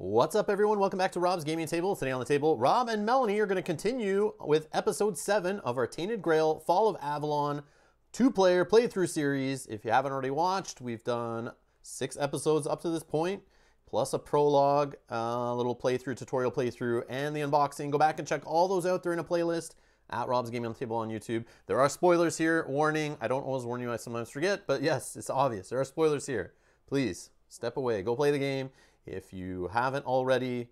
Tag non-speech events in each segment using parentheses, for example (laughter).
What's up, everyone? Welcome back to Rob's Gaming Table. Today on the table, Rob and Melanie are going to continue with episode 7 of our Tainted Grail Fall of Avalon two player playthrough series. If you haven't already watched, we've done six episodes up to this point, plus a prologue, a little playthrough, tutorial playthrough, and the unboxing. Go back and check all those out. They're in a playlist at Rob's Gaming Table on YouTube. There are spoilers here. Warning, I don't always warn you, I sometimes forget, but yes, it's obvious. There are spoilers here. Please step away, go play the game. If you haven't already,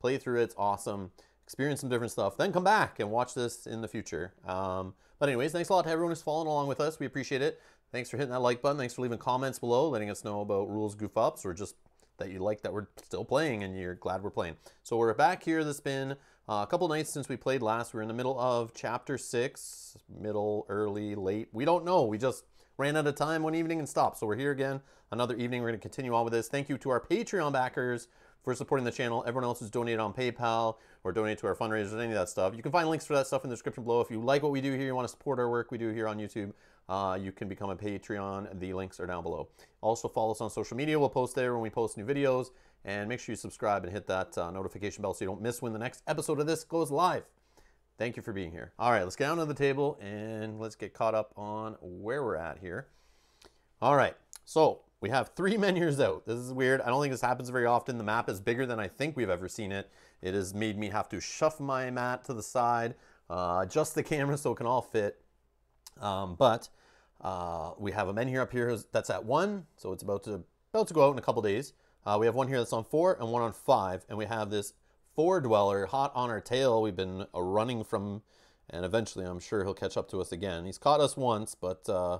play through it. It's awesome. Experience some different stuff. Then come back and watch this in the future. Um, but anyways, thanks a lot to everyone who's following along with us. We appreciate it. Thanks for hitting that like button. Thanks for leaving comments below, letting us know about rules goof ups or just that you like that we're still playing and you're glad we're playing. So we're back here. This has been uh, a couple nights since we played last. We're in the middle of chapter six, middle, early, late. We don't know. We just ran out of time one evening and stopped. So we're here again another evening. We're going to continue on with this. Thank you to our Patreon backers for supporting the channel. Everyone else who's donated on PayPal or donated to our fundraisers, any of that stuff. You can find links for that stuff in the description below. If you like what we do here, you want to support our work we do here on YouTube, uh, you can become a Patreon. The links are down below. Also follow us on social media. We'll post there when we post new videos. And make sure you subscribe and hit that uh, notification bell so you don't miss when the next episode of this goes live. Thank you for being here. All right, let's get down to the table and let's get caught up on where we're at here. All right, so we have three (laughs) menhirs out. This is weird. I don't think this happens very often. The map is bigger than I think we've ever seen it. It has made me have to shuffle my mat to the side, uh, adjust the camera so it can all fit. Um, but uh, we have a menhir up here that's at one, so it's about to about to go out in a couple days. Uh, we have one here that's on four and one on five, and we have this four dweller hot on our tail. We've been uh, running from, and eventually I'm sure he'll catch up to us again. He's caught us once, but uh,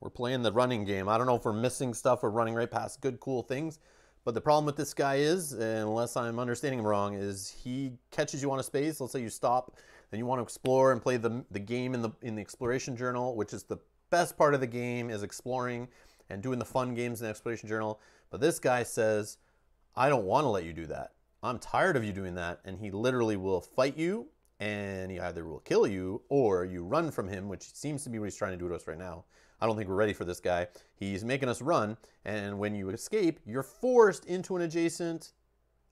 we're playing the running game. I don't know if we're missing stuff or running right past good, cool things. But the problem with this guy is, unless I'm understanding him wrong, is he catches you on a space. Let's say you stop and you want to explore and play the, the game in the, in the exploration journal, which is the best part of the game is exploring and doing the fun games in the exploration journal. But this guy says, I don't want to let you do that. I'm tired of you doing that. And he literally will fight you and he either will kill you or you run from him, which seems to be what he's trying to do to us right now. I don't think we're ready for this guy. He's making us run, and when you escape, you're forced into an adjacent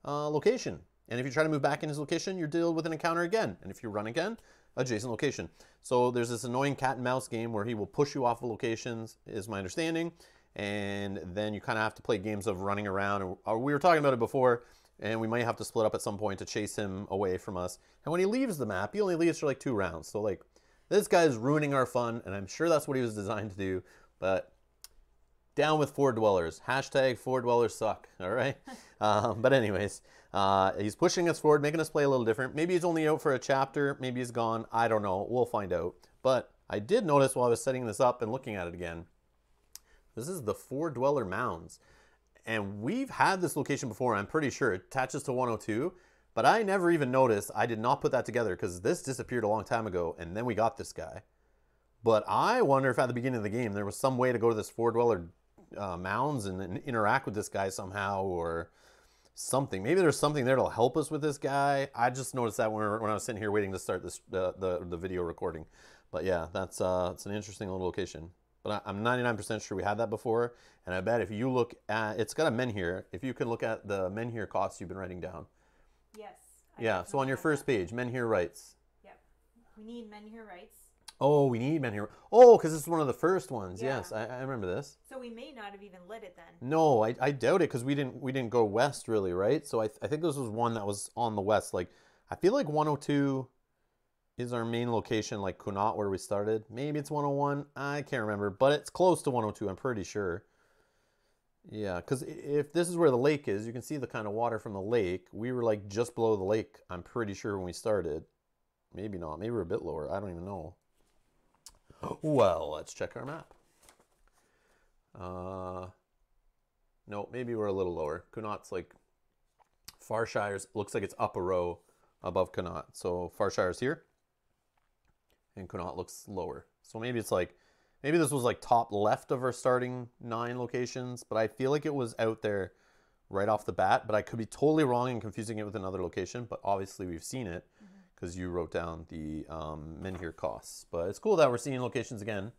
uh, location. And if you try to move back in his location, you're dealt with an encounter again. And if you run again, adjacent location. So there's this annoying cat and mouse game where he will push you off of locations, is my understanding. And then you kind of have to play games of running around. Uh, we were talking about it before, and we might have to split up at some point to chase him away from us. And when he leaves the map, he only leaves for like two rounds. So like this guy's ruining our fun, and I'm sure that's what he was designed to do, but down with four dwellers. Hashtag four dwellers suck, (laughs) all right? (laughs) um, but anyways, uh, he's pushing us forward, making us play a little different. Maybe he's only out for a chapter. Maybe he's gone. I don't know. We'll find out. But I did notice while I was setting this up and looking at it again, this is the four dweller mounds. And we've had this location before, I'm pretty sure. It attaches to 102. But I never even noticed. I did not put that together because this disappeared a long time ago, and then we got this guy. But I wonder if at the beginning of the game there was some way to go to this four dweller uh, mounds and, and, interact with this guy somehow, or something. Maybe there's something there that'll help us with this guy. I just noticed that when, when I was sitting here waiting to start this uh, the the video recording. But yeah, that's uh, it's an interesting little location. But I'm 99% sure we had that before, and I bet if you look at, it's got a menhir. If you can look at the menhir costs you've been writing down, Yes. I yeah, so on your first that. page, here rights. Yep. We need menhir rights. Oh, we need menhir. Oh, because this is one of the first ones. Yeah. Yes, I, I, remember this. So we may not have even lit it then. No, I, I doubt it because we didn't we didn't go west really, right? So I, th I think this was one that was on the west. Like I feel like 102 is our main location, like Cuanacht where we started. Maybe it's 101. I can't remember, but it's close to 102. I'm pretty sure. Yeah, because if this is where the lake is, you can see the kind of water from the lake. We were like just below the lake, I'm pretty sure, when we started. Maybe not. Maybe we're a bit lower. I don't even know. (gasps) Well, let's check our map. Uh, no, maybe we're a little lower. Cuanacht's like Farshire's looks like it's up a row above Cuanacht. So Farshire's here, and Cuanacht looks lower. So maybe it's like Maybe this was like top left of our starting nine locations, but I feel like it was out there right off the bat. But I could be totally wrong and confusing it with another location. But obviously we've seen it because mm-hmm. you wrote down the um, menhir costs. But it's cool that we're seeing locations again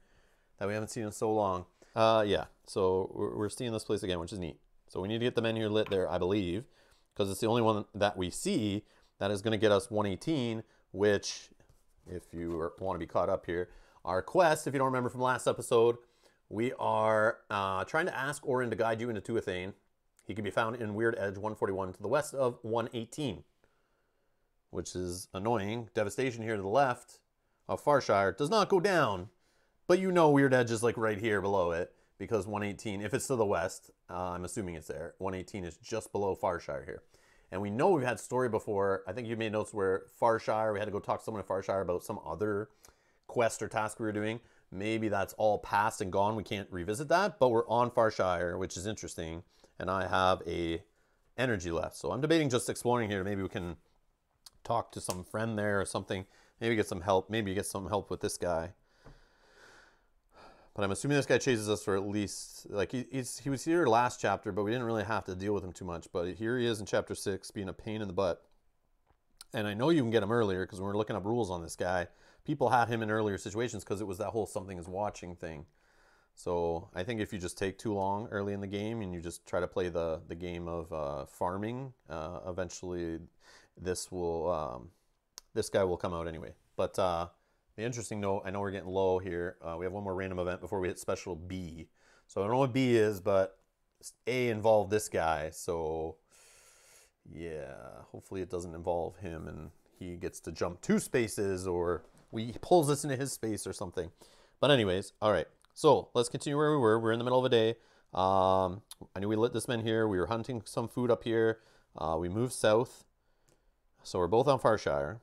that we haven't seen in so long. Uh, yeah, so we're, we're seeing this place again, which is neat. So we need to get the menhir lit there, I believe, because it's the only one that we see that is going to get us 118, which, if you want to be caught up here, our quest, if you don't remember from last episode, we are uh, trying to ask Orin to guide you into Tuathane. He can be found in Weird Edge 141 to the west of 118, which is annoying. Devastation here to the left of Farshire does not go down, but you know Weird Edge is like right here below it because 118, if it's to the west, uh, I'm assuming it's there. 118 is just below Farshire here. And we know we've had story before. I think you made notes where Farshire, we had to go talk to someone at Farshire about some other quest or task we were doing. Maybe that's all past and gone. We can't revisit that, but we're on Farshire, which is interesting. And I have a energy left. So I'm debating just exploring here. Maybe we can talk to some friend there or something. Maybe get some help. Maybe get some help with this guy. But I'm assuming this guy chases us for at least like he, he was here last chapter, but we didn't really have to deal with him too much. But here he is in chapter six, being a pain in the butt. And I know you can get him earlier because when we're looking up rules on this guy, people had him in earlier situations because it was that whole something is watching thing. So I think if you just take too long early in the game and you just try to play the the game of uh, farming, uh, eventually this will um, this guy will come out anyway. But uh, interesting note, I know we're getting low here. Uh, we have one more random event before we hit special B. So I don't know what B is, but A involved this guy. So yeah, hopefully it doesn't involve him and he gets to jump two spaces or we pulls us into his space or something. But anyways, all right. So let's continue where we were. We're in the middle of a day. Um, I knew we lit this menhir. We were hunting some food up here. Uh, we moved south. So we're both on Farshire.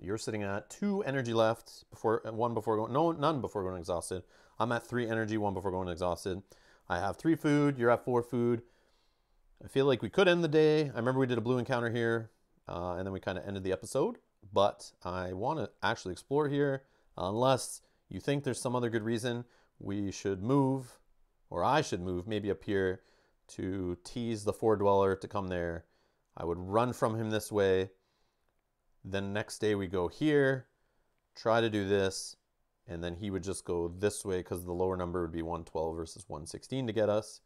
You're sitting at two energy left before one before going no none before going exhausted. I'm at three energy, one before going exhausted. I have three food. You're at four food. I feel like we could end the day. I remember we did a blue encounter here, uh, and then we kind of ended the episode. But I want to actually explore here, unless you think there's some other good reason we should move, or I should move, maybe up here to tease the four dweller to come there. I would run from him this way. Then next day we go here, try to do this, and then he would just go this way because the lower number would be 112 versus 116 to get us.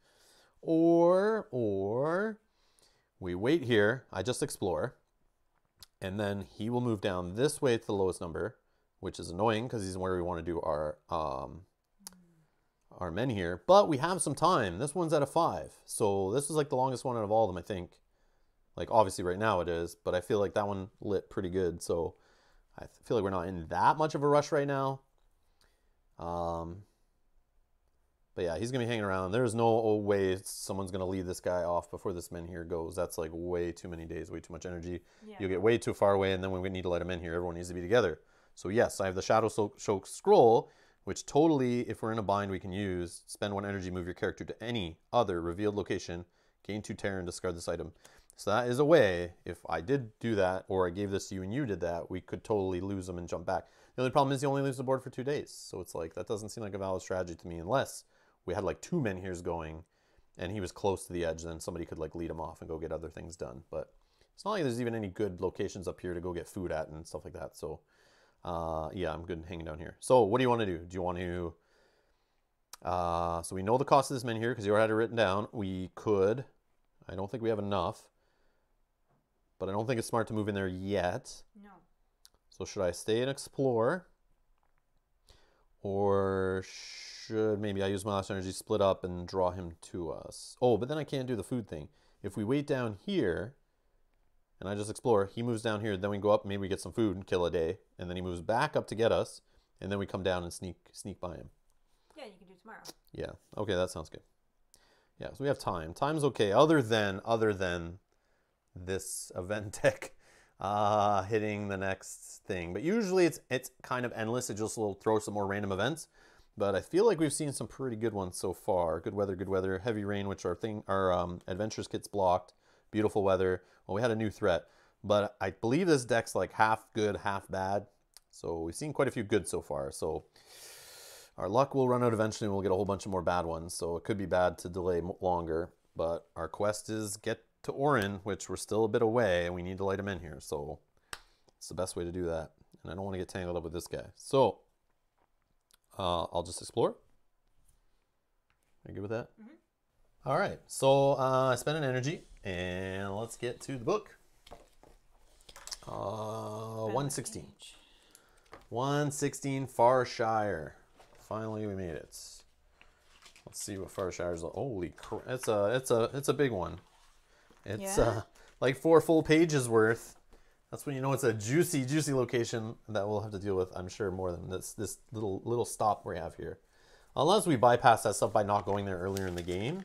Or, or we wait here, I just explore, and then he will move down this way to the lowest number, which is annoying because he's where we want to do our um, our menhir. But we have some time. This one's at a five, so this is like the longest one out of all of them, I think. Like obviously right now it is, but I feel like that one lit pretty good. So I feel like we're not in that much of a rush right now. Um, but yeah, he's gonna be hanging around. There's no way someone's gonna leave this guy off before this menhir goes. That's like way too many days, way too much energy. Yeah. You'll get way too far away, and then when we need to let him in here, everyone needs to be together. So yes, I have the Shadow Soak Scroll, which totally, if we're in a bind, we can use. Spend one energy, move your character to any other revealed location, gain two terror, and discard this item. So that is a way. If I did do that, or I gave this to you and you did that, we could totally lose them and jump back. The only problem is he only leaves the board for two days. So it's like that doesn't seem like a valid strategy to me, unless we had like two menhirs going, and he was close to the edge. Then somebody could like lead him off and go get other things done. But it's not like there's even any good locations up here to go get food at and stuff like that. So uh, yeah, I'm good hanging down here. So what do you want to do? Do you want to? Uh, so we know the cost of this menu here because you already had it written down. We could. I don't think we have enough, but I don't think it's smart to move in there yet. No. So should I stay and explore? Or should maybe I use my last energy, split up, and draw him to us? Oh, but then I can't do the food thing. If we wait down here and I just explore, he moves down here, then we go up, maybe we get some food and kill a day, and then he moves back up to get us, and then we come down and sneak sneak by him. Yeah, you can do tomorrow. Yeah. Okay, that sounds good. Yeah, so we have time. Time's okay. Other than other than this event (laughs) deck uh, hitting the next thing, but usually it's it's kind of endless. It just will throw some more random events. But I feel like we've seen some pretty good ones so far. Good weather, good weather. Heavy rain, which our thing our um, adventures kits blocked. Beautiful weather. Well, we had a new threat, but I believe this deck's like half good, half bad. So we've seen quite a few good so far. So our luck will run out eventually and we'll get a whole bunch of more bad ones. So it could be bad to delay longer. But our quest is get to Orin, which we're still a bit away and we need to light him in here. So it's the best way to do that. And I don't want to get tangled up with this guy. So uh, I'll just explore. Are you good with that? All right, so uh, I spent an energy, and let's get to the book. Uh, 116. 116 Farshire. Finally, we made it. Let's see what Farshire's. Holy crap! It's a it's a it's a big one. It's Yeah? uh, like four full pages worth. That's when you know it's a juicy, juicy location that we'll have to deal with. I'm sure more than this this little little stop we have here, unless we bypass that stuff by not going there earlier in the game.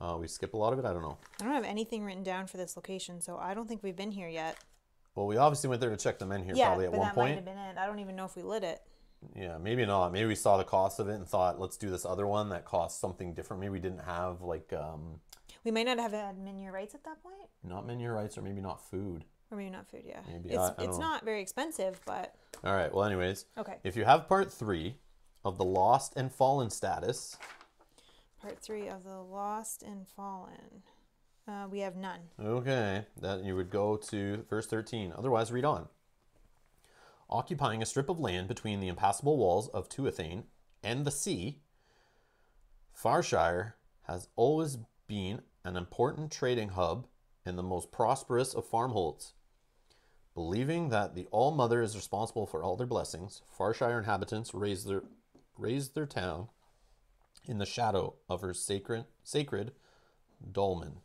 Uh, we skip a lot of it. I don't know. I don't have anything written down for this location, so I don't think we've been here yet. Well, we obviously went there to check the menhir yeah, probably at but one that might point. have been it. I don't even know if we lit it. Yeah, maybe not. Maybe we saw the cost of it and thought, let's do this other one that costs something different. Maybe we didn't have like um, We might not have had menu rights at that point, not menu rights or maybe not food. or maybe not food. Yeah, Maybe, it's I- I it's know. not very expensive, but All right. Well, anyways, okay. if you have part three of the lost and fallen status, Part three of the Lost and Fallen. Uh, we have none. okay, that you would go to verse thirteen. Otherwise, read on. Occupying a strip of land between the impassable walls of Tuathane and the sea, Farshire has always been an important trading hub and the most prosperous of farmholds. Believing that the All Mother is responsible for all their blessings, Farshire inhabitants raised their raised their town in the shadow of her sacred sacred dolmen.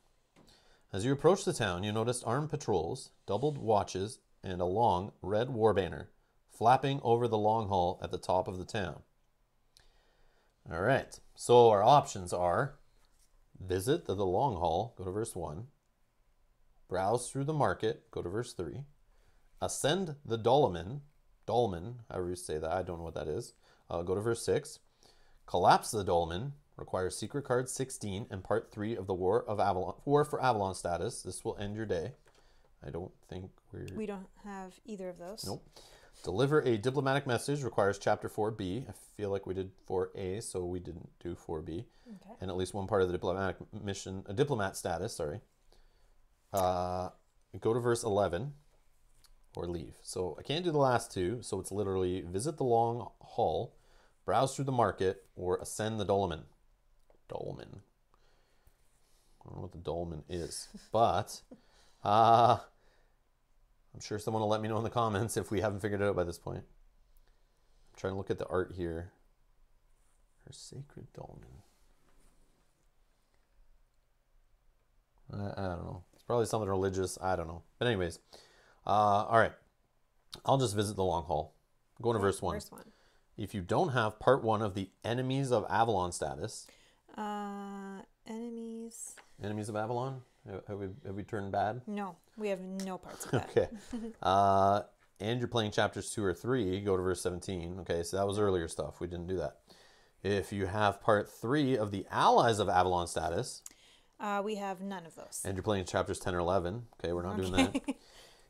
As you approach the town, you noticed armed patrols, doubled watches, and a long red war banner flapping over the long hall at the top of the town. All right, so our options are visit the, the long haul, go to verse 1, browse through the market, go to verse 3, ascend the dolmen, dolmen, however you say that, I don't know what that is, uh, go to verse 6, collapse the dolmen, requires secret card 16 and part 3 of the War of Avalon, War for Avalon status. This will end your day. I don't think we're We don't have either of those. Nope. Deliver a diplomatic message requires chapter 4B. I feel like we did 4A, so we didn't do 4B. Okay. And at least one part of the diplomatic mission, a diplomat status, sorry. Uh, go to verse 11 or leave. So I can't do the last two, so it's literally visit the long hall, browse through the market, or ascend the dolmen. Dolmen. I don't know what the dolmen is, (laughs) but uh, I'm sure someone will let me know in the comments if we haven't figured it out by this point. I'm trying to look at the art here. Her sacred dolmen. I, I don't know. It's probably something religious. I don't know. But anyways, uh, all right. I'll just visit the long hall. Going to verse one. First one. If you don't have part one of the enemies of Avalon status, Uh, enemies. enemies of Avalon, have we, have we turned bad? No, we have no parts of (laughs) that. Okay. Uh, and you're playing chapters two or three, go to verse 17. Okay, so that was earlier stuff. We didn't do that. If you have part three of the allies of Avalon status, Uh, we have none of those. and you're playing chapters 10 or 11, okay, we're not doing that. (laughs)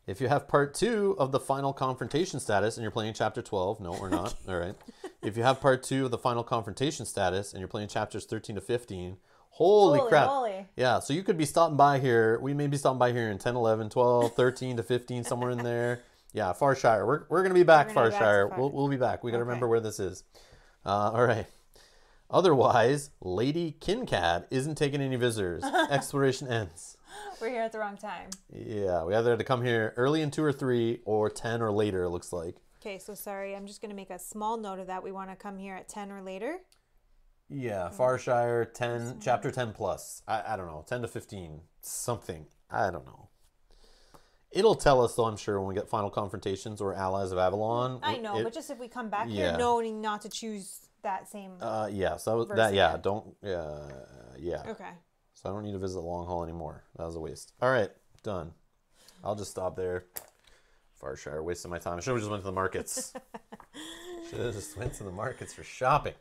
If you have part two of the final confrontation status and you're playing chapter 12, no, we're not. All right. If you have part two of the final confrontation status and you're playing chapters 13 to 15, holy, Holy crap. moly. Yeah, so you could be stopping by here. We may be stopping by here in 10, 11, 12, 13 to 15, somewhere in there. (laughs) Yeah, Farshire. We're, we're going to be back, be back Farshire. Far- We'll, we'll be back. We got to Okay. remember where this is. Uh, all right. Otherwise, Lady Kincad isn't taking any visitors. (laughs) Exploration ends. We're here at the wrong time. Yeah, we either had to come here early in two or three or 10 or later, it looks like. Okay, so sorry. I'm just going to make a small note of that. We want to come here at 10 or later. Yeah, Farshire 10, chapter 10 plus. I, I don't know, 10 to 15, something. I don't know. It'll tell us, though, I'm sure, when we get final confrontations or allies of Avalon. I know, It- but just if we come back yeah. here knowing not to choose that same. Uh, yeah, so Verse that, yeah, again. don't, uh, yeah. okay. So I don't need to visit Long Hall anymore. That was a waste. All right, done. I'll just stop there. Farshire, wasting my time. I should have just went to the markets. (laughs) should have just went to the markets for shopping.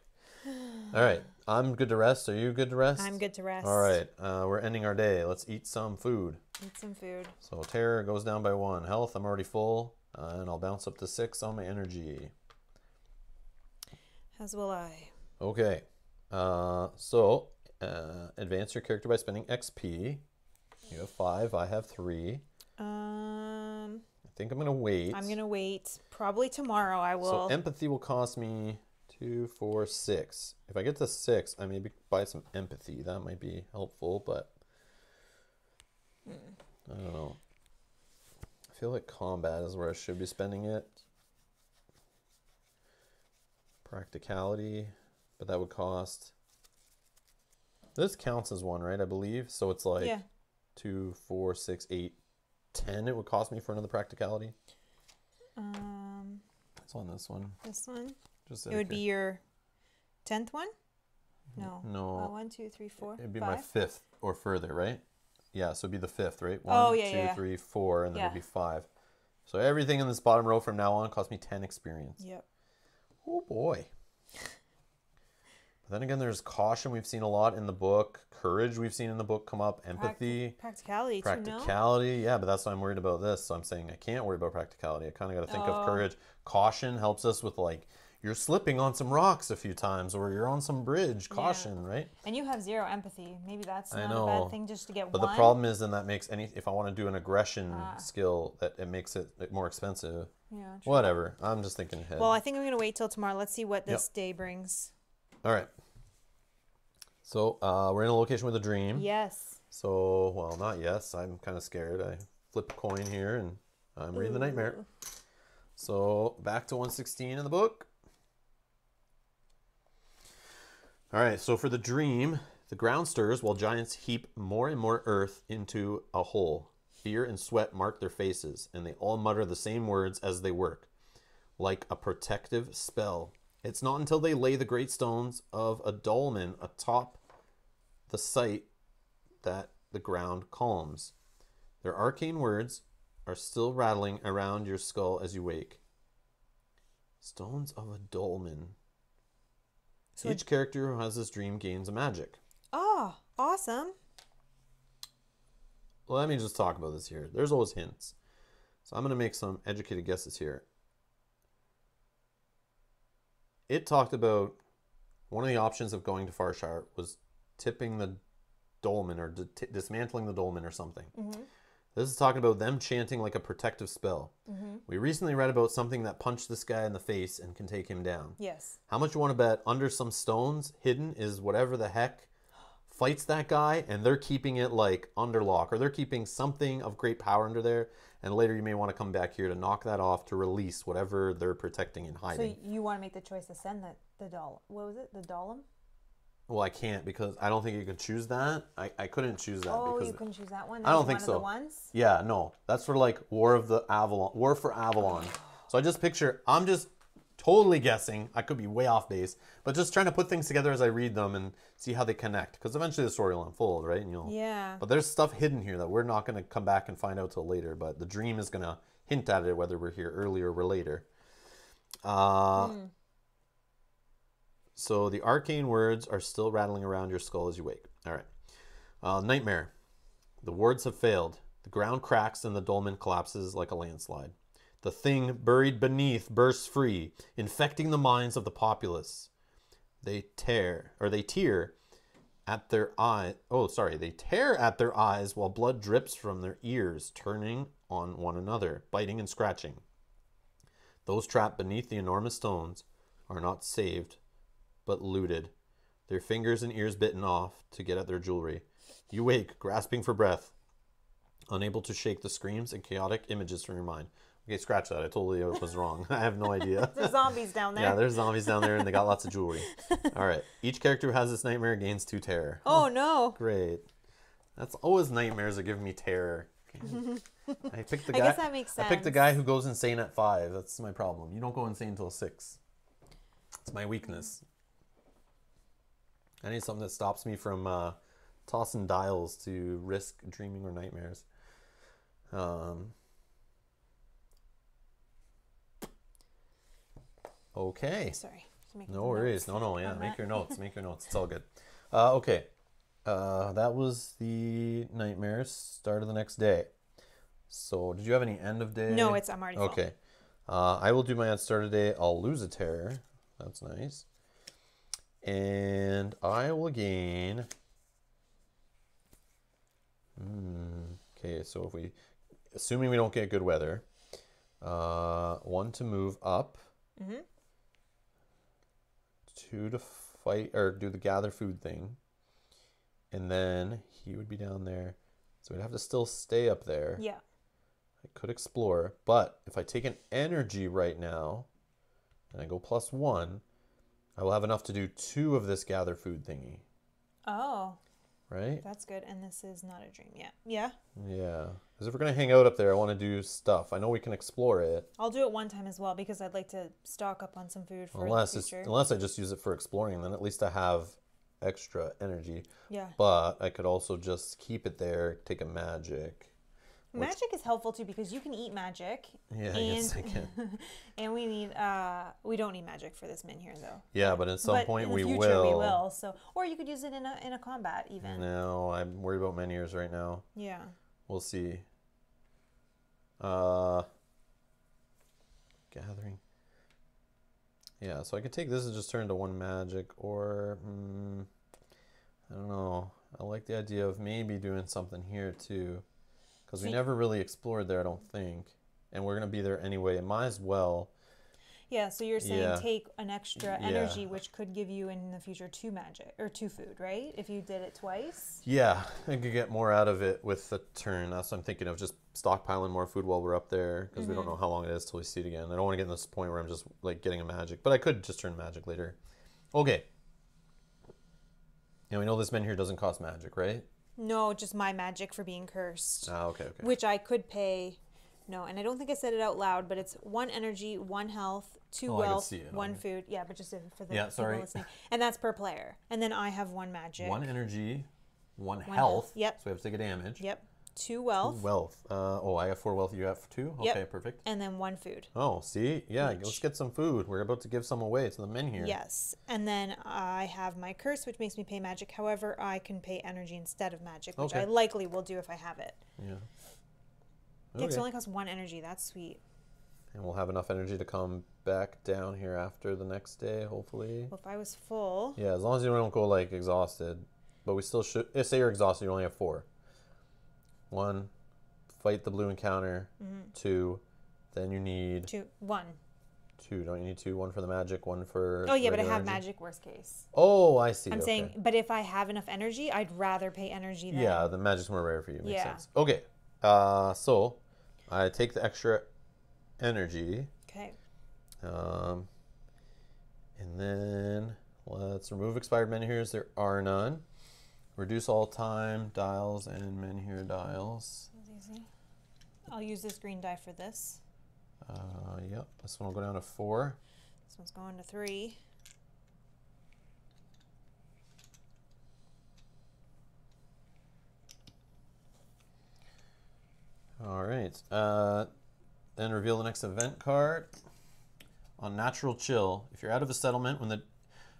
All right, I'm good to rest. Are you good to rest? I'm good to rest. All right, uh, we're ending our day. Let's eat some food. Eat some food. So terror goes down by one. Health, I'm already full, uh, and I'll bounce up to six on my energy. As will I. Okay, uh, so uh, advance your character by spending XP. You have five. I have three. Um, I think I'm gonna wait. I'm gonna wait. Probably tomorrow. I will. So will. empathy will cost me Two, four, six. If I get to six, I maybe buy some empathy. That might be helpful, but I don't know. I feel like combat is where I should be spending it. Practicality, but that would cost. This counts as one, right? I believe. So it's like yeah. two, four, six, eight, ten. It would cost me for another practicality. Um, It's on this one. this one. Just It would be your tenth one. No. no. Uh, one, two, three, four, It'd be my fifth or further, right? Yeah, so it'd be the fifth, right? Oh, One, yeah, two, yeah. three, four, and then it'd be five. So everything in this bottom row from now on cost me ten experience. Yep. Oh boy. But then again, there's caution we've seen a lot in the book, courage we've seen in the book come up, empathy, practicality too. No. practicality. Yeah, but that's why I'm worried about this. So I'm saying I can't worry about practicality. I kind of got to think Oh. of courage. Caution helps us with like you're slipping on some rocks a few times or you're on some bridge. Yeah. Caution, right? And you have zero empathy. Maybe that's not a bad thing just to get But one. the problem is, then that makes any. If I want to do an aggression Ah. skill, that it makes it more expensive. Yeah. true. Whatever. I'm just thinking ahead. Well, I think I'm gonna wait till tomorrow. Let's see what this day brings. All right. So uh, we're in a location with a dream. Yes. So well, not yes. I'm kind of scared. I flip a coin here, and I'm reading the nightmare. So back to 116 in the book. All right, so for the dream, the ground stirs while giants heap more and more earth into a hole. Fear and sweat mark their faces, and they all mutter the same words as they work, like a protective spell. It's not until they lay the great stones of a dolmen atop the site that the ground calms. Their arcane words are still rattling around your skull as you wake. Stones of a dolmen. So Each character who has this dream gains a magic. Oh, awesome. Let me just talk about this here. There's always hints. So I'm going to make some educated guesses here. It talked about one of the options of going to Farshire was tipping the dolmen or di- dismantling the dolmen or something. Mm-hmm. This is talking about them chanting like a protective spell. Mm-hmm. We recently read about something that punched this guy in the face and can take him down. Yes. How much you want to bet under some stones hidden is whatever the heck fights that guy and they're keeping it like under lock or they're keeping something of great power under there and later you may want to come back here to knock that off to release whatever they're protecting and hiding. So you want to make the choice to send that the doll. What was it? The dollum? Well, I can't because I don't think you can choose that. I, I couldn't choose that Oh, because you couldn't choose that one. I don't think so. Of the ones. Yeah, no. That's for like War of the Avalon, War for Avalon. So I just picture, I'm just totally guessing. I could be way off base, but just trying to put things together as I read them and see how they connect. Because eventually the story will unfold, right? And you'll. Yeah. But there's stuff hidden here that we're not going to come back and find out till later. But the dream is going to hint at it, whether we're here earlier or later. Uh, Hmm. So the arcane words are still rattling around your skull as you wake. All right. Uh, nightmare. The wards have failed. The ground cracks and the dolmen collapses like a landslide. The thing buried beneath bursts free, infecting the minds of the populace. They tear, or they tear at their eye. Oh, sorry. They tear at their eyes while blood drips from their ears, turning on one another, biting and scratching. Those trapped beneath the enormous stones are not saved, but looted, their fingers and ears bitten off to get at their jewelry. You wake, grasping for breath, unable to shake the screams and chaotic images from your mind. Okay, scratch that. I totally was wrong. (laughs) I have no idea. (laughs) There's zombies down there. Yeah, there's zombies down there and they got lots of jewelry. (laughs) All right. Each character who has this nightmare gains two terror. oh no. Great. That's always nightmares that give me terror. I picked the guy. I guess that makes I picked the guy who goes insane at five. That's my problem. You don't go insane until six. It's my weakness. I need something that stops me from uh, tossing dials to risk dreaming or nightmares. Um, okay. Sorry. No worries. No, no, yeah. Make that. your notes. Make your notes. It's all good. (laughs) Uh, okay. Uh, that was the nightmares. Start of the next day. So, did you have any end of day? No, it's I'm already. Okay. Uh, I will do my end start of day. I'll lose a terror. That's nice. And I will gain. Hmm. Okay, so if we, assuming we don't get good weather, uh, one to move up. Mhm. two to fight or do the gather food thing. And then he would be down there. So we'd have to still stay up there. Yeah. I could explore, but if I take an energy right now and I go plus one, I will have enough to do two of this gather food thingy, Oh, right? that's good. And this is not a dream yet. Yeah. Yeah. Because if we're going to hang out up there, I want to do stuff. I know we can explore it, I'll do it one time as well because I'd like to stock up on some food for unless the it's, future. unless I just use it for exploring, then at least I have extra energy. yeah. But I could also just keep it there, take a magic. Magic is helpful too because you can eat magic. Yeah, I and, guess I can. (laughs) and we need uh we don't need magic for this menhir though. Yeah, but at some but point in the we future will. we will. So or you could use it in a in a combat even. No, I'm worried about menhirs right now. Yeah. We'll see. Uh, gathering. Yeah, so I could take this and just turn to one magic, or mm, I don't know. I like the idea of maybe doing something here too, because we never really explored there. I don't think, and we're gonna be there anyway. It might as well. Yeah, so you're saying Yeah. take an extra Yeah. energy which could give you in the future two magic or two food, right? If you did it twice. Yeah, I could get more out of it with the turn. That's what I'm thinking of. Just stockpiling more food while we're up there because we don't mm-hmm. know how long it is till we see it again. I don't want to get in this point where I'm just like getting a magic, but I could just turn magic later. Okay. And we know this menhir doesn't cost magic, right? No, just my magic for being cursed. Ah, okay, okay. Which I could pay no, and I don't think I said it out loud, but it's one energy, one health, two Oh, I wealth, see it on one here. food. Yeah, but just for the Yeah, people sorry. listening. And that's per player. And then I have one magic. One energy, one, health. health, yep. So we have to take a damage. Yep. Two wealth, Wealth. Uh, oh, I have four wealth. You have two. Yep. Okay, perfect. and then one food. Oh, see, yeah. Let's get some food. We're about to give some away to the menhir. Yes. And then I have my curse, which makes me pay magic. However, I can pay energy instead of magic, which I likely will do if I have it. Yeah. Okay. it only costs one energy. That's sweet. And we'll have enough energy to come back down here after the next day, hopefully. Well, if I was full, Yeah, as long as you don't go like exhausted. But we still should. Say you're exhausted, you only have four. One, fight the blue encounter. Two, then you need two, one. two. Don't you need two? One for the magic, one for. Oh yeah, but I have energy? magic. Worst case. Oh, I see. I'm okay. saying, but if I have enough energy, I'd rather pay energy than. Yeah, the magic's more rare for you. Makes Yeah. sense. Okay. Uh, so I take the extra energy. Okay. Um, and then let's remove expired menhirs. There are none. Reduce all time dials and menhir dials. Easy. I'll use this green die for this. Uh, yep, this one will go down to four. This one's going to three. All right. Uh, then reveal the next event card. On natural chill, if you're out of a settlement when the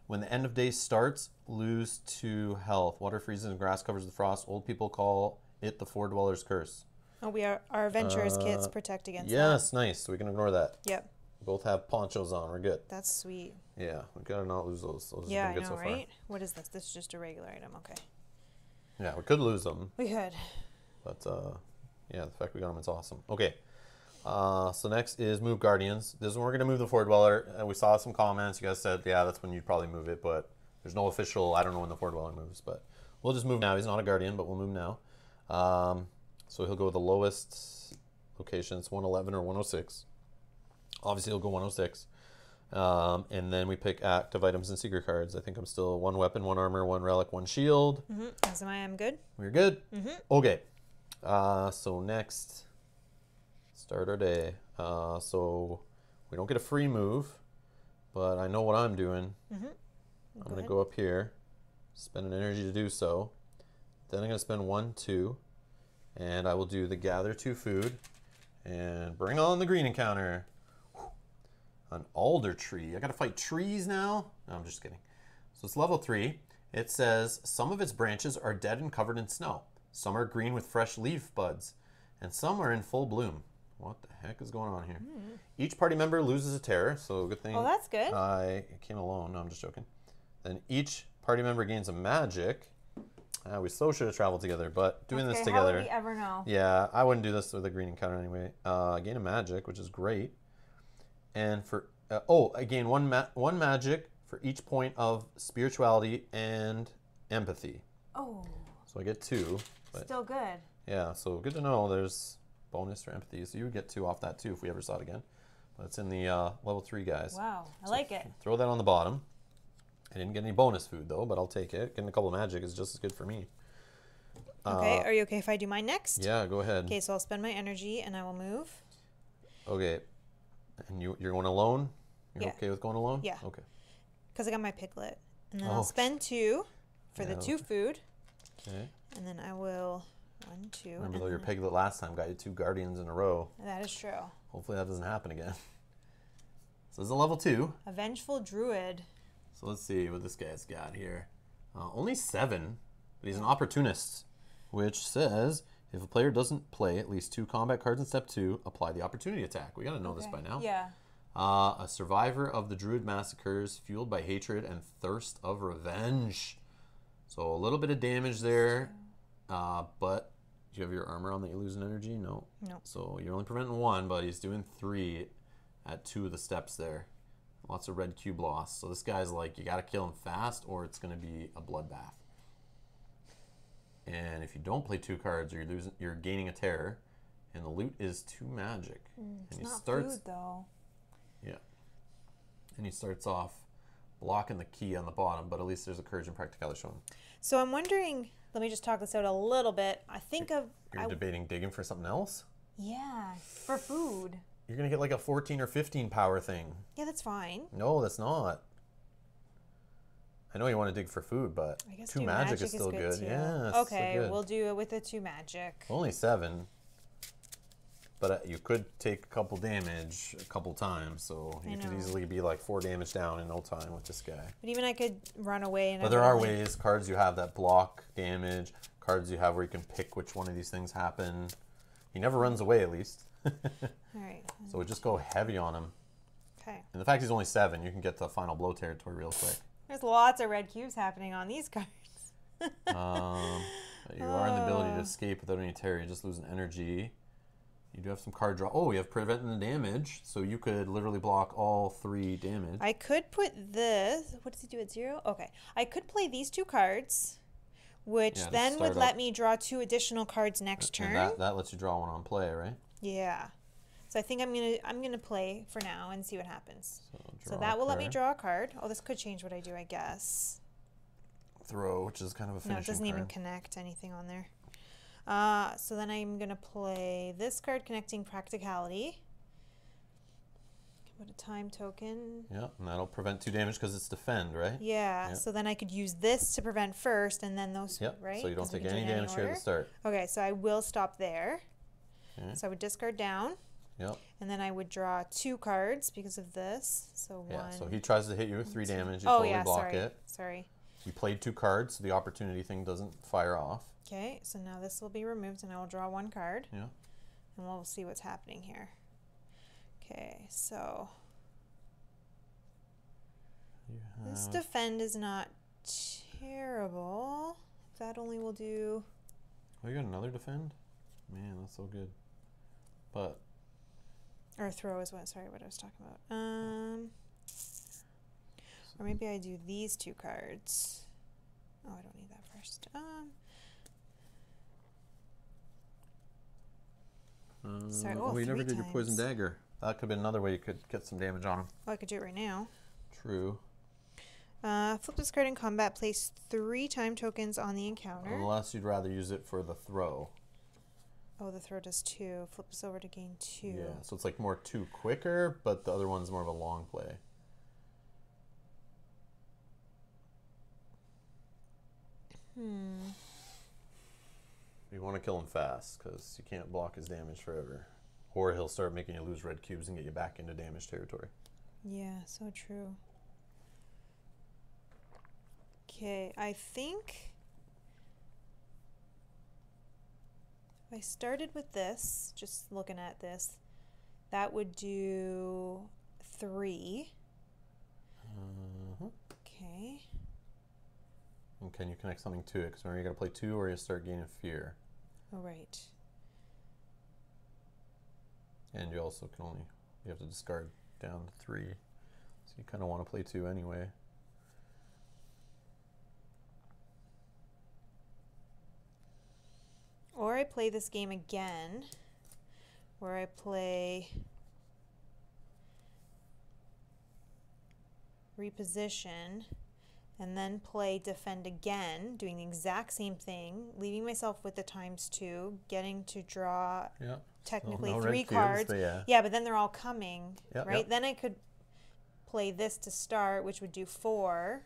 when the end of day starts, lose two health. Water freezes and grass covers the frost. Old people call it the four dwellers curse. Oh, we are our adventurers kits Uh, protect against Yes, nice. So we can ignore that. that. Yep, Both have ponchos on. We're good. that's sweet. Yeah, we gotta not lose those. Those yeah, I know, so right? What is this? This is just a regular item. Okay. Yeah, we could lose them, we could. but uh, yeah, the fact we got them, is awesome. Okay. Uh, so next is move guardians. This is when we're gonna move the four dweller. Uh, we saw some comments. You guys said, yeah, that's when you'd probably move it, but there's no official. I don't know when the four dweller moves, but we'll just move now. He's not a guardian, but we'll move now. Um, so he'll go the lowest location. It's 111 or 106. Obviously, he'll go 106. Um, and then we pick active items and secret cards. I think I'm still one weapon, one armor, one relic, one shield. Mm-hmm. As am I. I'm good. We're good. Mm-hmm. Okay. Uh, so next, start our day. Uh, so we don't get a free move, but I know what I'm doing. Mm-hmm. I'm going to go up here, spend an energy to do so. Then I'm going to spend one, two, and I will do the gather two food and bring on the green encounter. Whew. An alder tree. I got to fight trees now? No, I'm just kidding. So it's level three. It says some of its branches are dead and covered in snow. Some are green with fresh leaf buds, and some are in full bloom. What the heck is going on here? Each party member loses a terror, so good thing Oh, that's good. I came alone. No, I'm just joking. Then each party member gains a magic. Ah, we so should have traveled together, but doing this Okay, How together. would we ever know? Yeah, I wouldn't do this with a green encounter anyway. Uh, gain a magic, which is great. And for uh, oh, I gain one ma- one magic for each point of spirituality and empathy. Oh, So I get two. But still good. yeah, so good to know there's bonus for empathy. So you would get two off that too if we ever saw it again. But it's in the uh, level three guys. Wow, I like it. Throw that on the bottom. I didn't get any bonus food though, but I'll take it. Getting a couple of magic is just as good for me. Okay, are you okay if I do mine next? Uh, Yeah, go ahead. Okay, so I'll spend my energy and I will move. Okay. And you you're going alone? You're Yeah. okay with going alone? Yeah. Okay. Because I got my piglet. And then Oh. I'll spend two for the Yeah, two food. Okay. And then I will one, two. Remember though your piglet last time got you two guardians in a row. That is true. Hopefully that doesn't happen again. (laughs) So this is a level two. A vengeful druid. So let's see what this guy's got here. Uh, only seven, but he's an opportunist, which says if a player doesn't play at least two combat cards in step two, apply the opportunity attack. We gotta know this by now. Yeah. Uh, a survivor of the Druid massacres, fueled by hatred and thirst of revenge. So a little bit of damage there, uh, but you have your armor on that you lose in energy? No. No. So you're only preventing one, but he's doing three at two of the steps there. Lots of red cube loss. So this guy's like, you gotta kill him fast, or it's gonna be a bloodbath. And if you don't play two cards, you're losing, you're gaining a terror, and the loot is two magic. Mm, It's and he not starts food though. yeah. And he starts off blocking the key on the bottom, but at least there's a courage and practicality shown. So I'm wondering. Let me just talk this out a little bit. I think of. You're I, debating digging for something else? yeah, for food. You're going to get like a 14 or 15 power thing. Yeah, that's fine. No, that's not. I know you want to dig for food, but two two magic, is still good. too. Yeah, Okay, good. we'll do it with the two magic. Only seven. But uh, you could take a couple damage a couple times, so you could easily be like four damage down in no time with this guy. But even I could run away and. But there are only- ways, cards you have that block damage, cards you have where you can pick which one of these things happen. He never runs away, at least. (laughs) All right. so we just go heavy on him. Okay. And the fact he's only seven, you can get to final blow territory real quick. There's lots of red cubes happening on these (laughs) cards. Um, you are in the ability to escape without any terror. You just lose an energy. You do have some card draw. Oh, you have preventing the damage, so you could literally block all three damage. I could put this. What does he do at zero? Okay. I could play these two cards, which Yeah, then would start let me draw two additional cards next turn. that, that lets you draw one on play, right? Yeah. So I think I'm gonna I'm gonna play for now and see what happens. So, So that will let me draw a card. Oh, this could change what I do, I guess. Throw, which is kind of a finishing No, it doesn't even connect anything on there. Uh, so then I'm gonna play this card connecting practicality. Put a time token. Yeah, and that'll prevent two damage because it's defend, right? Yeah, Yeah. So then I could use this to prevent first, and then those. Yep. Right. So you don't take do any damage here at the start. Okay, so I will stop there. Okay. So I would discard down, Yep. and then I would draw two cards because of this. So Yeah. one. So he tries to hit you with three damage. You oh totally yeah, block sorry. it. Sorry. You played two cards, so the opportunity thing doesn't fire off. Okay, so now this will be removed, and I will draw one card, Yeah. and we'll see what's happening here. Okay, so this defend is not terrible. That only will do. Oh, you got another defend? Man, that's so good. But Or throw is what. Sorry, what I was talking about. Um, or maybe I do these two cards. Oh, I don't need that first. Um, uh, Sorry, oh, oh, you never did your poison dagger. That could have been another way you could get some damage on him. well, I could do it right now. True. Uh, flip this card in combat. Place three time tokens on the encounter. Unless you'd rather use it for the throw. Oh, the throw does two. Flip this over to gain two. Yeah. So it's like more two quicker, but the other one's more of a long play. Hmm. You want to kill him fast because you can't block his damage forever. Or he'll start making you lose red cubes and get you back into damage territory. Yeah, so true. Okay, I think I started with this, just looking at this, that would do three. Uh-huh. And can you connect something to it? Because remember, you got to play two or you start gaining fear. All right. And you also can only, you have to discard down to three. So you kind of want to play two anyway. Or I play this game again, where I play reposition and then play defend again, doing the exact same thing, leaving myself with the times two, getting to draw Yeah. technically no three cards. but yeah. Yeah, but then they're all coming, Yep, right? yep. Then I could play this to start, which would do four.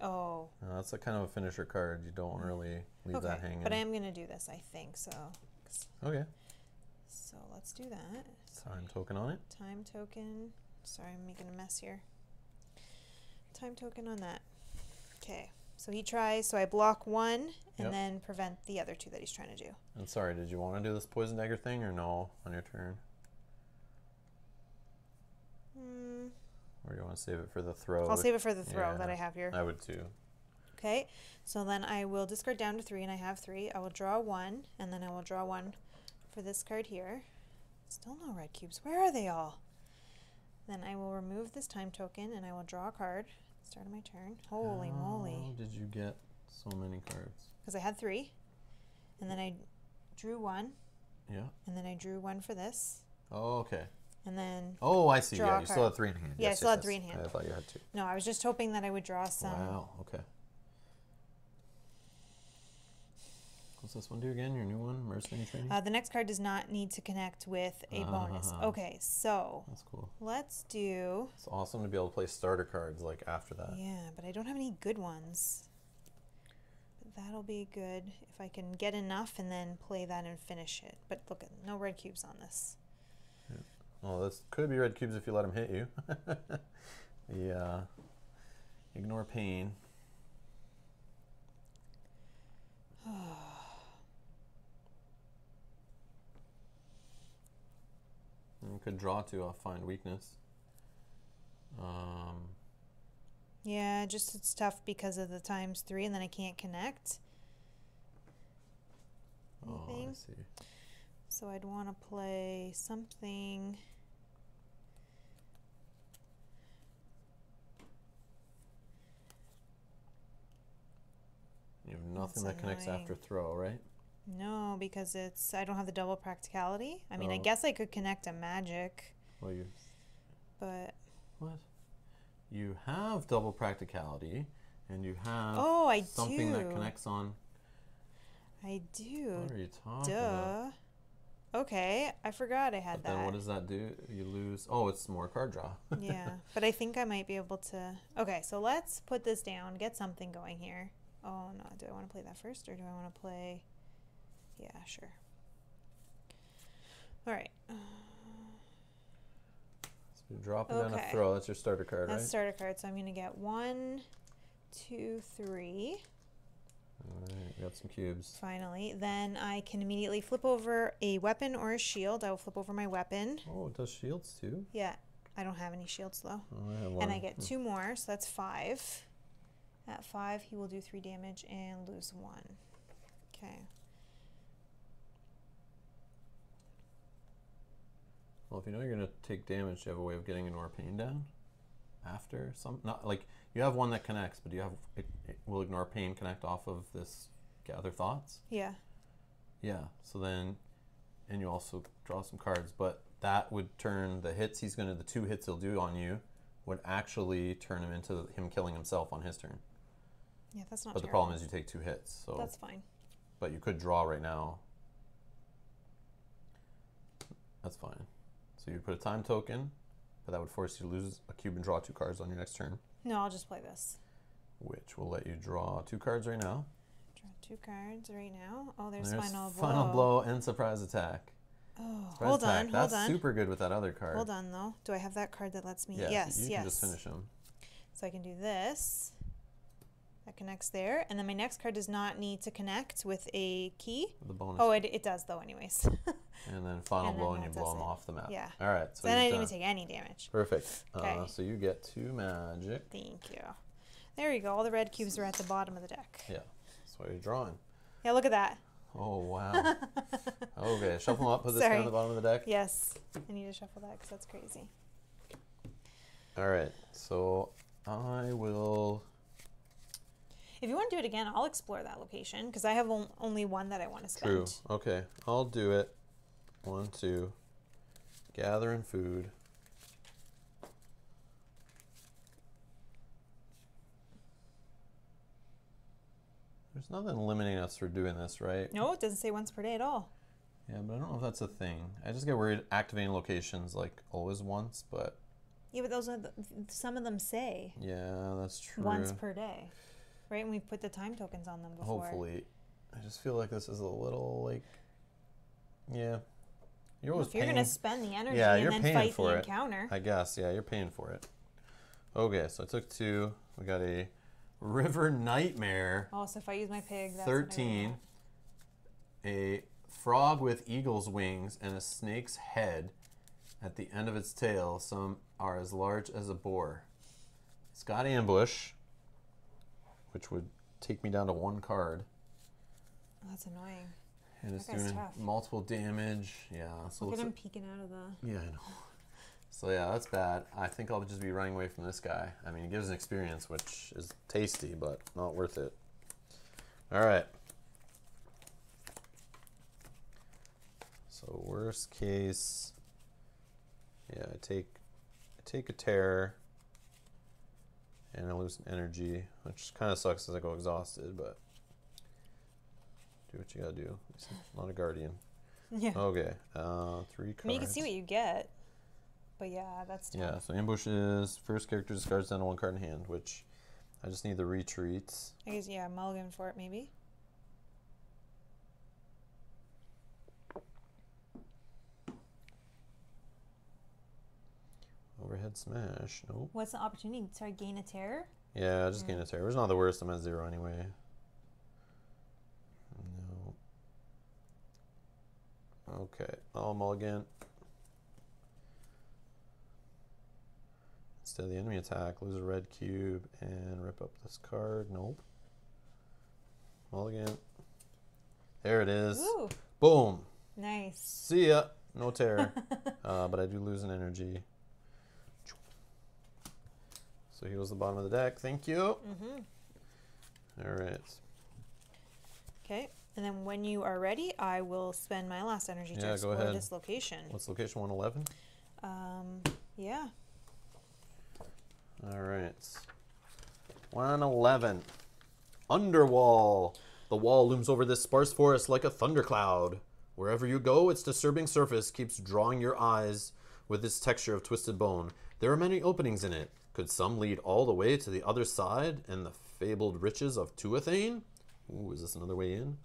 Oh, No, that's a kind of a finisher card. You don't really leave okay. that hanging. But I am gonna do this, I think. So, okay. so let's do that. Time token on it. Time token. Sorry, I'm making a mess here. Time token on that. Okay. So he tries. So I block one and Yep. then prevent the other two that he's trying to do. And sorry, did you want to do this poison dagger thing or no on your turn? Hmm. Or you want to save it for the throw? I'll save it for the throw that I have here. I would too. Okay, so then I will discard down to three, and I have three. I will draw one, and then I will draw one for this card here. Still no red cubes. Where are they all? Then I will remove this time token, and I will draw a card. Start of my turn. Holy How moly. did you get so many cards? Because I had three, and then I drew one, Yeah. and then I drew one for this, Oh, okay. and then, Oh, I see. Draw yeah, you still card. had three in hand. Yeah, I Yes, still yes, had three in hand. I thought you had two. no, I was just hoping that I would draw some. Wow. Okay. What's this one do again? Your new one, mercenary training. Uh, the next card does not need to connect with a bonus. Ah. Okay, so That's cool. let's do It's awesome to be able to play starter cards like after that. Yeah, but I don't have any good ones. But that'll be good if I can get enough and then play that and finish it. But look, at no red cubes on this. Well, this could be red cubes if you let them hit you. (laughs) yeah. Ignore pain. You could draw to uh, find weakness. Um, Yeah, just it's tough because of the times three and then I can't connect. oh, I see. So I'd want to play something. You have nothing That's that connects after throw, right? No, because it's I don't have the double practicality. I mean, I Oh. guess I could connect a magic, Well, you but what? You have double practicality, and you have oh, I something do. that connects on. I do. What are you talking about? Okay, I forgot I had But then what does that do? You lose. Oh, it's more card draw. (laughs) yeah, but I think I might be able to. Okay, so let's put this down, get something going here. Oh no, do I want to play that first or do I want to play? Yeah, sure. All right, So you're dropping down a throw. That's your starter card, that's right? starter card. So I'm gonna get one, two, three. All right, got some cubes. Finally, then I can immediately flip over a weapon or a shield. I will flip over my weapon. Oh, it does shields too. Yeah, I don't have any shields though. Oh, I. And I get Hmm. two more, so that's five. At five, he will do three damage and lose one. Okay. Well, if you know you're gonna take damage, do you have a way of getting Ignore Pain down? After some, not like you have one that connects, but do you have it, it, will Ignore Pain connect off of this Gather Thoughts? Yeah. Yeah. So then, and you also draw some cards, but that would turn the hits he's gonna, the two hits he'll do on you, would actually turn him into him killing himself on his turn. Yeah, that's not But the problem is you take two hits. So, That's fine. but you could draw right now. That's fine. So you put a time token, but that would force you to lose a cube and draw two cards on your next turn, No, I'll just play this. which will let you draw two cards right now. Draw two cards right now. Oh, there's, And final blow. final blow and surprise attack. Oh, Surprise hold attack. on, hold That's on. super good with that other card. Hold on though. Do I have that card that lets me? Yeah, yes, you yes. can just finish them. So I can do this. That connects there, and then my next card does not need to connect with a key. The bonus. Oh, it, it does though, anyways. (laughs) and then final and then blow and you blow them it. off the map. Yeah. All right. So so then I didn't even take any damage. Perfect. Uh, Okay. so you get two magic. Thank you. There you go. All the red cubes are at the bottom of the deck. Yeah. That's what you're drawing. Yeah, look at that. Oh wow. (laughs) okay, shuffle them up. Put this down at the bottom of the deck. Yes. I need to shuffle that because that's crazy. All right. So I will. If you want to do it again, I'll explore that location because I have only one that I want to spend. True. Okay, I'll do it. One, two. Gathering food. There's nothing limiting us for doing this, right? No, it doesn't say once per day at all. Yeah, but I don't know if that's a thing. I just get worried activating locations like always once, but Yeah, but those are the, some of them say yeah, that's true. once per day, right? And we've put the time tokens on them before. Hopefully, I just feel like this is a little like, yeah. You're Well, always if you're gonna spend the energy Yeah, and you're then paying fight for the it. encounter, I guess, yeah, you're paying for it. Okay, so I took two. We got a River Nightmare, oh, so if I use my pig, that's what I would 13, a frog with eagle's wings and a snake's head at the end of its tail. Some are as large as a boar. It's got ambush, which would take me down to one card. Oh, that's annoying. And it's doing tough. multiple damage. Yeah, so Look at him peeking out of the. Yeah, I know. So yeah, that's bad. I think I'll just be running away from this guy. I mean, he gives an experience, which is tasty, but not worth it. All right. So worst case, yeah, I take I take a tear, and I lose energy, which kind of sucks as I go exhausted, but do what you gotta do. Not a guardian. (laughs) Yeah. Okay, uh, three cards. I mean, you can see what you get, but yeah, that's tough. Yeah, so ambushes. First character discards down to one card in hand, which I just need the retreats. I guess yeah, mulligan for it maybe. Overhead smash. Nope. What's the opportunity? Sorry, gain a terror. Yeah, just gain a terror. It's not the worst. I'm at zero anyway. No. Okay. I'll mulligan. Instead of the enemy attack, lose a red cube and rip up this card. Nope. Mulligan. There it is. Ooh, Boom. nice. See ya. No terror. (laughs) uh, but I do lose an energy. So he was the bottom of the deck. Thank you. Mm-hmm. All right. Okay, and then when you are ready, I will spend my last energy to Yeah, go explore ahead. this location. What's location 111? Um, yeah. All right. 111. Underwall. The wall looms over this sparse forest like a thundercloud. Wherever you go, its disturbing surface keeps drawing your eyes with its texture of twisted bone. There are many openings in it. Could some lead all the way to the other side and the fabled riches of Tuathane? Ooh, is this another way in?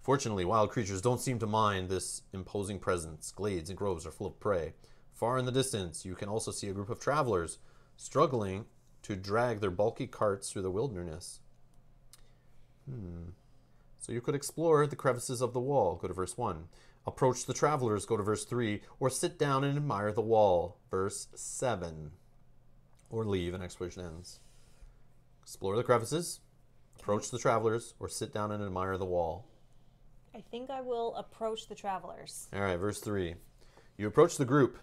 Fortunately, wild creatures don't seem to mind this imposing presence. Glades and groves are full of prey. Far in the distance, you can also see a group of travelers struggling to drag their bulky carts through the wilderness. Hmm. So you could explore the crevices of the wall, go to verse 1. Approach the travelers, go to verse 3. Or sit down and admire the wall, verse 7. Or leave and exploration ends. Explore the crevices, approach the travelers, or sit down and admire the wall. I think I will approach the travelers. All right, verse 3. You approach the group,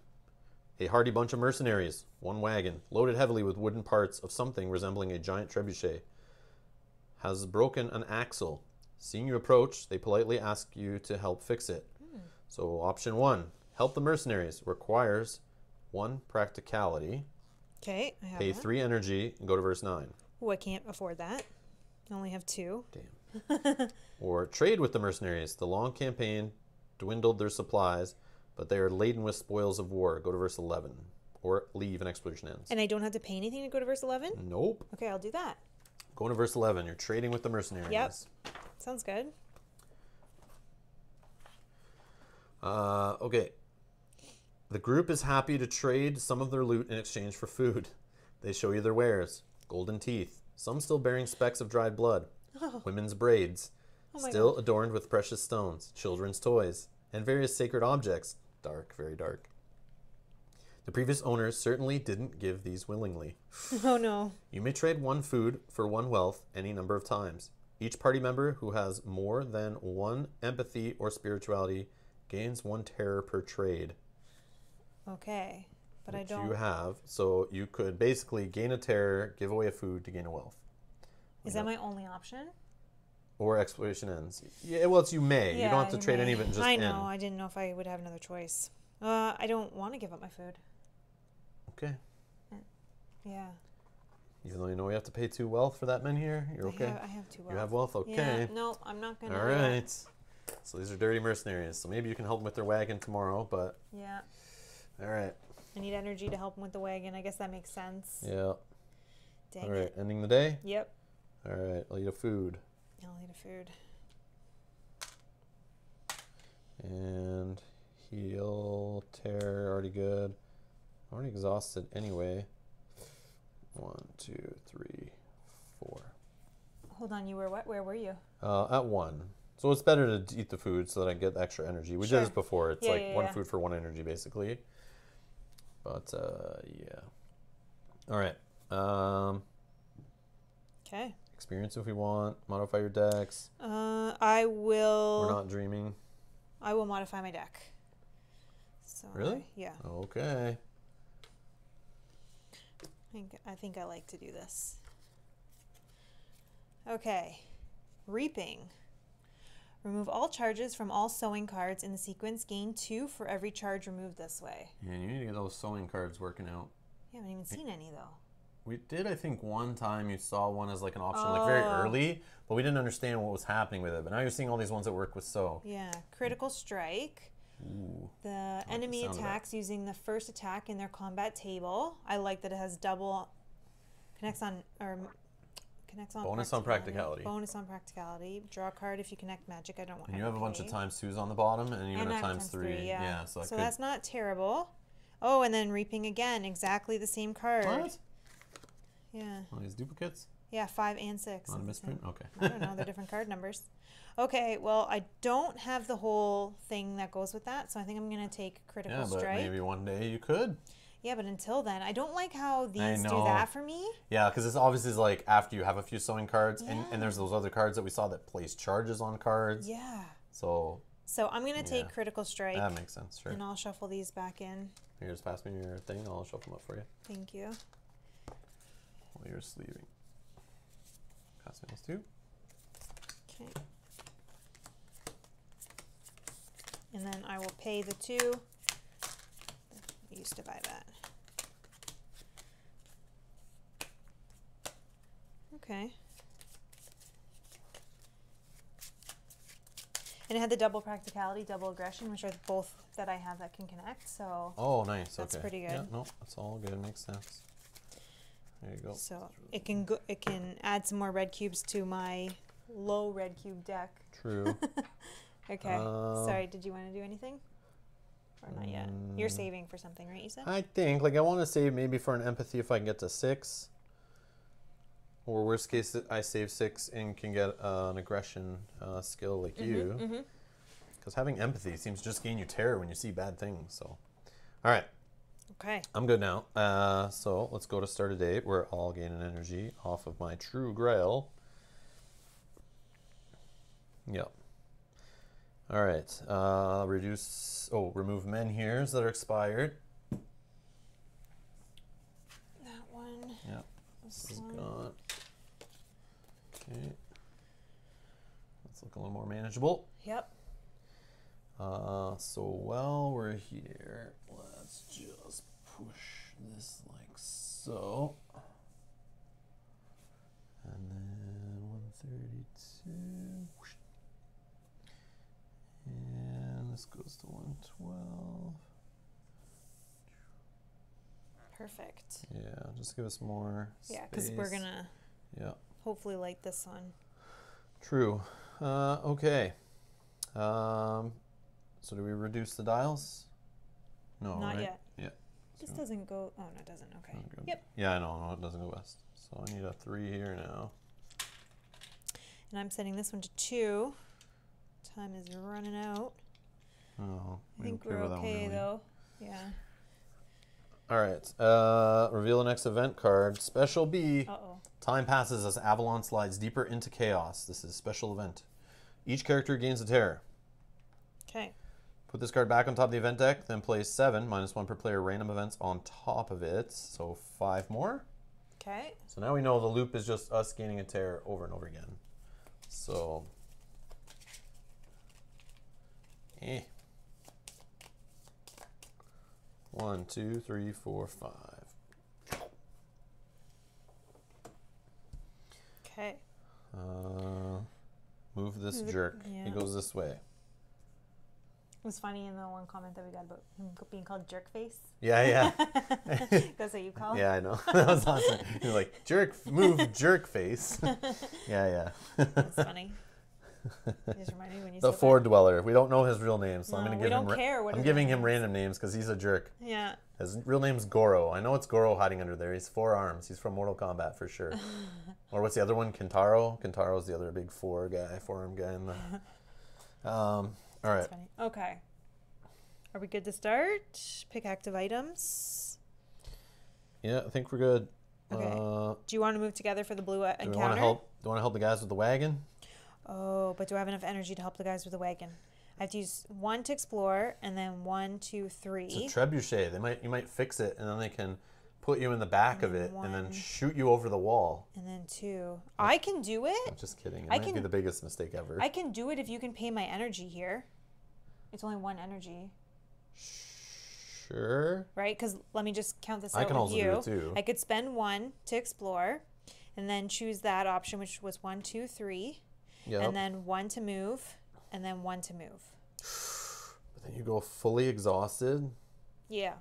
a hardy bunch of mercenaries, one wagon, loaded heavily with wooden parts of something resembling a giant trebuchet, has broken an axle. Seeing you approach, they politely ask you to help fix it. Hmm. So, option one help the mercenaries requires one practicality, Okay, I have pay that. three energy, and go to verse 9. Oh, I can't afford that. I only have two. Damn. (laughs) or trade with the mercenaries. The long campaign dwindled their supplies, but they are laden with spoils of war. Go to verse 11. Or leave and exploration ends. And I don't have to pay anything to go to verse 11? Nope. Okay, I'll do that. Go to verse 11. You're trading with the mercenaries. Yep. Sounds good. Uh, okay. The group is happy to trade some of their loot in exchange for food. They show you their wares golden teeth, some still bearing specks of dried blood, oh. women's braids, Oh still adorned with precious stones, children's toys, and various sacred objects. Dark, very dark. The previous owners certainly didn't give these willingly. (laughs) Oh no. You may trade one food for one wealth any number of times. Each party member who has more than one empathy or spirituality gains one terror per trade. Okay. But I don't. You have. So you could basically gain a terror, give away a food to gain a wealth. Is that my only option? Or exploration ends. Yeah, well, it's you may. Yeah, you don't have to trade may. any of it and just I end. know. I didn't know if I would have another choice. Uh, I don't want to give up my food. Okay. Yeah. Even though you know you have to pay two wealth for that menhir, you're I okay. have, I have two. wealth. You have wealth. wealth, Yeah. okay. No, I'm not gonna. All that. So these are dirty mercenaries. So maybe you can help them with their wagon tomorrow, but Yeah. All right. I need energy to help him with the wagon. I guess that makes sense. Yeah. Dang All right. it. Ending the day. Yep. All right. I'll eat a food. I'll eat a food. And heal, tear, already good. Already exhausted anyway. One, two, three, four. Hold on. You were what? Where were you? Uh, at one. So it's better to eat the food so that I get extra energy. We Sure. did this before. It's Yeah, like yeah, one yeah. food for one energy, basically. But uh, yeah. All right. Um, Okay. experience if we want. Modify your decks. Uh, I will. We're not dreaming. I will modify my deck. So Really? Yeah. Okay. I think I think I like to do this. Okay. Reaping. Remove all charges from all sowing cards in the sequence. Gain two for every charge removed this way. And you need to get those sowing cards working out. You haven't even seen any though. We did, I think, one time you saw one as like an option, like very Oh. early, but we didn't understand what was happening with it. But now you're seeing all these ones that work with sow. Yeah. Critical strike. Ooh. The the enemy that. attacks using the first attack in their combat table. I like that it has double connects on or connects on Bonus on practicality. Bonus on practicality. Draw a card if you connect magic. I don't want. And you have a bunch of times twos on the bottom, and you And have have times three. yeah. so that so could. that's not terrible. Oh, and then reaping again, exactly the same card. what? Yeah, All these duplicates? yeah, five and six. Not a is the same. misprint? Okay. I don't know. They're different card numbers. Okay, well, I don't have the whole thing that goes with that, so I think I'm gonna take critical yeah, but strike. maybe one day you could. Yeah, but until then, I don't like how these do that for me. Yeah, because it's obviously is like after you have a few sowing cards, and, Yeah. and there's those other cards that we saw that place charges on cards. Yeah. So So I'm gonna take Yeah. critical strike, that makes sense. Sure. and I'll shuffle these back in. Here, just pass me your thing. I'll shuffle them up for you Thank you. while you're sleeving. Pass me those two. Okay. And then I will pay the two. I used to buy that. Okay. And it had the double practicality, double aggression, which are both that I have that can connect. So, Oh, nice. That's okay. pretty Yeah, good. no, that's all good. Makes sense. There you go. so it can go. It can add some more red cubes to my low red cube deck. True. (laughs) Okay. Uh, Sorry. Did you want to do anything? Or not yet? You're mm, saving for something, right? You said. I think like I want to save maybe for an empathy if I can get to six. Or worst case, I save six and can get uh, an aggression uh, skill like you. Mm-hmm. Because having empathy seems to just gain you terror when you see bad things. So, all right, Okay. I'm good now. Uh, so let's go to start a date. We're all gaining energy off of my true grail. Yep. All right. Uh, reduce. Oh, remove menhirs that are expired. That one. Yep. This This is one. gone. Okay. Let's look a little more manageable. Yep. Uh, so while we're here, let's just push this like so. And then 132. And this goes to 112. Perfect. Yeah, just give us more. Yeah, because we're gonna Yeah. hopefully light this one. True. Uh, okay. Um, so do we reduce the dials? No, Not right? yet. Yeah. This So- doesn't go. Oh no, it doesn't. Okay. Yep. Yeah, I know. No, it doesn't go west. So I need a three here now. And I'm setting this one to two. Time is running out. Oh, I think we're one, okay do we? though. Yeah. All right. Uh, reveal the next event card. Special B. Uh oh. Time passes as Avalon slides deeper into chaos. This is a special event. Each character gains a terror. Okay. Put this card back on top of the event deck, then place seven minus one per player random events on top of it. So five more. Okay. So now we know the loop is just us gaining a tear over and over again. So, eh. One, two, three, four, five. Okay. Uh, move this jerk. yeah. He goes this way. It was funny in the one comment that we got about him being called jerk face. Yeah, yeah. (laughs) That's what you call it? yeah, I know. (laughs) that was awesome. You're like, jerk, move, jerk face. (laughs) yeah, yeah. That's funny. It just reminded me when you (laughs) the Ford dweller. We don't know his real name, so I'm gonna give him. care what I'm giving him random names because he's a jerk. Yeah. His real name's Goro. I know it's Goro hiding under there. He's four arms. He's from Mortal Kombat for sure. (laughs) or what's the other one? Kintaro. Kintaro's the other big four guy, four arm guy. In the... (laughs) Um. All right. Funny. Okay. Are we good to start? Pick active items. Yeah, I think we're good. Okay. Uh, Do you want to move together for the blue uh, do we encounter? want to help? Do you want to help the guys with the wagon? Oh, but do I have enough energy to help the guys with the wagon? I have to use one to explore, and then one, two, three. It's a trebuchet. They might you might fix it, and then they can put you in the back of it, and then shoot you over the wall. and then two. I can do it. I'm just kidding. It I might be can- the biggest mistake ever. I can do it if you can pay my energy here. It's only one energy, Sure. right? Because let me just count this I out can with also do you. it too. I could spend one to explore, and then choose that option, which was one, two, three, Yeah. and then one to move, and then one to move. But then you go fully exhausted. Yeah.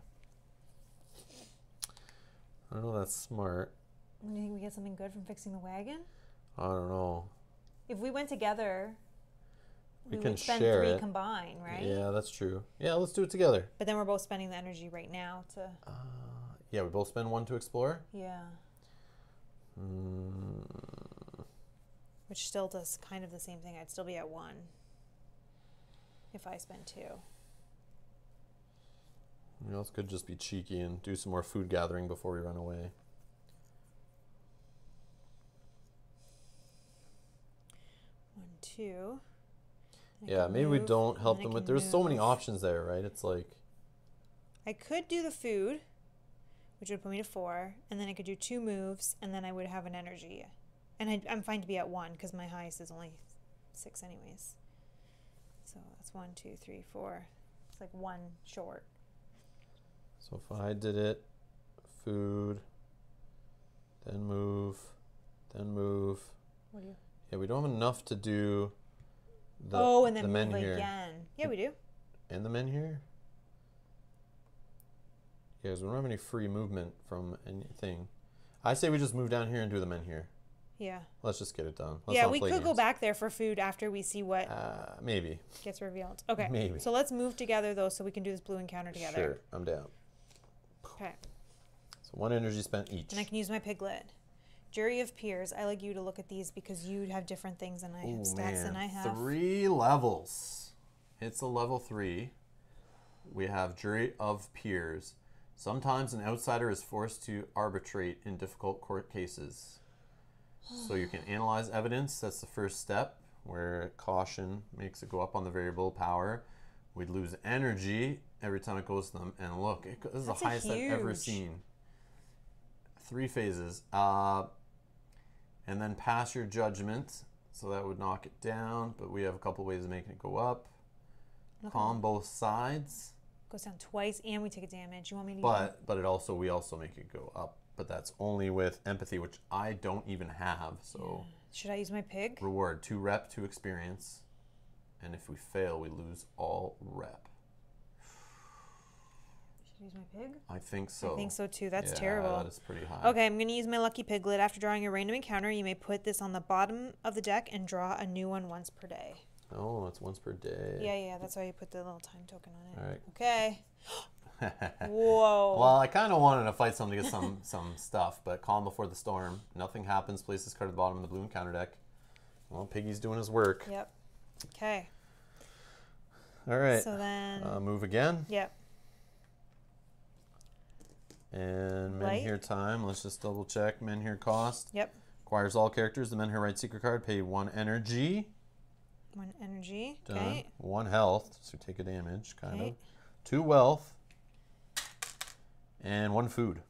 I don't know. That's smart. Do You think we get something good from fixing the wagon? I don't know. If we went together, We we, can would spend share three it. combined, right? Yeah, that's true. Yeah, let's do it together. But then we're both spending the energy right now to. Uh, yeah, we both spend one to explore. Yeah. Mm, Which still does kind of the same thing. I'd still be at one if I spend two. you know, it's good just be cheeky and do some more food gathering before we run away. One, two. I yeah, could maybe we don't help them with. can There's so many options there, right? It's like I could do the food, which would put me to four, and then I could do two moves, and then I would have an energy. And I, I'm fine to be at one because my highest is only six, anyways. So that's one, two, three, four. It's like one short. so. If I did it, food, then move, then move. What do you? Yeah, we don't have enough to do. The, oh, and then the move menhir again. Yeah, we do. and the menhir. Yeah, 'cause we don't have any free movement from anything. I say we just move down here and do the menhir. Yeah. Let's just get it done. Let's yeah, we could go back there for food after we see what Uh, maybe. gets revealed. Okay. Maybe. So let's move together though, so we can do this blue encounter together. Sure, I'm down. Okay. So one energy spent each. And I can use my piglet. Jury of peers. I like you to look at these because you have different things than I have Ooh, stats than I have. Three levels. It's a level three. We have jury of peers. Sometimes an outsider is forced to arbitrate in difficult court cases. So you can analyze evidence. That's the first step, where caution makes it go up on the variable power. We'd lose energy every time it goes to them. And look, it, this is That's the highest I've ever seen. Three phases. Uh, and then pass your judgment. So that would knock it down, but we have a couple ways of making it go up. Okay. Calm both sides, Goes down twice and we take a damage. You want me to but but it also we also make it go up, but that's only with empathy, which I don't even have. So Should I use my pig? reward two rep, two experience, and if we fail, we lose all rep. Should I use my pig? I think so. I think so too. That's Yeah, terrible. That is pretty high. Okay, I'm going to use my lucky piglet. After drawing a random encounter, you may put this on the bottom of the deck and draw a new one once per day. Oh, it's once per day. Yeah, yeah, that's why you put the little time token on it. All right. Okay. Whoa. (laughs) Well, I kind of wanted to fight something to get some (laughs) some stuff, but calm before the storm. Nothing happens. Place this card at the bottom of the blue encounter deck. Well, Piggy's doing his work. Yep. Okay. All right. So then, uh, move again. yep. And menhir time. Let's just double check. Menhir cost. Yep. Acquires all characters. The menhir right secret card. Pay one energy. One energy. Done. Okay. One health. So take a damage, kind Okay. of. Two wealth. And one food.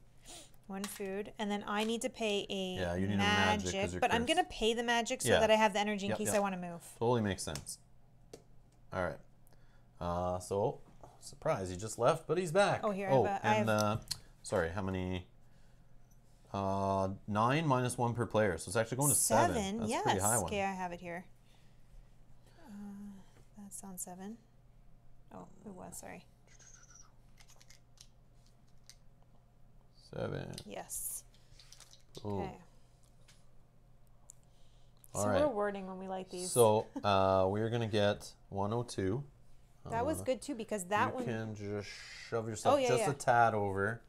One food, and then I need to pay a Yeah, you need a magic 'cause you're but I'm gonna pay the magic so Yeah. that I have the energy in Yep, case yep. I want to move. Totally makes sense. All right. Uh, so surprise, he just left, but he's back. Oh, here, I Oh, have a- I and uh, sorry, how many? Uh, nine minus one per player, so it's actually going to seven. That's a yes. pretty high one. Okay, I have it here. Uh, that's on seven. Oh, it was. Sorry. Seven. Yes. Ooh. Okay. All so right. we're wording when we like these. So uh, we're gonna get 102. that was good too because that you one. You can just shove yourself Oh, yeah, just yeah. a tad over.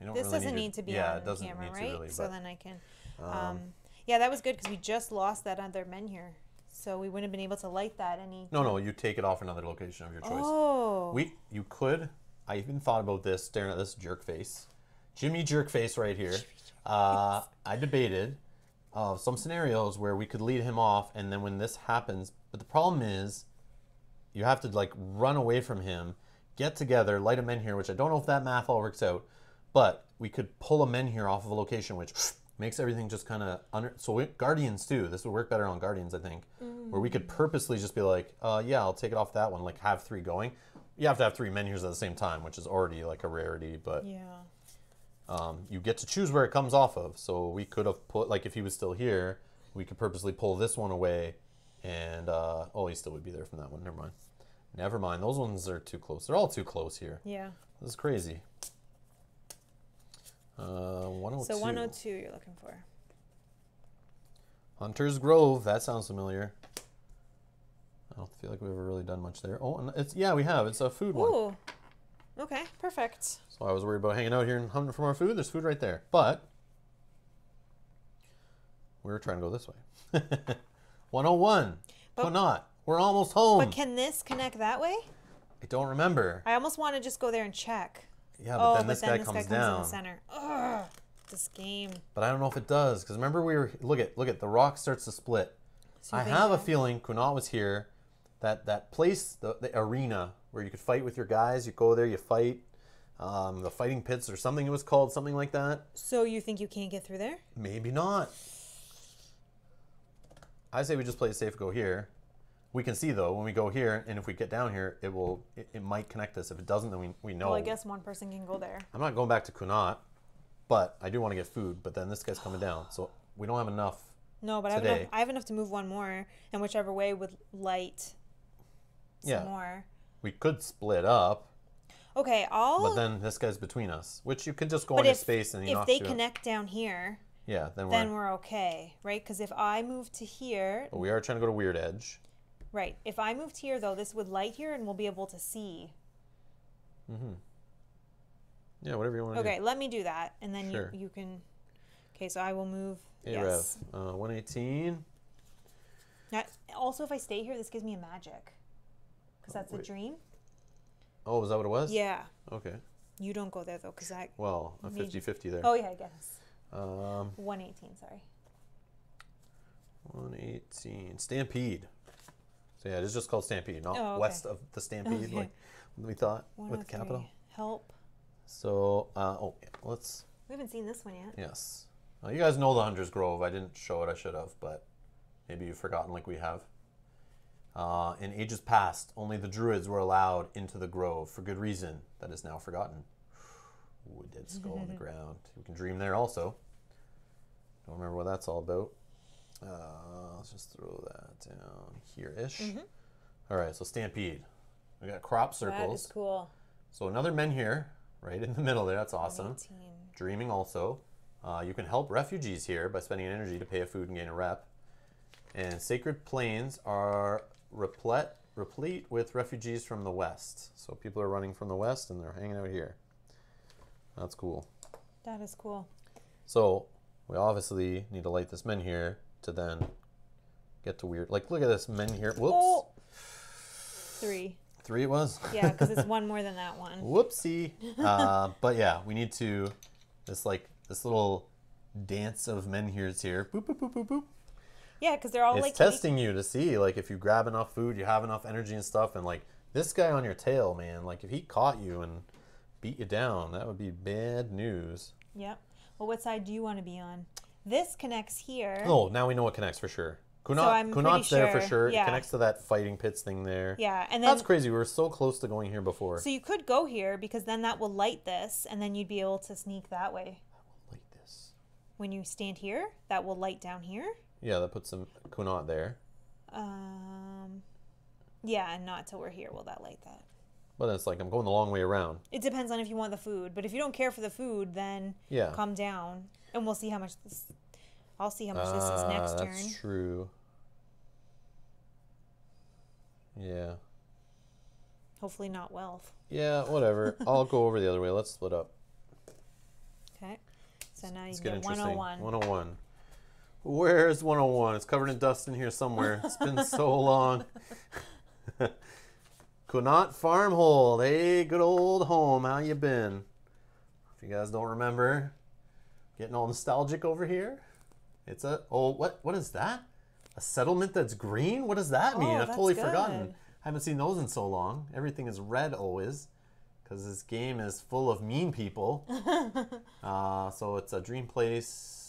You don't This really doesn't need, need to be yeah, on it doesn't camera, need right? to really. so but, then I can. Um, yeah, that was good because we just lost that other menhir, so we wouldn't have been able to light that any. no, no, you take it off another location of your choice. Oh. We, you could. I even thought about this, staring at this jerk face, Jimmy jerk face right here. Uh, I debated uh, some scenarios where we could lead him off, and then when this happens, but the problem is, you have to like run away from him, get together, light a menhir, which I don't know if that math all works out, but we could pull a menhir off of a location, which (sniffs) makes everything just kind of under. So we, guardians too. This would work better on guardians, I think, where we could purposely just be like, uh, yeah, I'll take it off that one, like have three going. You have to have three menhir at the same time, which is already like a rarity, but yeah. Um, you get to choose where it comes off of. So we could have put like if he was still here, we could purposely pull this one away, and uh, oh, he still would be there from that one. Never mind. Never mind. Those ones are too close. They're all too close here. Yeah. This is crazy. Uh, 102. So 102 you're looking for. Hunter's Grove. That sounds familiar. I don't feel like we've ever really done much there. Oh, and it's yeah, we have. It's a food one. Okay, perfect. So I was worried about hanging out here and hunting from our food. There's food right there. But we were trying to go this way. (laughs) 101. But- not. We're almost home. But can this connect that way? I don't remember. I almost want to just go there and check. Yeah, but oh, then but this then guy this comes guy comes down. in the center. Ugh, this game. But I don't know if it does because remember we were look at look at the rock starts to split. So I have a feeling Cuanacht was here. That that place, the, the arena where you could fight with your guys. You go there, you fight. Um, the fighting pits or something it was called, something like that. So you think you can't get through there? Maybe not. I say we just play it safe. Go here. We can see though when we go here, and if we get down here, it will. It, it might connect us. If it doesn't, then we, we know. Well, I guess one person can go there. I'm not going back to Cuanacht, but I do want to get food. But then this guy's coming down, so we don't have enough. No, but I have, enough, I have enough to move one more, and whichever way would light some Yeah. more. We could split up, Okay, I'll. but then this guy's between us, which you could just go but into if, space and he if they connect down here, Yeah, then we're. then we're okay, right? Because if I move to here, but we are trying to go to Weird Edge. right? If I moved here though, this would light here, and we'll be able to see. Mm-hmm. Yeah, whatever you want to Okay, let me do that, and then Sure. you you can. Okay, so I will move. do. Hey, yes. Rev. Uh, 118. Now, also, if I stay here, this gives me a magic. Because that's a dream. Oh, is that what it was? Yeah. Okay. You don't go there though, because I. Well, a Need- 50 50 there. Oh yeah, I guess. Um, 118. Sorry. 118. Stampede. So yeah, it is just called Stampede, not Oh, okay. west of the Stampede, Okay. like we thought with the capital. Help. So, uh, oh, yeah, let's, We haven't seen this one yet. yes. Uh, you guys know the Hunter's Grove. I didn't show it, I should have, but maybe you've forgotten like we have. Uh, in ages past, only the Druids were allowed into the grove for good reason that is now forgotten. Ooh, a dead skull on the (laughs) ground. We can dream there also. Don't remember what that's all about. Uh, let's just throw that down here ish. All right, so Stampede. We got crop circles. That is cool. So another menhir, right in the middle there. That's awesome. 118. Dreaming also. Uh, you can help refugees here by spending energy to pay a food and gain a rep. And sacred plains are replete, replete with refugees from the west. So people are running from the west and they're hanging out here. That's cool. That is cool. So we obviously need to light this menhir to then get to weird. Like, look at this menhir. Whoops. Oh. Three. Three it was. Yeah, because it's (laughs) one more than that one. Whoopsie. (laughs) uh, but yeah, we need to this like this little dance of menhirs here. Boop boop boop boop boop. Yeah, because they're all It's like. testing you to see like if you grab enough food, you have enough energy and stuff, and like this guy on your tail, man. Like if he caught you and beat you down, that would be bad news. Yep. Well, what side do you want to be on? This connects here. Oh, now we know what connects for sure. Cuanacht, I'm pretty Cuanacht's there for sure, sure. yeah. It connects to that fighting pits thing there. Yeah, and then That's crazy. We were so close to going here before. so you could go here because then that will light this, and then you'd be able to sneak that way. like this. When you stand here, that will light down here. Yeah, that puts some Cuanacht there. Um, yeah, and not till we're here will that light that. But it's like I'm going the long way around. It depends on if you want the food, but if you don't care for the food, then Yeah. come down, and we'll see how much this. I'll see how much this is Ah, next that's turn. true. Yeah. Hopefully not wealth. Yeah, whatever. (laughs) I'll go over the other way. Let's split up. Okay. So now you Let's get get 101. 101. Where's 101? It's covered in dust in here somewhere. It's been so (laughs) long. (laughs) Cuanacht Farmhold. Hey, good old home. How you been? If you guys don't remember, getting all nostalgic over here. It's a oh what what is that? A settlement that's green? What does that mean? Oh, I've totally forgotten. I haven't seen those in so long. Everything is red always. Because this game is full of mean people. (laughs) Uh, so it's a dream place,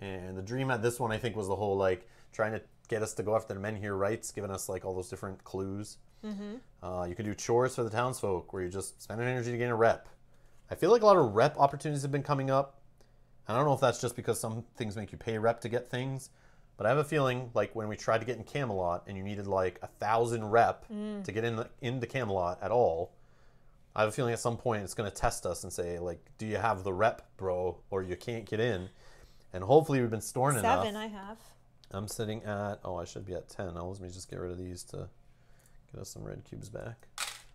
and the dream at this one I think was the whole like trying to get us to go after the menhir rights, giving us like all those different clues. Uh, you can do chores for the townsfolk, where you just spend an energy to gain a rep. I feel like a lot of rep opportunities have been coming up. I don't know if that's just because some things make you pay rep to get things, but I have a feeling like when we tried to get in Camelot and you needed like a thousand rep to get in the, into Camelot at all. I have a feeling at some point it's going to test us and say like, do you have the rep, bro, or you can't get in. And hopefully we've been storing Seven, enough. I have. I'm sitting at oh I should be at ten. Now let me just get rid of these to get us some red cubes back.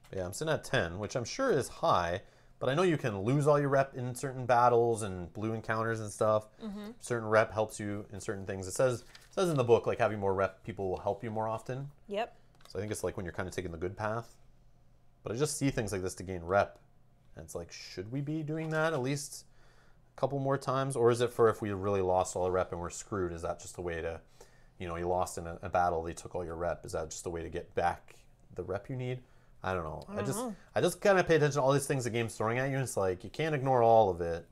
But yeah, I'm sitting at ten, which I'm sure is high, but I know you can lose all your rep in certain battles and blue encounters and stuff. Mm-hmm. Certain rep helps you in certain things. It says it says in the book like having more rep people will help you more often. Yep. So I think it's like when you're kind of taking the good path. But I just see things like this to gain rep. And it's like, should we be doing that at least couple more times? Or is it for if we really lost all the rep and we're screwed? Is that just a way to, you know, you lost in a, a battle, they took all your rep. Is that just a way to get back the rep you need? I don't know. I, just I just kind of pay attention to all these things the game's throwing at you. And it's like, you can't ignore all of it.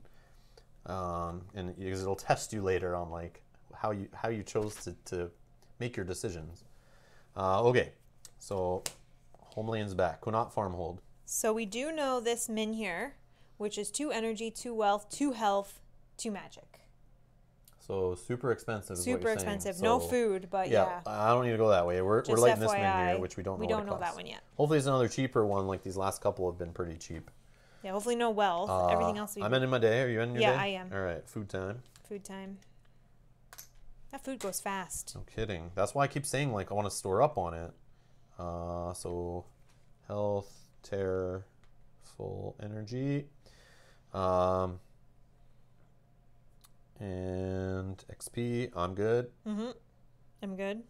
Um, and because it'll test you later on like how you how you chose to, to make your decisions. Uh, okay, so Homeland's back. Cuanacht Farmhold. So we do know this menhir, which is two energy, two wealth, two health, two magic. So super expensive. Is what Super expensive. no food, but Yeah, yeah. I don't need to go that way. We're, we're Just lighting this FYI, menu here, which we don't know. we don't know that one yet. Hopefully, it's another cheaper one. Like these last couple have been pretty cheap. Yeah, hopefully no wealth. Uh, Everything else we I'm ending my day. Are you ending your Yeah, day? Yeah, I am. All right, food time. food time. That food goes fast. No kidding. That's why I keep saying like I want to store up on it. Uh, so health, terror, full energy, um, and XP. I'm good. Mm-hmm. I'm good.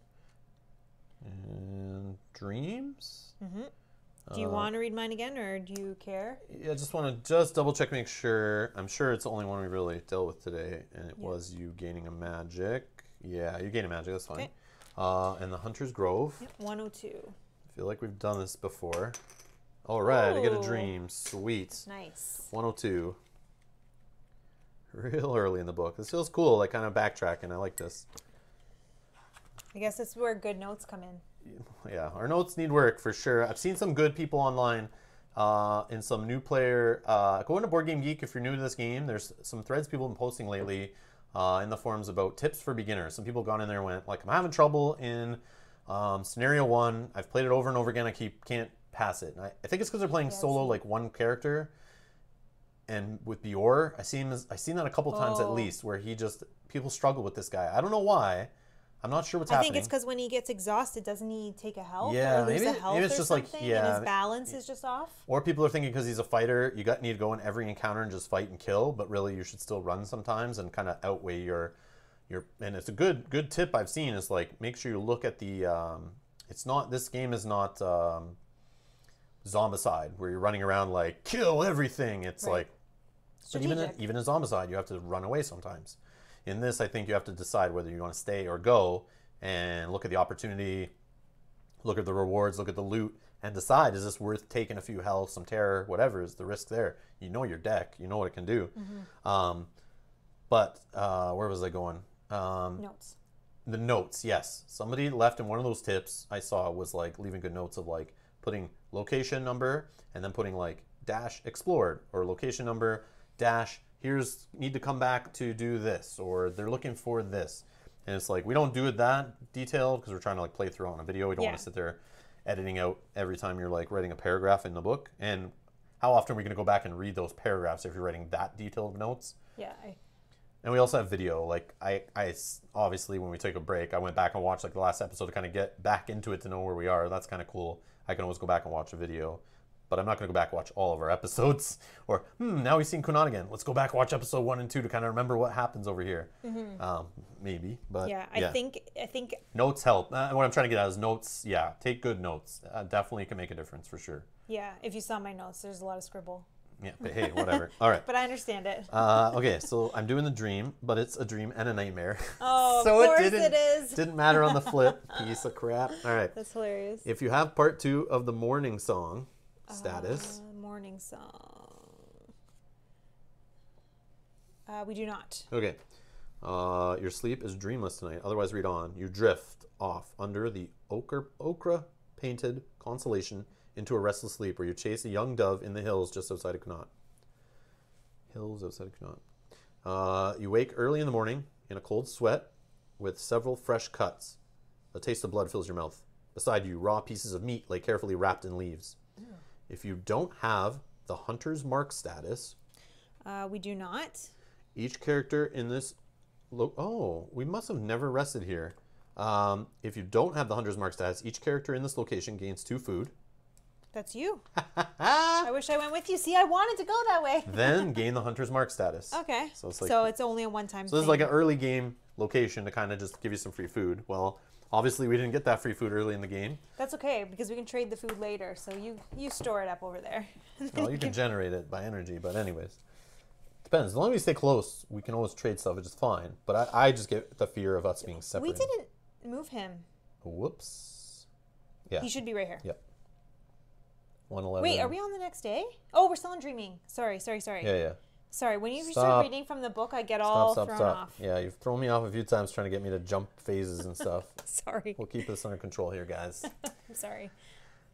And dreams. Mm-hmm. Do you Uh, want to read mine again, or do you care? Yeah, I just want to just double check, make sure. I'm sure it's the only one we really dealt with today, and it Yeah. was you gaining a magic. Yeah, you gain a magic. That's fine. Okay. Uh, and the Hunter's Grove. Yep, 102. I feel like we've done this before. All right, I get a dream. Sweet. Nice. 102. Real early in the book. This feels cool, like kind of backtracking. And I like this. I guess that's where good notes come in. Yeah, our notes need work for sure. I've seen some good people online uh, and some new player. Uh, go into Board Game Geek if you're new to this game. There's some threads people have been posting lately uh, in the forums about tips for beginners. Some people gone in there and went like, I'm having trouble in um, scenario one. I've played it over and over again. I keep can't pass it. And I, I think it's because they're playing I've solo, like one character. And with Beor, I see him. I seen that a couple times at Oh. least, where he just people struggle with this guy. I don't know why. I'm not sure what's I happening. I think it's because when he gets exhausted, doesn't he take a health? Yeah, or lose maybe- a health maybe it's or just like- something, yeah, and his balance is just off. Or people are thinking because he's a fighter, you got need to go in every encounter and just fight and kill, but really you should still run sometimes and kind of outweigh your your. And it's a good good tip I've seen is like make sure you look at the. Um, it's not this game is not um, zombicide where you're running around like kill everything. It's Right. like but even in, even in zombicide, you have to run away sometimes. In this, I think you have to decide whether you want to stay or go, and look at the opportunity, look at the rewards, look at the loot, and decide is this worth taking a few health, some terror, whatever is the risk there. You know your deck, you know what it can do. Um, But uh, where was I going? Um, Notes. the notes, yes. Somebody left in one of those tips I saw was like leaving good notes of like putting location number and then putting like dash explored or location number dash here's need to come back to do this or they're looking for this. And it's like we don't do it that detailed because we're trying to like play through on a video. We don't want to sit there editing out every time you're like writing a paragraph in the book. And how often are we going to go back and read those paragraphs if you're writing that detailed notes? Yeah. I, And we also have video. Like I, I obviously when we take a break, I went back and watched like the last episode to kind of get back into it to know where we are. That's kind of cool. I can always go back and watch a video, but I'm not going to go back and watch all of our (laughs) episodes. Or hmm, now we've seen Cuanacht again. Let's go back and watch episode one and two to kind of remember what happens over here. Um, maybe, but Mm-hmm. yeah. I think. I think. notes help. Uh, what I'm trying to get at is notes. Yeah, take good notes. Uh, definitely can make a difference for sure. Yeah. If you saw my notes, there's a lot of scribble. Yeah, but hey, whatever. All right. (laughs) But I understand it. Uh, okay, so I'm doing the dream, but it's a dream and a nightmare. (laughs) Oh, so of course it didn't, it is. didn't matter on the flip. (laughs) Piece of crap. All right. That's hilarious. If you have part two of the morning song status, Uh, morning song. Uh, we do not. okay. Uh, your sleep is dreamless tonight. Otherwise, read on. You drift off under the ochre, ochre painted constellation into a restless sleep where you chase a young dove in the hills just outside of Cuanacht. Hills outside of Cuanacht. Uh, you wake early in the morning in a cold sweat with several fresh cuts. A taste of blood fills your mouth. Beside you, raw pieces of meat lay carefully wrapped in leaves. If you don't have the hunter's mark status, Uh, we do not. each character in this. Lo- oh, we must have never rested here. Um, if you don't have the hunter's mark status, each character in this location gains two food. That's you. (laughs) I wish I went with you. See, I wanted to go that way. (laughs) then gain the hunter's mark status. Okay. So So it's it's, only a one-time. So this is like an early game location to kind of just give you some free food. Well, obviously we didn't get that free food early in the game. That's okay because we can trade the food later. So you you store it up over there. (laughs) Well, you can generate it by energy, but anyways, depends. As long as we stay close, we can always trade stuff, which is fine. But I, I just get the fear of us being separate. we didn't move him. Whoops. Yeah. He should be right here. Yep. One eleven. Wait, are we on the next day? Oh, we're still on dreaming. Sorry, sorry, sorry. Yeah, yeah. Sorry. When you Stop. start reading from the book, I get Stop, all stop, thrown stop. off. Yeah, you've thrown me off a few times trying to get me to jump phases and stuff. (laughs) Sorry. we'll keep this under control here, guys. (laughs) I'm sorry.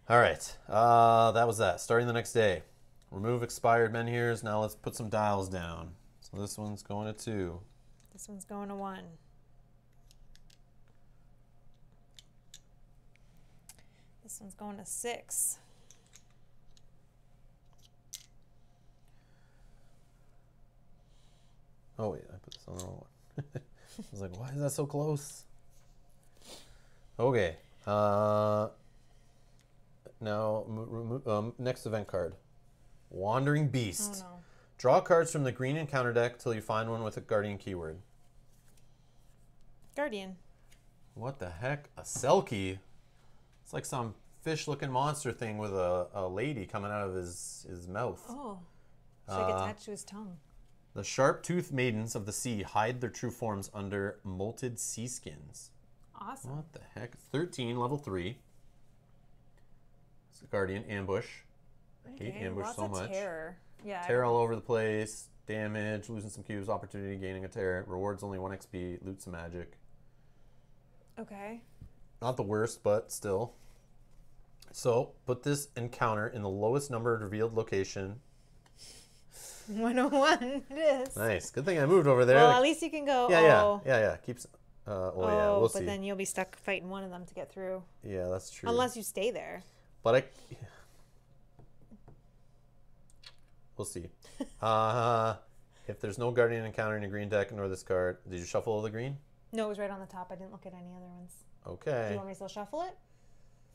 All right. Uh, that was that. Starting the next day. Remove expired menhirs. Now let's put some dials down. So this one's going to two. This one's going to one. This one's going to six. Oh wait, I put this on the wrong one. (laughs) I was like, why is that so close? Okay. Uh, now, um, next event card. Wandering Oh Beast. no. Draw cards from the green encounter deck till you find one with a guardian keyword. Guardian. What the heck? A Selkie? It's like some fish looking monster thing with a, a lady coming out of his, his mouth. Oh. Should I get Uh, attached to his tongue? The sharp toothed maidens of the sea hide their true forms under molted sea skins. Awesome. What the heck? 13, level 3. It's a Guardian Ambush. I hate ambush lots so of much. terror. Yeah. Tear all over the place. Damage, losing some cubes, opportunity, gaining a tear. Rewards only 1 XP, loot some magic. Okay. Not the worst, but still. So, put this encounter in the lowest numbered revealed location. 101 it is. Nice. Good thing I moved over there. Well, at least you can go. yeah, yeah, oh, yeah, yeah. Keeps. Uh, oh, yeah, oh, we'll but see. then you'll be stuck fighting one of them to get through. yeah, that's true. Unless you stay there. But I. (sighs) We'll see. (laughs) uh, if there's no Guardian encounter in your green deck nor this card, did you shuffle all the green? No, it was right on the top. I didn't look at any other ones. Okay. Do you want me to still shuffle it?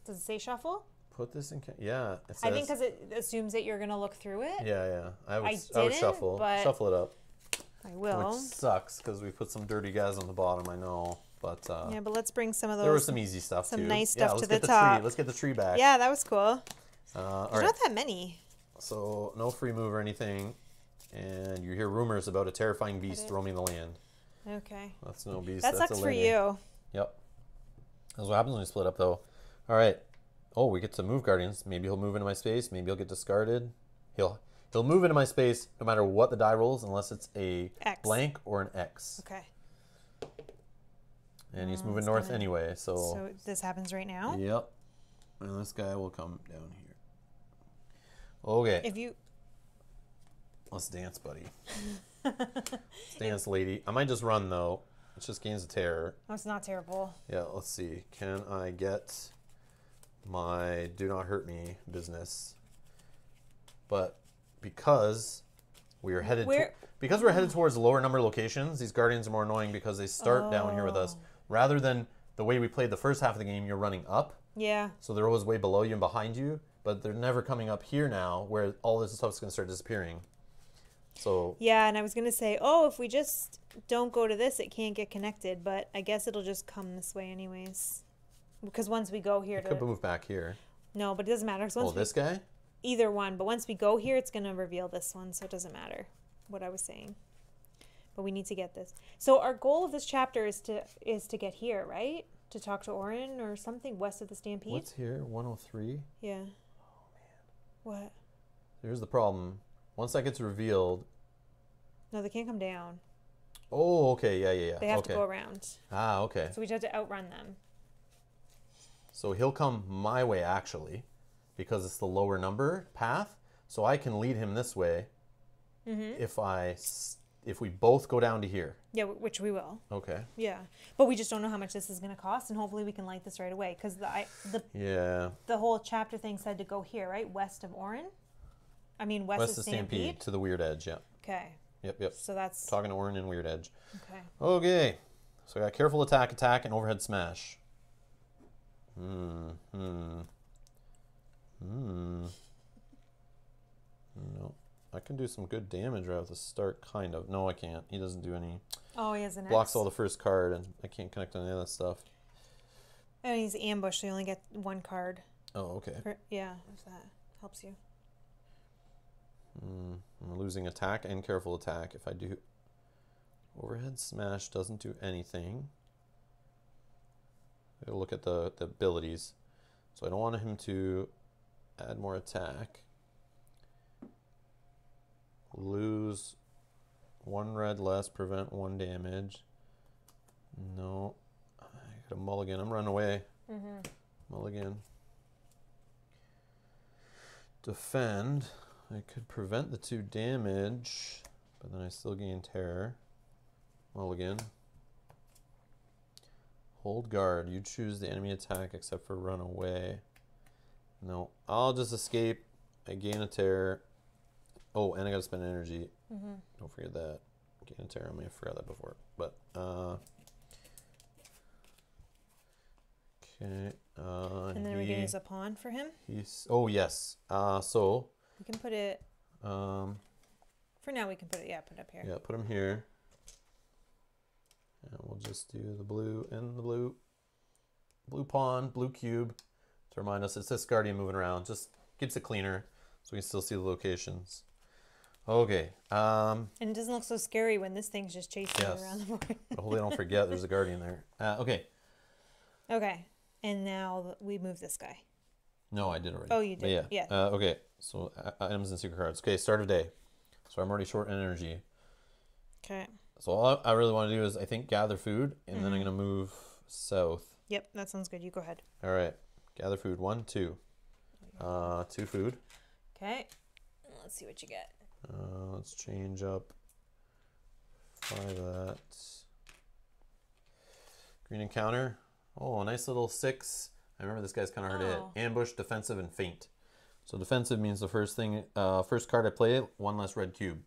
Does it say shuffle? Put this in. Yeah. It says, I think because it assumes that you're going to look through it. Yeah, yeah. I would, I I would shuffle. Shuffle it up. I will. Which sucks because we put some dirty guys on the bottom, I know. But uh, Yeah, but let's bring some of those. there was some easy stuff some too. nice stuff let's to the the top. Tree. Let's get the tree back. Yeah, that was cool. Uh, There's right. not that many. So no free move or anything, and you hear rumors about a terrifying beast roaming the land. Okay. That's no beast. That that's sucks a for you. Yep. That's what happens when you split up, though. All right. Oh, we get to move guardians. Maybe he'll move into my space. Maybe he'll get discarded. He'll He'll move into my space no matter what the die rolls, unless it's a X. blank or an X. Okay. And he's Oh, moving north gonna- anyway, so. So this happens right now. Yep. And this guy will come down here. Okay. If you Let's dance, buddy. Let's dance, lady. I might just run though. It's just gains of terror. That's not terrible. Yeah, let's see. Can I get my do not hurt me business? But because we are headed to, because we're headed towards lower number locations, these guardians are more annoying because they start down here with us Oh. rather than the way we played the first half of the game. You're running up, Yeah. so they're always way below you and behind you, but they're never coming up here now where all this stuff's going to start disappearing. So Yeah, and I was gonna say, oh, if we just don't go to this, it can't get connected. But I guess it'll just come this way anyways. Because once we go here I could move back here. no, but it doesn't matter. Oh, once we- this guy? either one, but once we go here, it's gonna reveal this one, so it doesn't matter what I was saying. But we need to get this. So our goal of this chapter is to is to get here, right? To talk to Orin or something west of the Stampede. What's here? 103? Yeah. Oh man. What? Here's the problem. Once that gets revealed, No, they can't come down. oh, okay, yeah, yeah, yeah. They have okay. to go around. Ah, okay. So we just have to outrun them. So he'll come my way actually, because it's the lower number path. So I can lead him this way. Mm-hmm. If I if we both go down to here. Yeah, which we will. Okay. Yeah, but we just don't know how much this is going to cost, and hopefully we can light this right away because the I, the Yeah. the whole chapter thing said to go here, right, west of Orin. I mean, west, West of Stampede. Stampede. to the Weird Edge. Yeah. Okay, Yep. Yep. so that's Talking to Orin and Weird Edge. okay. Okay. So I got careful attack, attack, and overhead smash. Hmm. Hmm. Hmm. No. I can do some good damage right at the start, kind of. No, I can't. He doesn't do any. Oh, he has an Blocks X. all the first card, and I can't connect on any of that stuff. And he's ambushed, so you only get one card. Oh, okay. Per, yeah, if that helps you. Hmm. I'm losing attack and careful attack if I do. Overhead smash doesn't do anything. Gotta look at the, the abilities. So I don't want him to add more attack. Lose one red less, prevent one damage. No. I got a mulligan. I'm running away. Mm-hmm. Mulligan. Defend. I could prevent the two damage, but then I still gain terror. Mulligan. Hold guard. You choose the enemy attack except for run away. No, I'll just escape. I gain a terror. Oh, and I gotta spend energy. Mm-hmm. Don't forget that. Gain a terror. I may have forgot that before, but uh. Okay. Uh, And then we he- use a pawn for him. He's oh yes. Uh so We can put it um for now. We can put it. Yeah, put it up here. yeah, put him here. And we'll just do the blue and the blue blue pawn, blue cube to remind us it's this guardian moving around. Just keeps it cleaner so we can still see the locations. Okay. Um And it doesn't look so scary when this thing's just chasing Yes. around the board. but hopefully I don't forget there's a guardian there. Uh, okay. okay, and now we move this guy. No, I did already. Oh, you But did. yeah. Yeah. Uh, okay. So uh, items and secret cards. Okay, start of day. So I'm already short in energy. Okay. So all I really want to do is I think gather food, and then I'm Mhm. gonna move south. Yep, that sounds good. You go ahead. All right, gather food. One, two, uh, two food. Okay. Let's see what you get. Uh, let's change up five of that. Green encounter. Oh, a nice little six. I remember this guy's kind of hard to Oh. hit. Ambush, defensive, and feint. So defensive means the first thing, uh, first card I play, one less red cube.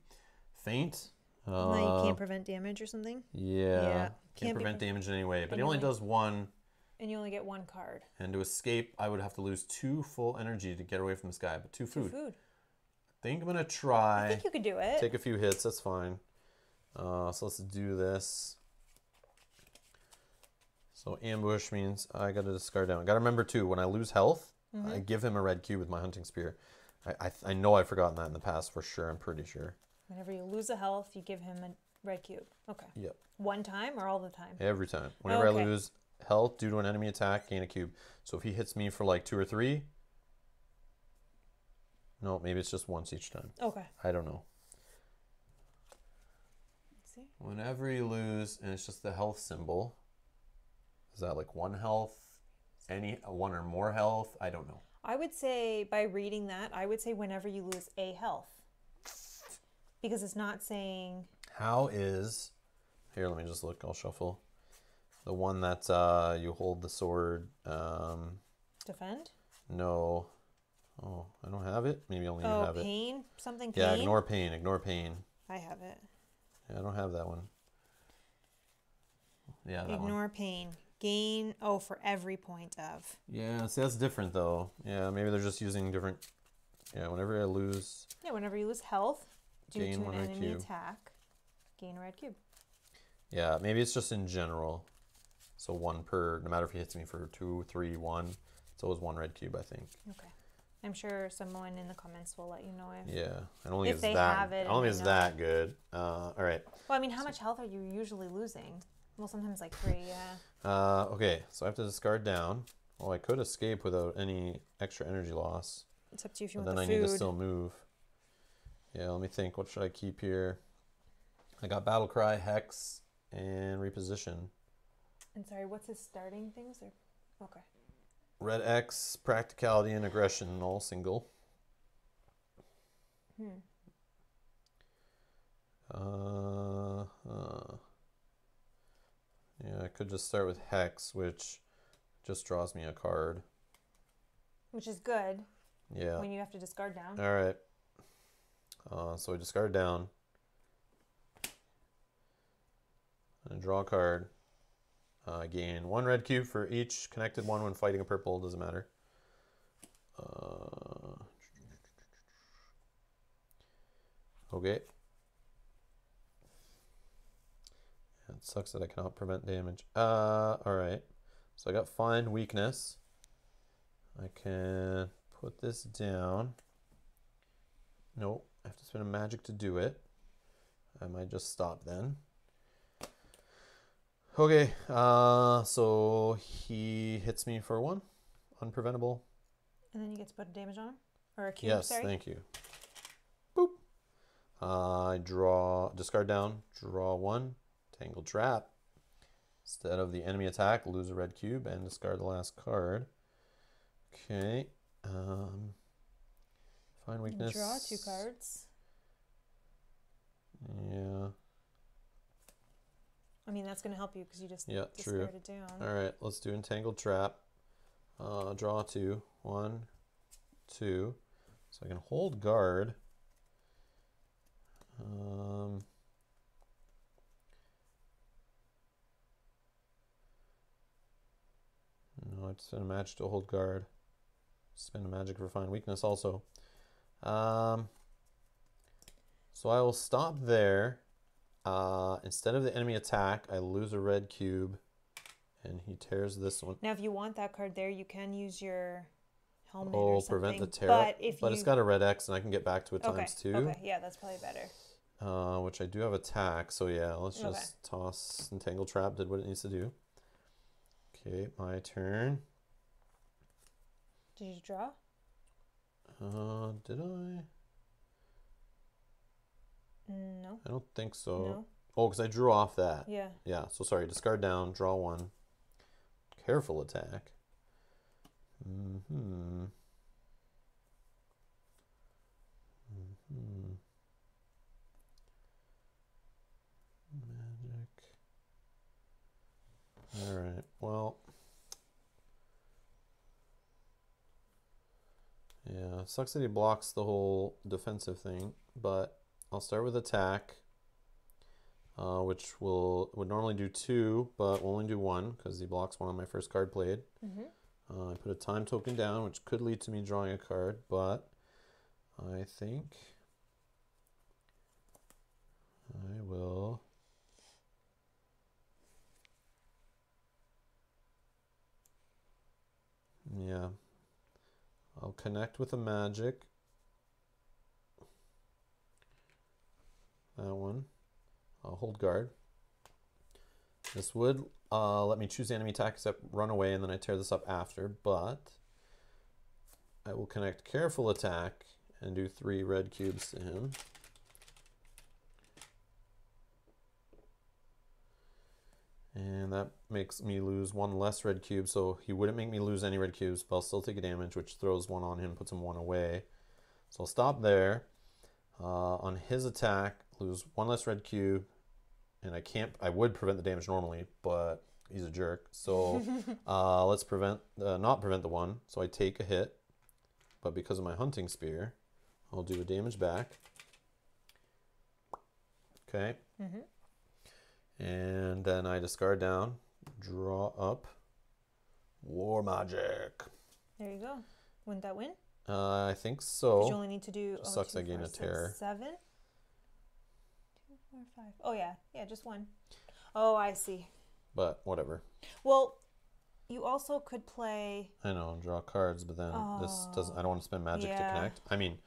Feint. Uh, now you can't prevent damage or something, Yeah. Yeah, Can't, can't prevent pre- damage in any way, but he only does one. and you only get one card. And to escape, I would have to lose two full energy to get away from this guy, but two Two food. food. think I'm gonna try. I think you could do it. Take a few hits, that's fine. Uh, so let's do this. So ambush means I gotta discard down. Gotta remember too, when I lose health, Mm-hmm. I give him a red cube with my hunting spear. I, I, I know I've forgotten that in the past for sure, I'm pretty sure. Whenever you lose a health, you give him a red cube. Okay. Yep. One time or all the time? Every time. Whenever Okay. I lose health due to an enemy attack, gain a cube. So if he hits me for like two or three, No, maybe it's just once each time. Okay. I don't know. Let's see. Whenever you lose, and it's just the health symbol. Is that like one health? Any one or more health? I don't know. I would say by reading that, I would say whenever you lose a health. Because it's not saying How is here? Let me just look. I'll shuffle. The one that uh, you hold the sword. Um, defend. no. Oh, I don't have it. Maybe only you Oh, have it. pain? Something pain? Yeah, ignore pain. Ignore pain. I have it. Yeah, I don't have that one. Yeah, that one. Ignore pain. Gain, oh, for every point of. Yeah, see, that's different though. Yeah, maybe they're just using different. Yeah, whenever I lose. Yeah, whenever you lose health due Gain to an enemy cube. attack, gain a red cube. Yeah, maybe it's just in general. So one per, no matter if he hits me for two, three, one. It's always one red cube, I think. Okay. I'm sure someone in the comments will let you know if. Yeah, I don't think If it's they that. have it I and don't think it's know that good. Uh, all right. Well, I mean, how much health are you usually losing? Well, sometimes like three, yeah. Uh, okay, so I have to discard down. Well, I could escape without any extra energy loss, It's up to you if you but want then the I food. need to still move. Yeah, let me think. What should I keep here? I got battle cry, hex, and reposition. And sorry, what's his starting things? Or okay. Red X, practicality and aggression, all single. Hmm. Uh, uh, yeah, I could just start with hex, which just draws me a card. Which is good Yeah. when you have to discard down. All right. Uh, so I discard down. And draw a card. Uh, gain one red cube for each connected one when fighting a purple. Doesn't matter. Uh, okay. It sucks that I cannot prevent damage. Uh, all right. So I got find weakness. I can put this down. Nope, I have to spend a magic to do it. I might just stop then. Okay, uh, so he hits me for one, unpreventable. And then you get to put a damage on him? Or a cube, yes, sorry. thank you. Boop. Uh, I draw, discard down, draw one, tangle trap. Instead of the enemy attack, lose a red cube and discard the last card. Okay. Um, find weakness. Draw two cards. Yeah. I mean, that's going to help you because you just Yeah, true. discarded down. All right, let's do entangled trap. Uh, draw two. One, two. So I can hold guard. Um, no, it's have to spend a magic to hold guard. Spend a magic for find weakness also. Um, so I will stop there. Uh, instead of the enemy attack, I lose a red cube, and he tears this one. Now, if you want that card there, you can use your helmet Oh, or something. prevent the tear. But if you it's got a red X, and I can get back to it okay, times two, okay, yeah, that's probably better. uh, which I do have attack. So yeah, let's Okay. just toss entangle trap. Did what it needs to do. Okay, my turn. Did you draw? Uh, did I? No. I don't think so. No. Oh, because I drew off that. Yeah. Yeah, so sorry, discard down, draw one. Careful attack. hmm hmm Magic. Alright, well. Yeah, sucks that he blocks the whole defensive thing, but I'll start with attack uh, which will would normally do two, but will only do one because he blocks one on my first card played. Mm-hmm. Uh, I put a time token down, which could lead to me drawing a card, but I think I will. Yeah, I'll connect with a magic. That one. I'll hold guard. This would uh, let me choose the enemy attack except run away and then I tear this up after, but I will connect careful attack and do three red cubes to him. And that makes me lose one less red cube, so he wouldn't make me lose any red cubes, but I'll still take a damage, which throws one on him, puts him one away. So I'll stop there. Uh, on his attack, lose one less red cube, and I can't. I would prevent the damage normally, but he's a jerk. So (laughs) uh, let's prevent, uh, not prevent the one. So I take a hit, but because of my hunting spear, I'll do a damage back. Okay. Mhm. And then I discard down, draw up, war magic. There you go. Wouldn't that win? Uh, I think so. you only need to do. Oh, sucks I gain four, a six, terror. Seven. Two, four, five. Oh yeah, yeah, just one. Oh, I see. But whatever. Well, you also could play. I know, draw cards, but then this doesn't. I don't want to spend magic to connect. I mean,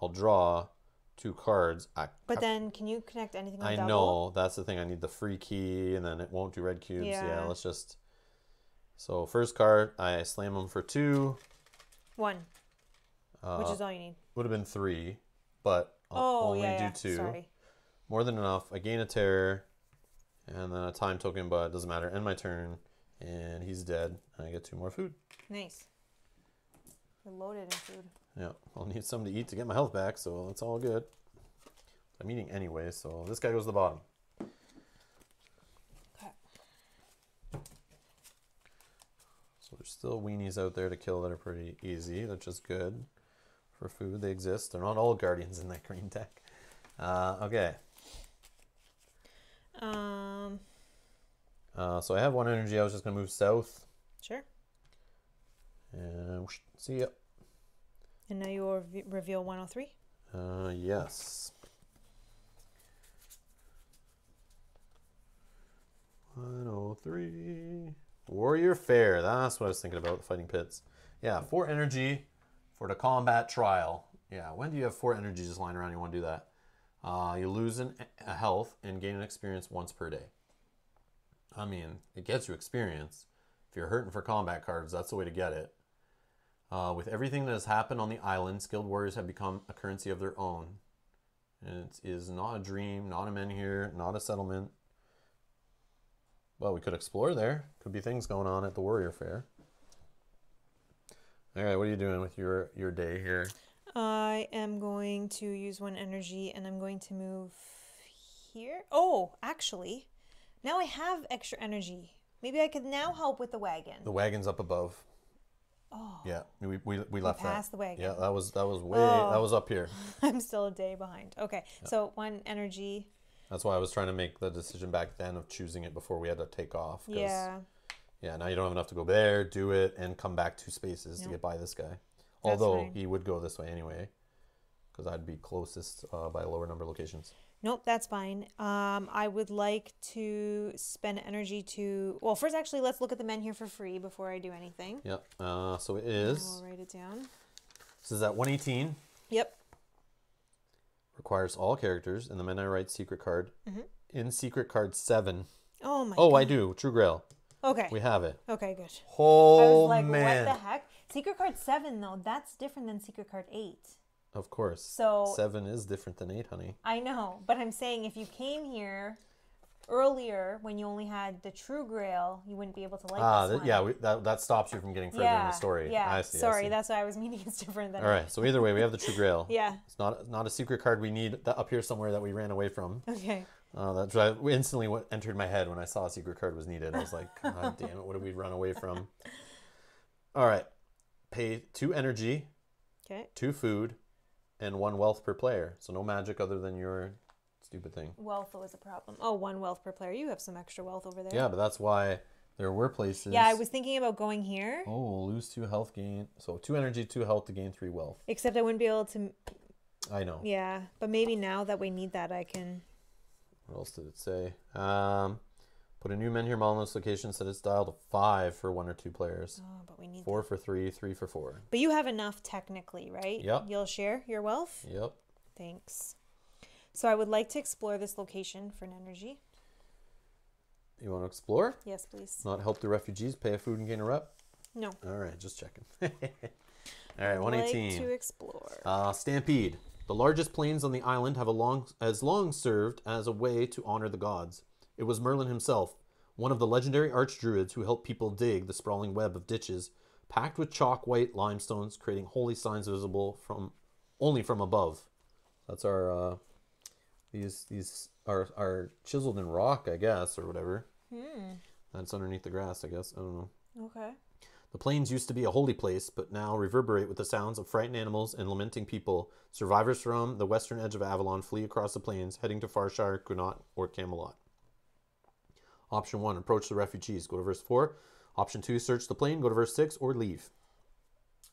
I'll draw two cards. I, But then, can you connect anything on I double? know that's the thing. I need the free key, and then it won't do red cubes. Yeah, Yeah. let's just. So first card, I slam them for two. One, Uh, which is all you need. would have been three, but I'll Oh only yeah, do yeah. two. Sorry. More than enough. I gain a terror, and then a time token, but it doesn't matter. End my turn, and he's dead. And I get two more food. Nice. You're loaded in food. Yeah, I'll need something to eat to get my health back, so that's all good. I'm eating anyway, so this guy goes to the bottom. Okay. So there's still weenies out there to kill that are pretty easy. which is good for food. They exist. They're not all guardians in that (laughs) green deck. Uh, okay, Um. uh, so I have one energy. I was just gonna move south, Sure. And see ya. And now you will rev- reveal 103. Uh, yes. One oh three. Warrior Fair. That's what I was thinking about. The fighting pits. Yeah, four energy for the combat trial. Yeah, when do you have four energy just lying around? You want to do that? Uh, you lose an, a health and gain an experience once per day. I mean, it gets you experience. If you're hurting for combat cards, that's the way to get it. Uh, with everything that has happened on the island, skilled warriors have become a currency of their own. And it is not a dream, not a menhir, not a settlement. Well, we could explore there. Could be things going on at the warrior fair. All right, what are you doing with your your day here? I am going to use one energy and I'm going to move here. Oh, actually, now I have extra energy. Maybe I could now help with the wagon. The wagon's up above. Oh, Yeah, we, we, we left that. passed the wagon. Yeah, that was that was way Oh. that was up here. (laughs) I'm still a day behind. Okay, so one energy. That's why I was trying to make the decision back then of choosing it before we had to take off. Yeah. Yeah, now you don't have enough to go there, do it, and come back two spaces to get by this guy. That's Although fine. he would go this way anyway, because I'd be closest uh, by a lower number of locations. Nope, that's fine. Um, I would like to spend energy to. Well, first, actually, let's look at the menhir for free before I do anything. Yep. Uh, so it is. I is. will write it down. This is at 118. Yep. Requires all characters, and the men I write secret card. Mhm. In secret card seven. Oh my. Oh, God. I do. True Grail. Okay. We have it. Okay, good. Oh I was like, man. what the heck? Secret card seven though, that's different than secret card eight. Of course. So seven is different than eight, honey. I know, but I'm saying if you came here earlier when you only had the true grail, you wouldn't be able to like ah, this th- one. yeah. We, that that stops you from getting further in the story. Yeah. I see. I Sorry, see. that's why I was (laughs) meaning it's different than All right. So either way, we have the True Grail. (laughs) Yeah. It's not not a secret card we need that up here somewhere that we ran away from. Okay. Uh, that's right. Instantly, what entered my head when I saw a secret card was needed. I was like, (laughs) God damn it! What did we run away from? All right. Pay two energy, Okay. two food, and one wealth per player. So no magic other than your stupid thing. Wealth was a problem. Oh, one wealth per player. You have some extra wealth over there. Yeah, but that's why there were places. Yeah, I was thinking about going here, Oh, lose two health gain. So two energy, two health to gain three wealth. except I wouldn't be able to. I know. Yeah, but maybe now that we need that, I can. What else did it say? Um, put a new menhir model in this location. Set its dial to five for one or two players. Oh, but we need. Four for three, three for four. But you have enough technically, right? Yep. You'll share your wealth. Yep. Thanks. So I would like to explore this location for an energy. You want to explore? Yes, please. Not help the refugees, pay a food and gain a rep? No. All right, just checking. (laughs) All right, 118. Like 118. to explore. Uh, Stampede. The largest plains on the island have a long, as long served as a way to honor the gods. It was Merlin himself, one of the legendary archdruids who helped people dig the sprawling web of ditches, packed with chalk white limestones, creating holy signs visible from only from above. That's our uh, these these are are chiseled in rock, I guess, or whatever. Hmm. That's underneath the grass, I guess. I don't know. Okay. The plains used to be a holy place, but now reverberate with the sounds of frightened animals and lamenting people. Survivors from the western edge of Avalon flee across the plains, heading to Farshire, Cuanacht, or Camelot. Option 1, approach the refugees. Go to verse 4. Option 2, search the plain. Go to verse 6, or leave.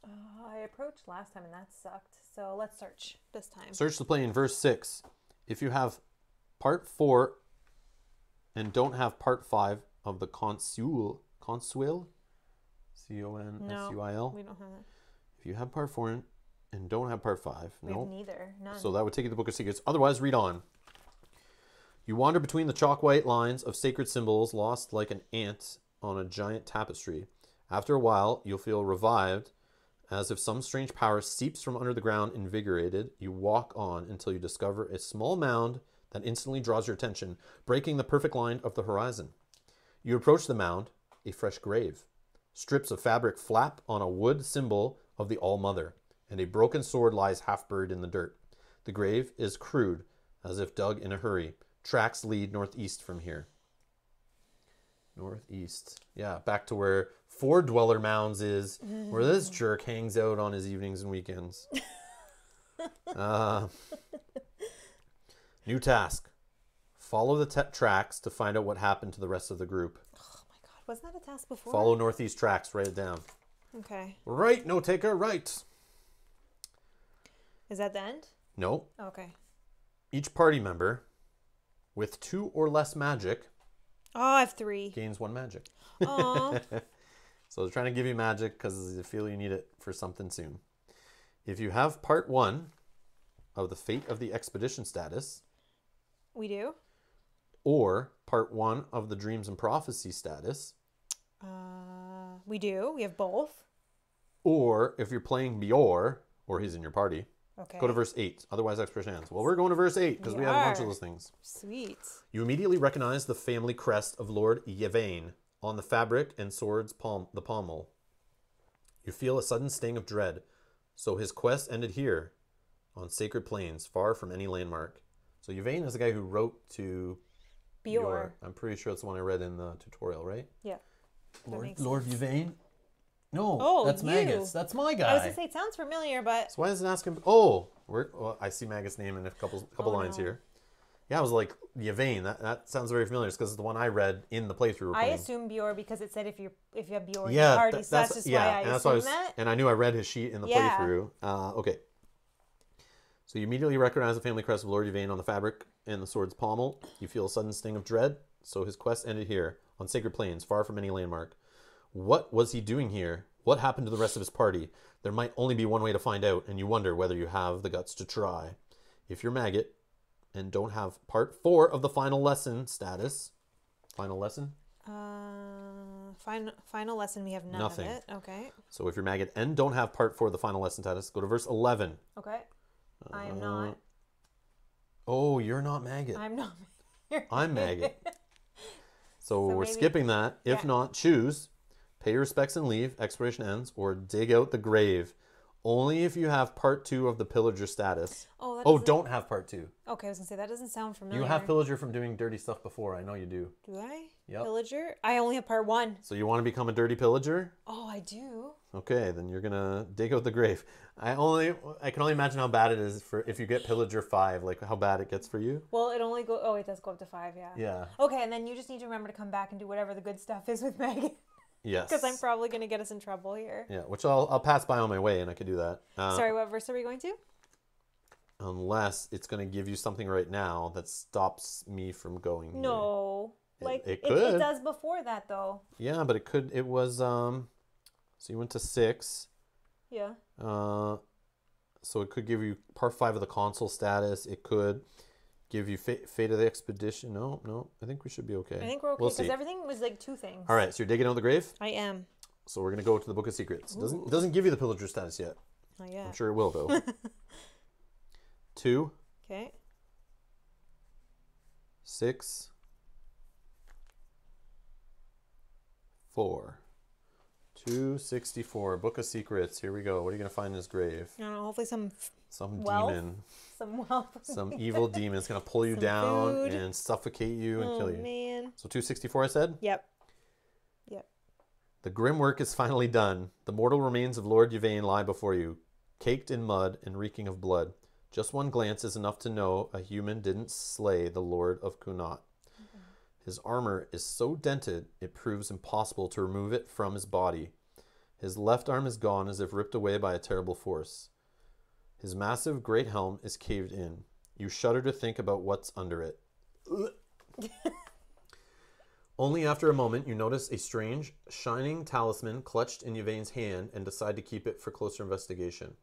Uh, I approached last time and that sucked. So let's search this time. Search the plain, verse 6. If you have part 4 and don't have part 5 of the consul, consuil, C O N S U I L, We don't have that. if you have part 4 and don't have part 5, We no, neither. None. So that would take you to the Book of Secrets. Otherwise, read on. You wander between the chalk white lines of sacred symbols, lost like an ant on a giant tapestry. After a while, you'll feel revived, as if some strange power seeps from under the ground, invigorated. You walk on until you discover a small mound that instantly draws your attention, breaking the perfect line of the horizon. You approach the mound, a fresh grave. Strips of fabric flap on a wood symbol of the All Mother, and a broken sword lies half buried in the dirt. The grave is crude, as if dug in a hurry. Tracks lead northeast from here. Northeast. Yeah, back to where Four Dweller Mounds is, where this jerk hangs out on his evenings and weekends. (laughs) uh, new task. Follow the tracks to find out what happened to the rest of the group. oh my god, wasn't that a task before? Follow northeast tracks, write it down. Okay. Right, no taker, right. Is that the end? No, Okay. each party member with two or less magic Oh, I have three. gains one magic. Oh, (laughs) So they're trying to give you magic because they feel you need it for something soon. If you have part one of the Fate of the Expedition status, we do. or part one of the Dreams and Prophecy status, Uh, we do. We have both. or if you're playing Beor, or he's in your party, Okay. go to verse 8. Otherwise, extra hands. Well, we're going to verse 8 because we, We have a bunch of those things. Sweet. You immediately recognize the family crest of Lord Yvain on the fabric and sword's palm, the pommel. You feel a sudden sting of dread. So his quest ended here, on sacred plains, far from any landmark. So Yvain is the guy who wrote to Beor. I'm pretty sure it's the one I read in the tutorial, right? Yeah. Lord, makes Lord Yvain? No, Oh, that's you. Magus. That's my guy. I was gonna say it sounds familiar, but So why does it ask him? Oh, we're, well, I see Magus' name in a couple couple Oh, lines no. here. Yeah, I was like Yvain. That that sounds very familiar. It's because it's the one I read in the playthrough. I playing. assume Beor because it said if you if you have Beor in yeah, your party, th- so that's, just yeah, why I and that's why I was, that. and I knew I read his sheet in the Yeah. playthrough. Uh, okay. So you immediately recognize the family crest of Lord Yvain on the fabric and the sword's pommel. You feel a sudden sting of dread. So his quest ended here, on sacred plains, far from any landmark. What was he doing here? What happened to the rest of his party? There might only be one way to find out, and you wonder whether you have the guts to try. If you're maggot and don't have part four of the final lesson status, final lesson. Uh, final final lesson. We have none Nothing. of it. Okay. So if you're maggot and don't have part four of the final lesson status, go to verse eleven. Okay. I am Uh, not. Oh, you're not maggot. I'm not. (laughs) I'm maggot. (laughs) So, So we're maybe- skipping that. If yeah. not, choose pay your respects and leave, expiration ends, or dig out the grave. Only if you have part two of the pillager status. Oh, Oh, don't have part two. Okay, I was gonna say that doesn't sound familiar. You have pillager from doing dirty stuff before. I know you do. Do I? Yep. Pillager. I only have part one. So you want to become a dirty pillager? Oh, I do. Okay, then you're gonna dig out the grave. I only I can only imagine how bad it is for if you get pillager five, like how bad it gets for you. Well, it only go. Oh, it does go up to five. Yeah. Yeah. Okay, and then you just need to remember to come back and do whatever the good stuff is with Megan, Yes. because I'm probably gonna get us in trouble here. Yeah, which I'll I'll pass by on my way, and I could do that. Uh, Sorry, what verse are we going to? Unless it's gonna give you something right now that stops me from going. No. It- Like it it, could. it does before that though. Yeah, but it could. It was um. So you went to six. Yeah. Uh, so it could give you part five of the Consuil status. It could give you fa- fate of the expedition. No, no. I think we should be okay. I think we're okay We'll because see. everything was like two things. All right, so you're digging out the grave. I am. So we're gonna go to the Book of Secrets. Doesn't doesn't give you the pillager status yet. Not I'm sure it will though. (laughs) Two, Okay. six, four. 264. Book of Secrets. Here we go. What are you going to find in this grave? I don't know. Hopefully some Some Wealth? demon. Some wealth. (laughs) Some evil demon is going to pull you Some down food. and suffocate you and oh kill you. man. So 264, I said? Yep. Yep. The grim work is finally done. The mortal remains of Lord Yvain lie before you, caked in mud and reeking of blood. Just one glance is enough to know a human didn't slay the Lord of Cuanacht. Mm-hmm. His armor is so dented it proves impossible to remove it from his body. His left arm is gone as if ripped away by a terrible force. His massive great helm is caved in. You shudder to think about what's under it. (laughs) Only after a moment you notice a strange, shining talisman clutched in Yvain's hand and decide to keep it for closer investigation.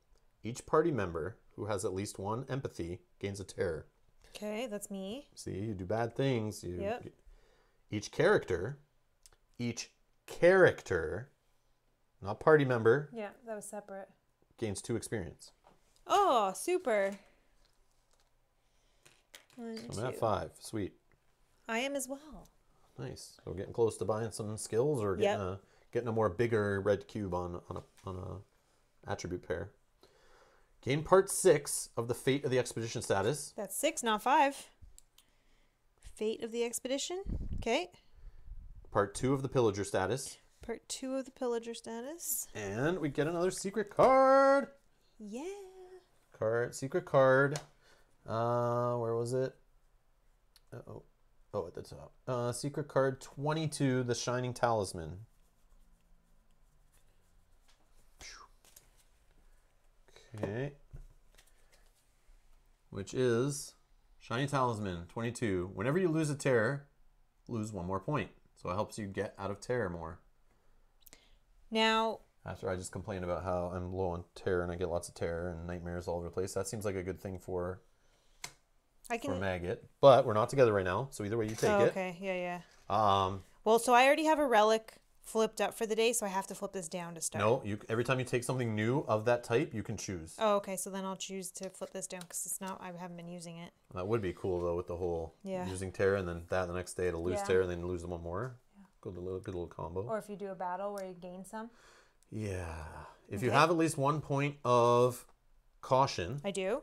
Each party member who has at least one empathy gains a terror. Okay, that's me. See, you do bad things. You, Yep. Each character, each character, not party member, Yeah, that was separate. gains two experience. Oh, super. One, So I'm at two. five. Sweet. I am as well. Nice. So getting close to buying some skills or getting Yep. a getting a more bigger red cube on on a on a attribute pair. Gain part six of the fate of the expedition status. That's six, not five. Fate of the expedition. Okay. Part two of the pillager status. Part two of the pillager status. And we get another secret card. Yeah. Card secret card. Uh where was it? oh. Oh, at the top. Uh secret card 22, the shining talisman. Okay. Which is Shiny Talisman 22. Whenever you lose a terror, lose one more point. So it helps you get out of terror more. Now, After I just complain about how I'm low on terror and I get lots of terror and nightmares all over the place, that seems like a good thing for I can... for. Maggot. But we're not together right now, so either way you take oh, it. okay. Yeah, yeah. Um, Well, so I already have a relic flipped up for the day, so I have to flip this down to start. no, you every time you take something new of that type, you can choose. Oh, okay. So then I'll choose to flip this down because it's not. I haven't been using it. That would be cool though, with the whole Yeah. using terror and then that the next day it'll lose Yeah. terror and then lose them one more. Yeah. Good little good little combo. Or if you do a battle where you gain some. Yeah. If you have at least one point of caution, I do.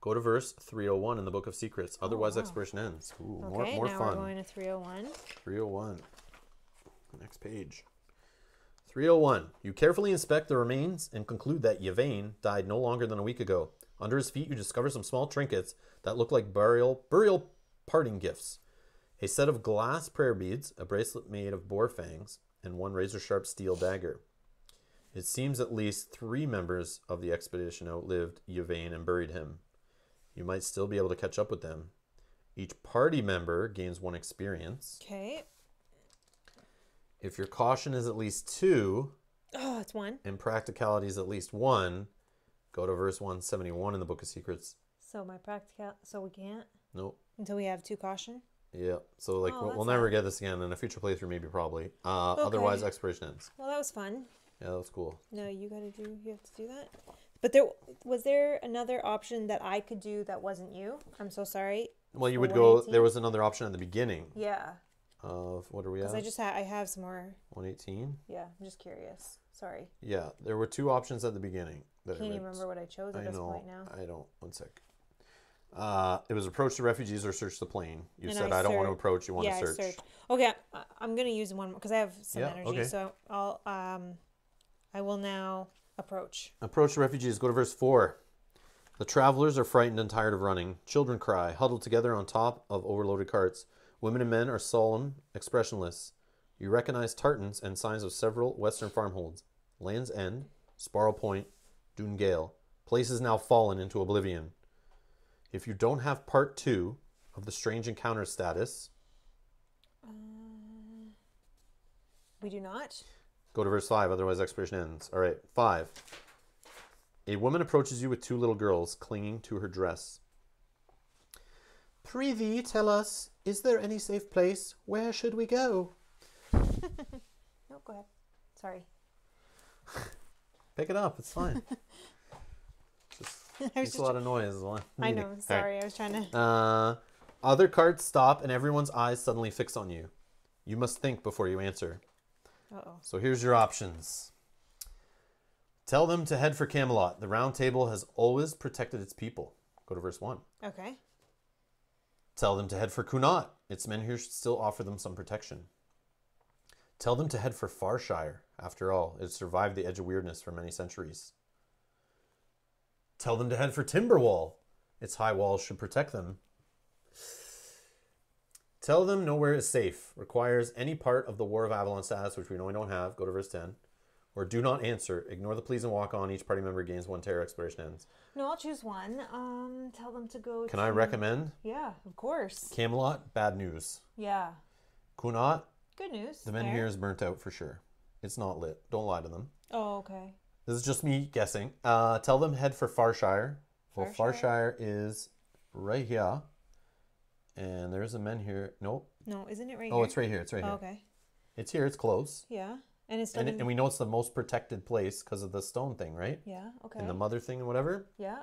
go to verse 301 in the Book of Secrets. Oh, Otherwise, Oh, wow. exploration ends. Ooh, Okay. more more now fun. we're going to 301. 301. Next page. 301. You carefully inspect the remains and conclude that Yvain died no longer than a week ago. Under his feet, you discover some small trinkets that look like burial burial parting gifts. A set of glass prayer beads, a bracelet made of boar fangs, and one razor sharp steel dagger. It seems at least three members of the expedition outlived Yvain and buried him. You might still be able to catch up with them. Each party member gains one experience. Okay. If your caution is at least two Oh, it's one. and practicality is at least one, go to verse 171 in the Book of Secrets. So my practical. So we can't Nope. until we have two caution. Yeah. So, like, Oh, we'll, we'll never get this again in a future playthrough, maybe, probably. Uh, Okay. Otherwise, expiration ends. Well, that was fun. Yeah, that was cool. No, you got to do. You have to do that. But there was there another option that I could do that wasn't you. I'm so sorry. Well, you would go, there was another option at the beginning Yeah, of, what are we at? I just had I have some more. 118? Yeah, I'm just curious. Sorry, Yeah, there were two options at the beginning. That I can't even remember what I chose at I this know. point now. I don't. One sec. Uh, it was approach the refugees or search the plane. You And said I I, don't want to approach. You want yeah, to search. I searched. Okay, I- I'm gonna use one more because I have some Yeah, energy. okay. So I'll um, I will now approach. Approach the refugees. Go to verse 4. The travelers are frightened and tired of running. Children cry, huddled together on top of overloaded carts. Women and men are solemn, expressionless. You recognize tartans and signs of several western farmholds Land's End, Sparrow Point, Doongale. Places now fallen into oblivion. If you don't have part two of the strange encounter status, Uh, We do not. Go to verse 5, otherwise expiration ends. All right, 5. A woman approaches you with two little girls clinging to her dress. Prithee, tell us, is there any safe place? Where should we go? (laughs) No, go ahead. Sorry. (laughs) Pick it up. It's fine. (laughs) Just makes just a lot of noise. I know. All right. Sorry, I was trying to. Uh, other cards stop and everyone's eyes suddenly fix on you. You must think before you answer. Uh oh. So here's your options. Tell them to head for Camelot. The round table has always protected its people. Go to verse 1. Okay. Tell them to head for Cuanacht. Its menhir should still offer them some protection. Tell them to head for Farshire. After all, it survived the edge of weirdness for many centuries. Tell them to head for Timberwall. Its high walls should protect them. Tell them nowhere is safe. Requires any part of the War of Avalon status, which we know we don't have. Go to verse 10. Or do not answer. Ignore the please and walk on. Each party member gains one terror exploration ends. No, I'll choose one. Um, tell them to go. Can to... I recommend Yeah, of course. Camelot? Bad news. Yeah. Cuanacht? Good news. The menhir is burnt out for sure. It's not lit. Don't lie to them. Oh, okay. This is just me guessing. Uh, tell them head for Farshire. Well, Farshire? Farshire is right here. And there's a menhir. Nope. No, isn't it right Oh, here? it's right here. It's right Oh, here. okay. It's here. It's close. Yeah, and it's. And, gonna- and we know it's the most protected place because of the stone thing, right? Yeah. Okay. And the mother thing and whatever. yeah.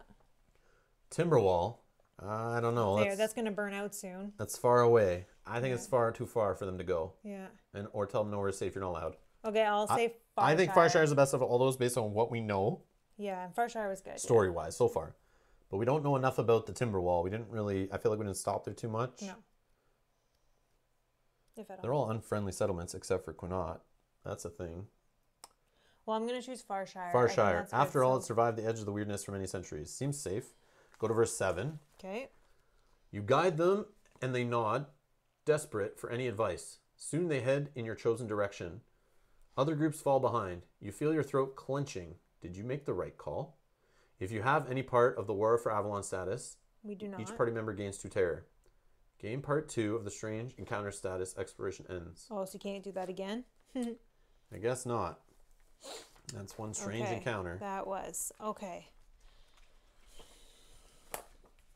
Timberwall. I don't know. There, That's, that's gonna burn out soon. that's far away. I think Yeah. it's far too far for them to go. Yeah. And or tell them nowhere is safe. You're not allowed. Okay, I'll say. Farshire. I think Farshire is the best of all those based on what we know. Yeah, and Farshire was good. yeah. story wise so far. But we don't know enough about the Timberwall. We didn't really. I feel like we didn't stop there too much. No. If at all. They're all unfriendly settlements except for Cuanacht. That's a thing. Well, I'm gonna choose Farshire. Farshire. After all, so- it survived the edge of the weirdness for many centuries. Seems safe. Go to verse seven. Okay. You guide them, and they nod, desperate for any advice. Soon they head in your chosen direction. Other groups fall behind. You feel your throat clenching. Did you make the right call? If you have any part of the War for Avalon status, We do not. Each party member gains two terror. Game part two of the strange encounter status exploration ends. Oh, so you can't do that again? (laughs) I guess not. That's one strange Okay, encounter. That was okay.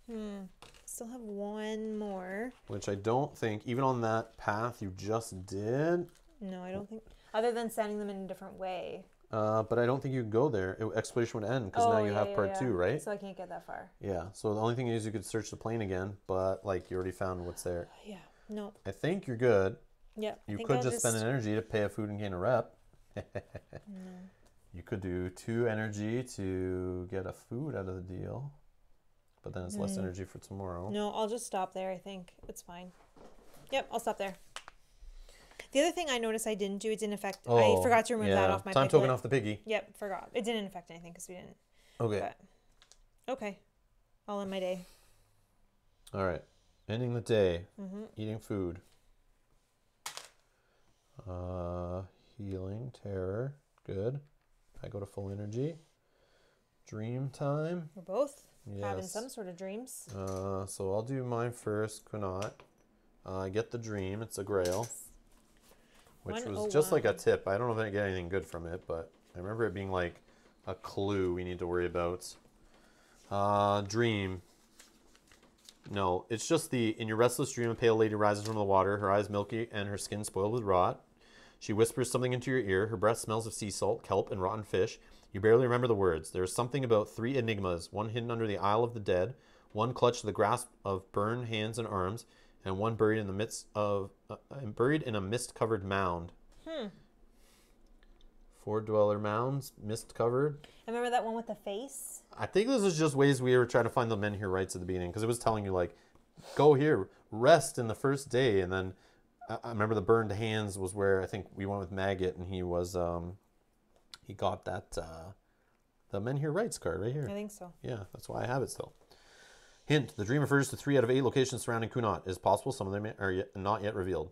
Hmm. Still have one more. Which I don't think, even on that path you just did, No, I don't think. Other than sending them in a different way. Uh, but I don't think you could go there. It, exploration would end because now Oh, you yeah, have yeah, part yeah. two, right? So I can't get that far. yeah. So the only thing is you could search the plane again, but like you already found what's there. (sighs) Yeah. No. I think you're good. Yeah. You could I'll just spend an energy to pay a food and gain a rep. (laughs) no. You could do two energy to get a food out of the deal, but then it's less Hmm. energy for tomorrow. No, I'll just stop there. I think it's fine. Yep, I'll stop there. The other thing I noticed I didn't do, it didn't affect. I forgot to remove that Oh, yeah. off my time piglet. token off the piggy. Yep, forgot. It didn't affect anything because we didn't. Okay. But okay, I'll end my day. All right. Ending the day. Mm-hmm. Eating food. Uh, healing, terror. Good. I go to full energy. Dream time. We're both having some sort of dreams. Uh, so I'll do mine first. Cuanacht. Uh, I get the dream. It's a grail, which was just like a tip. I don't know if I get anything good from it, but I remember it being like a clue we need to worry about. Uh, dream. No, it's just the in your restless dream, a pale lady rises from the water, her eyes milky and her skin spoiled with rot. She whispers something into your ear. Her breath smells of sea salt, kelp, and rotten fish. You barely remember the words. There is something about three enigmas one hidden under the Isle of the Dead, one clutched to the grasp of burned hands and arms, and one buried in the midst of uh, uh, buried in a mist-covered mound. Hmm. Four dweller mounds, mist-covered. I remember that one with the face. I think this is just ways we were trying to find the menhir rites at the beginning because it was telling you like, go here, rest in the first day, and then I, I remember the burned hands was where I think we went with Maggot, and he was um, he got that uh, the menhir rites card right here. I think so. Yeah, that's why I have it still. Hint: The dream refers to three out of eight locations surrounding Cuanacht. Is possible some of them are yet, not yet revealed.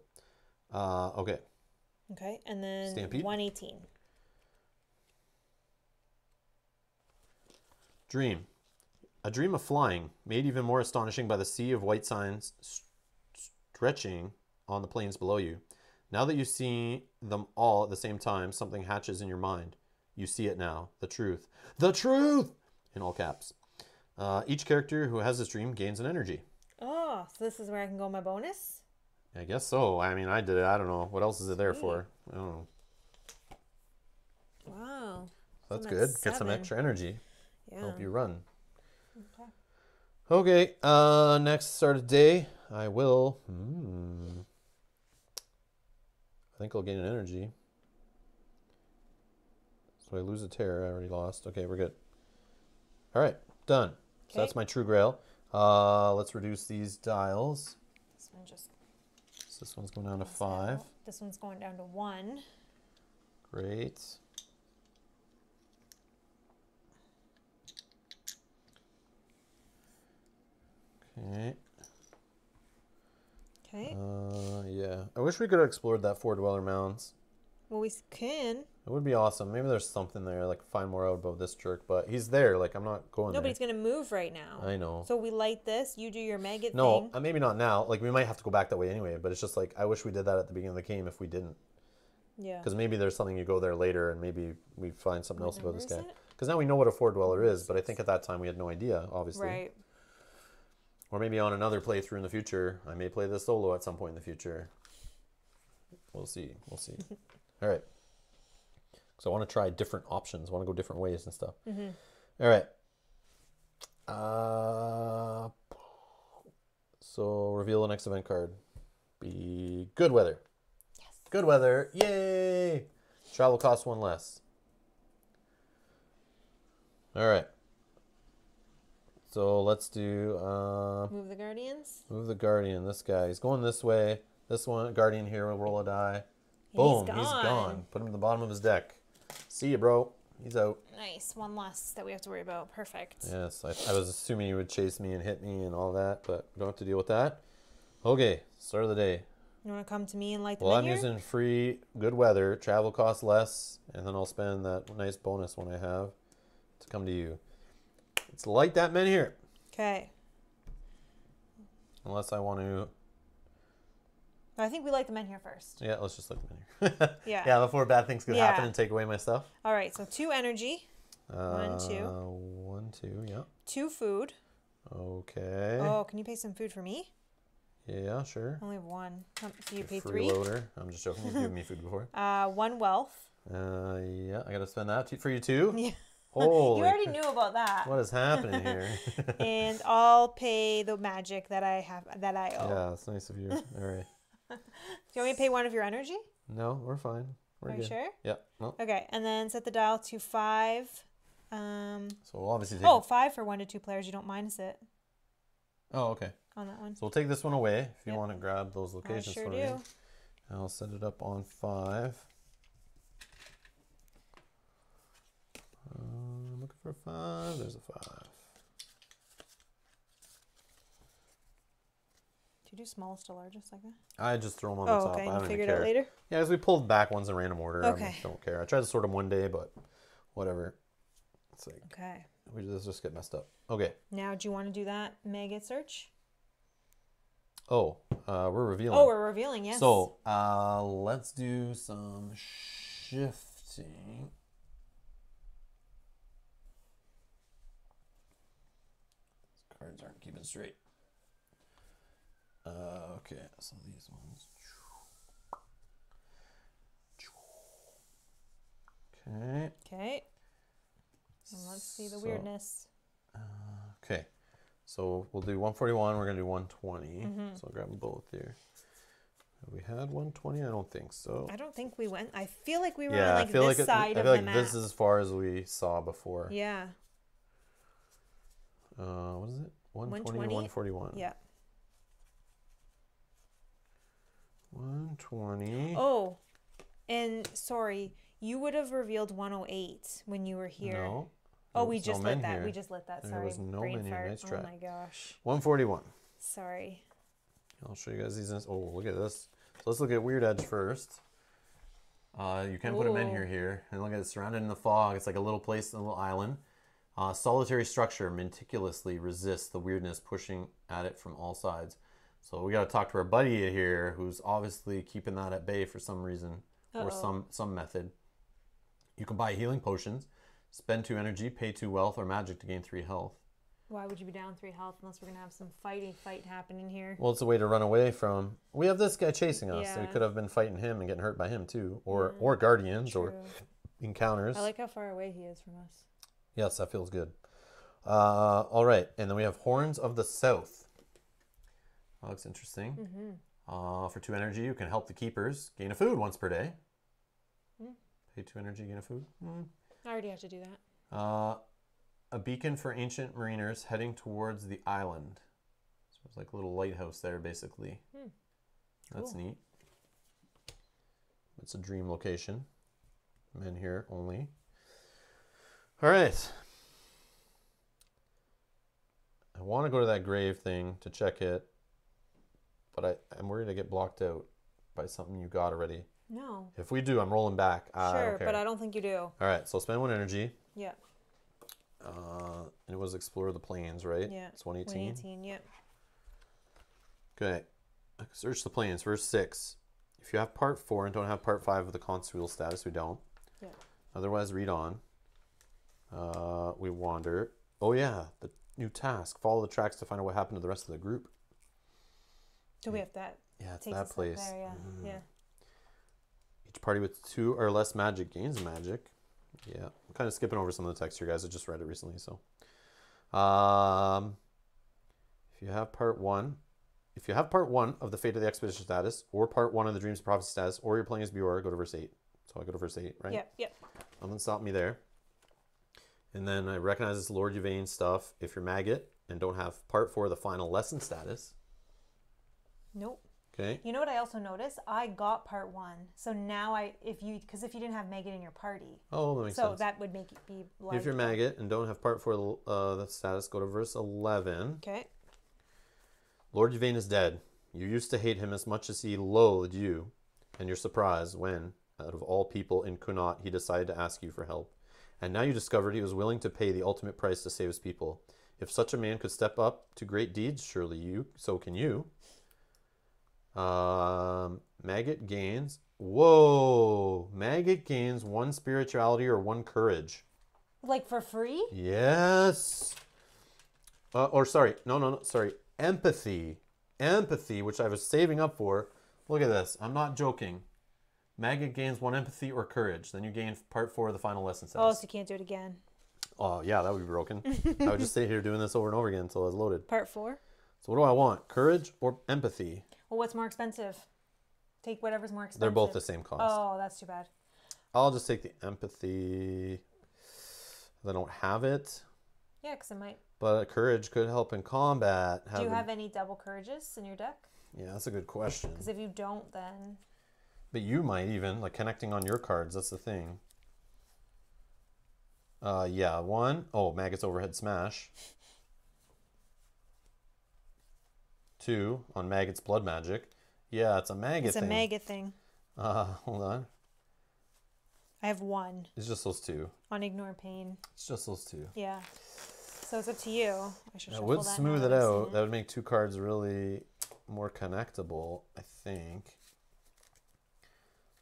Uh, okay. Okay, and then Stampede? 118. Dream. A dream of flying, made even more astonishing by the sea of white signs stretching on the plains below you. Now that you see them all at the same time, something hatches in your mind. You see it now. The truth. The truth! In all caps. Uh, each character who has this dream gains an energy. Oh, so this is where I can go my bonus? I guess so. I mean, I did it. I don't know. What else is it there for? I don't know. Wow. that's I'm at good. Get some extra energy. Yeah. Help you run. Okay. Okay. Uh, next start of day, I will. Hmm, I think I'll gain an energy. So I lose a tear. I already lost. Okay, we're good. All right, done. So that's my true grail. Uh, let's reduce these dials. This one just So this one's going down to five. out. This one's going down to one. Great. Okay. Okay. Uh, yeah. I wish we could have explored that four dweller mounds. well, we can. It would be awesome. Maybe there's something there, like find more out about this jerk, but he's there. Like I'm not going Nobody's gonna move right now. I know. So we light this. You do your maggot no, thing. uh, maybe not now. Like we might have to go back that way anyway. But it's just like I wish we did that at the beginning of the game if we didn't, Yeah. because maybe there's something you go there later and maybe we find something else about this guy. Because now we know what a four dweller is, but I think at that time we had no idea, obviously. Right. Or maybe on another playthrough in the future, I may play this solo at some point in the future. We'll see. We'll see. (laughs) All right. So I want to try different options. I want to go different ways and stuff. All right. Uh, so reveal the next event card. Be good weather. Yes. Good weather. Yay! Travel costs one less. All right. So let's do uh, Move the guardians. move the guardian. This guy. He's going this way. This one, guardian here will roll a die. He's Boom, gone. he's gone. Put him in the bottom of his deck. See you, bro. He's out. Nice. One less that we have to worry about. Perfect. Yes, I, I was assuming you would chase me and hit me and all that, but we don't have to deal with that. Okay, start of the day. You want to come to me and light the Well, I'm using free good weather, travel costs less, and then I'll spend that nice bonus one I have to come to you. It's light that menhir, Okay. unless I want to. I think we like the menhir first. Yeah, let's just like the menhir. (laughs) Yeah. yeah, before bad things could happen and take away my stuff. All right. So two energy, Uh, two. One, two, yeah. two food. Okay. Oh, can you pay some food for me? Yeah, sure. Only have one. Um, So you pay three. Freeloader. I'm just joking. You've given me food before. (laughs) Uh, one wealth. Uh, yeah, I gotta spend that for you too. (laughs) Yeah. Holy, you already knew about that. What is happening here? and I'll pay the magic that I have that I owe. yeah, it's nice of you. All right. Do you want me to pay one of your energy? No, we're fine. We're Are you good. sure? Yeah. No. Okay, and then set the dial to five. Um, So we'll obviously take. oh, five for one to two players. You don't minus it Oh, okay. on that one. So we'll take this one away if you Yep. want to grab those I locations sure for do. me. I'll set it up on five. Uh, I'm looking for a five. There's a five. Do you do smallest to largest like that? I just throw them on the Oh, top. okay. I You don't figured care. out later. Yeah, as we pulled back ones in random order. I Okay. don't care. I tried to sort them one day, but whatever. It's like Okay. we just, just get messed up. Okay. Now, do you want to do that maggot search? Oh, uh, we're revealing. Oh, we're revealing. Yes. So uh, let's do some shifting. These cards aren't keeping straight. Uh, okay, so these ones. Okay. Okay. And let's see the So- weirdness. Okay. So we'll do 141. We're going to do 120. Mm-hmm. So I'll grab them both here. Have we had 120? I don't think so. I don't think we went. I feel like we were yeah, on like I feel this like it- side I of feel the like map. this is as far as we saw before. Yeah. Uh, what is it? 120, 120? 141. Yeah. 120. Oh, and sorry, you would have revealed 108 when you were here. No. Oh, we no just men lit that. here. We just lit that. Sorry. There was no Brain menhir. Nice oh my gosh. 141. Sorry. I'll show you guys these. Oh, look at this. So let's look at Weird Edge first. Uh, you can put them in here, here, and look at it surrounded in the fog. It's like a little place, a little island. Uh, solitary structure meticulously resists the weirdness pushing at it from all sides. So we got to talk to our buddy here, who's obviously keeping that at bay for some reason or Uh-oh. some some method. You can buy healing potions, spend two energy, pay two wealth or magic to gain three health. Why would you be down three health unless we're gonna have some fighting fight happening here? Well, it's a way to run away from. We have this guy chasing us. So we could have been fighting him and getting hurt by him too, or or guardians, or encounters. I like how far away he is from us. Yes, that feels good. Uh, all right, and then we have Horns of the South. That looks interesting. Mm-hmm. Uh, for two energy, you can help the keepers gain a food once per day. Mm. Pay two energy, gain a food. Mm. I already have to do that. Uh, a beacon for ancient mariners heading towards the island. So it's like a little lighthouse there, basically. Hmm. That's neat. It's a dream location. Menhir only. All right. I want to go to that grave thing to check it, but I, I'm worried to get blocked out by something you got already. No. If we do, I'm rolling back. I sure, don't care. but I don't think you do. All right, so spend one energy. Yeah. Uh, and it was explore the plains, right? Yeah. It's 118. 118. Yep. Okay. Search the plains. Verse 6. If you have part 4 and don't have part 5 of the Consuil status, we don't. Yeah. Otherwise, read on. Uh, we wander. Oh, yeah. The new task. Follow the tracks to find out what happened to the rest of the group. So we have that. Yeah, it's that place. There, yeah. Mm. Yeah. Each party with two or less magic gains magic. Yeah, I'm kind of skipping over some of the text here, guys. I just read it recently, so. Um, if you have part one, if you have part one of the Fate of the Expedition status, or part one of the Dreams of Prophecy status, or you're playing as Beor, go to verse eight. So I go to verse eight, right? Yep. Yep. Nothing stopped me there. And then I recognize this Lord Yvain stuff. If you're maggot and don't have part four of the final lesson status, Nope. okay, You know what I also noticed? I got part one. So now I, if you, because if you didn't have Megan in your party, oh, that makes so sense. that would make it be like. if you're maggot and don't have part four the, uh, the status, go to verse eleven. Okay. Lord Yvain is dead. You used to hate him as much as he loathed you, and you're surprised when, out of all people in Cuanacht, he decided to ask you for help. And now you discovered he was willing to pay the ultimate price to save his people. If such a man could step up to great deeds, surely you, so can you. Um, Maggot gains. Whoa! Maggot gains one spirituality or one courage. Like for free? Yes. Uh, or sorry, no, no, no, sorry. Empathy, empathy, which I was saving up for. Look at this. I'm not joking. Maggot gains one empathy or courage. Then you gain part four of the final lesson Oh, status. so you can't do it again. Oh, yeah, that would be broken. I would just (laughs) sit here doing this over and over again until I was loaded. Part four. So what do I want? Courage or empathy? Well, what's more expensive? Take whatever's more expensive. They're both the same cost. Oh, that's too bad. I'll just take the empathy. I don't have it, Yeah, because it might. but courage could help in combat. Do you have any double courages in your deck? Yeah, that's a good question. Because if you don't, then But you might even like connecting on your cards. That's the thing. Uh, yeah, one. Oh, Maggot's overhead smash. Two on Maggot's blood magic. Yeah, it's a maggot it's a thing. maggot thing. Uh, hold on. I have one It's just those two. on ignore pain. It's just those two. Yeah. So it's up to you. I should That shuffle would that now smooth it that I've out. That would make two cards really more connectable, I think.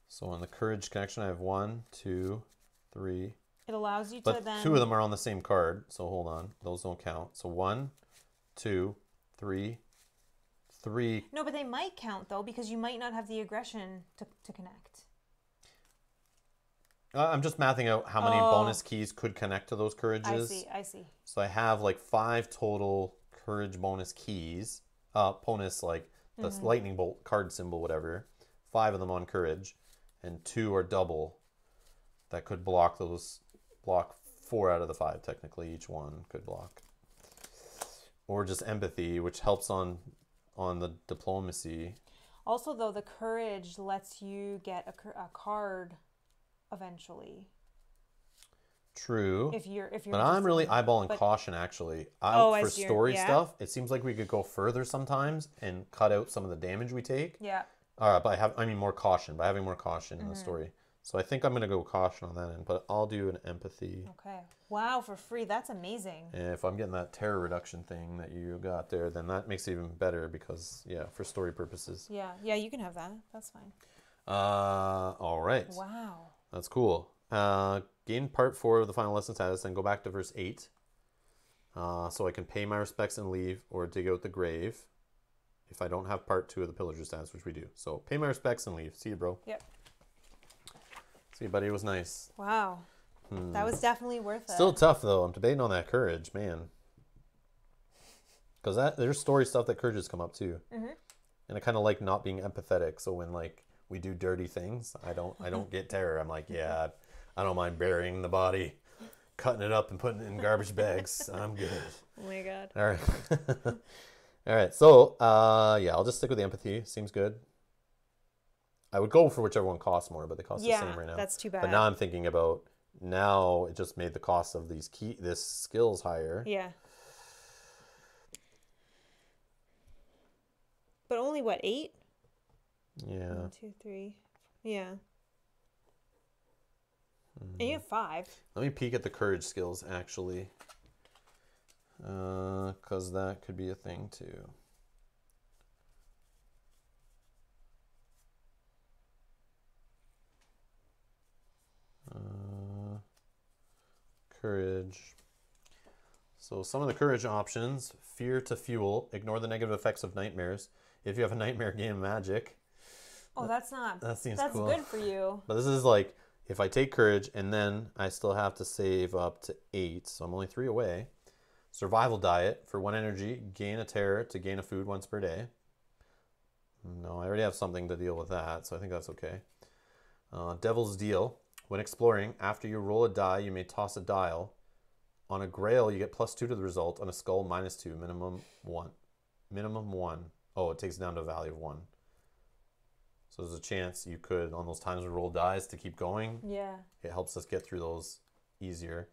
So on the courage connection, I have one, two, three, It allows you to But then. two of them are on the same card, so hold on. Those don't count. So one, two, three, three. No, but they might count though because you might not have the aggression to, to connect. Uh, I'm just mathing out how many Oh. bonus keys could connect to those I courages. see. I see. So I have like five total courage bonus keys. Uh, bonus like the Mm-hmm. lightning bolt card symbol, whatever. Five of them on courage, and two are double. That could block those. Block four out of the five. Technically, each one could block. Or just empathy, which helps on on the diplomacy. Also, though, the courage lets you get a, a card eventually True. if you're if you're. But I'm really eyeballing but- caution actually. I, Oh, for story yeah. stuff, it seems like we could go further sometimes and cut out some of the damage we take. Yeah. All right, but I have I mean more caution by having more caution in Mm-hmm. the story. So I think I'm gonna go caution on that end, but I'll do an empathy. Okay. Wow, for free. That's amazing. And if I'm getting that terror reduction thing that you got there, then that makes it even better because yeah, for story purposes. Yeah. Yeah, you can have that. That's fine. Uh, all right, Wow. that's cool. Uh, gain part four of the final lesson status, then go back to verse eight. Uh, so I can pay my respects and leave, or dig out the grave, if I don't have part two of the pillager status, which we do. So pay my respects and leave. See you, bro. Yep. See, buddy, it was nice. Wow. That was definitely worth it. Hmm. Still tough though. I'm debating on that courage, man. Because that there's story stuff that courages come up too, Mm-hmm. and I kind of like not being empathetic. So when like we do dirty things, I don't I don't get terror. I'm like, yeah, I don't mind burying the body, cutting it up and putting it in garbage bags. (laughs) I'm good. oh my god. All right. (laughs) All right. So, uh, yeah, I'll just stick with the empathy. Seems good. I would go for whichever one costs more, but they cost Yeah, the same right now. that's too bad. But now I'm thinking about now it just made the cost of these key this skills higher. Yeah. But only what eight? Yeah. One, two, three. Yeah. Hmm. And you have five. Let me peek at the courage skills actually. Uh, cause that could be a thing too. Uh, courage. So some of the courage options: fear to fuel, ignore the negative effects of nightmares. If you have a nightmare, gain magic. Oh, that's not. That seems that's cool. good for you. But this is like if I take courage and then I still have to save up to eight, so I'm only three away. Survival diet for one energy, gain a terror to gain a food once per day. No, I already have something to deal with that, so I think that's okay. Uh, Devil's Deal. When exploring, after you roll a die, you may toss a dial. On a grail, you get plus two to the result. On a skull, minus two, minimum one. Minimum one. Oh, it takes it down to a value of one. So there's a chance you could, on those times we roll dice to keep going, Yeah. it helps us get through those easier.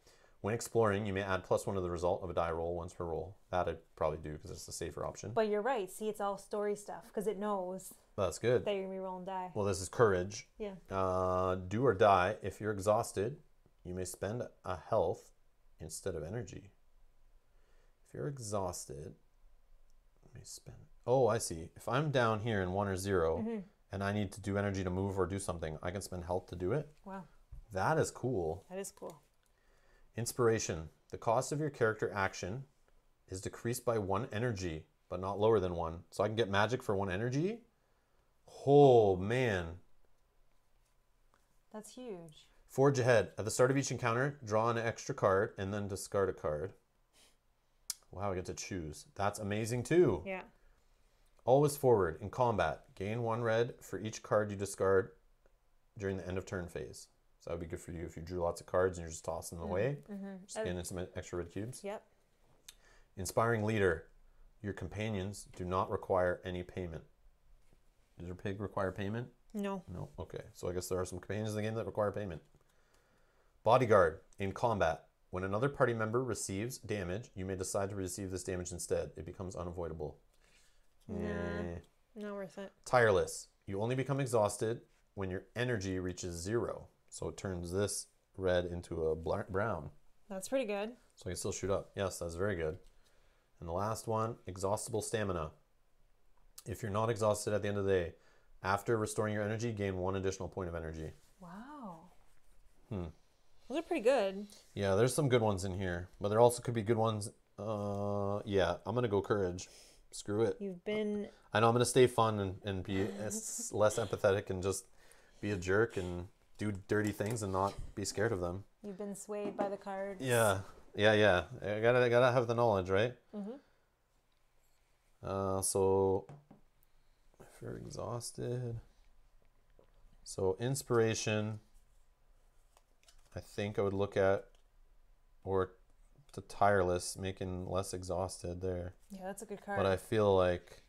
When exploring, you may add plus one to the result of a die roll once per roll. That I'd probably do because it's the safer option. But you're right. See, it's all story stuff because it knows That's good. that you're gonna be rolling die. Well, this is courage. Yeah. Uh, do or die. If you're exhausted, you may spend a health instead of energy. If you're exhausted, you may spend. Oh, I see. If I'm down here in one or 0 Mm-hmm. and I need to do energy to move or do something, I can spend health to do it. Wow, That is cool. that is cool. Inspiration. The cost of your character action is decreased by one energy, but not lower than one. So I can get magic for one energy? Oh, man. That's huge. Forge ahead. At the start of each encounter, draw an extra card and then discard a card. Wow, I get to choose. That's amazing too. Yeah. Always forward. In combat, gain one red for each card you discard during the end of turn phase. So that would be good for you if you drew lots of cards and you're just tossing them away. Mm-hmm. Just gain some extra red cubes. Yep. Inspiring leader. Your companions do not require any payment. Does your pig require payment? No. No. Okay. So I guess there are some companions in the game that require payment. Bodyguard. In combat, when another party member receives damage, you may decide to receive this damage instead. It becomes unavoidable. Nah. Not worth it. Tireless. You only become exhausted when your energy reaches zero. So it turns this red into a brown. That's pretty good. So I can still shoot up. Yes, that's very good. And the last one, exhaustible stamina. If you're not exhausted at the end of the day, after restoring your energy, gain one additional point of energy. Wow. Hmm. Those are pretty good. Yeah, there's some good ones in here, but there also could be good ones. Uh, yeah, I'm gonna go courage. Screw it. You've been I know I'm gonna stay fun and, and be less empathetic and just be a jerk and do dirty things and not be scared of them. you've been swayed by the cards. Yeah, yeah, yeah. I gotta I gotta have the knowledge, right? Mhm. Uh, so if you're exhausted, so inspiration. I think I would look at, or to tireless, making less exhausted there. Yeah, that's a good card. But I feel like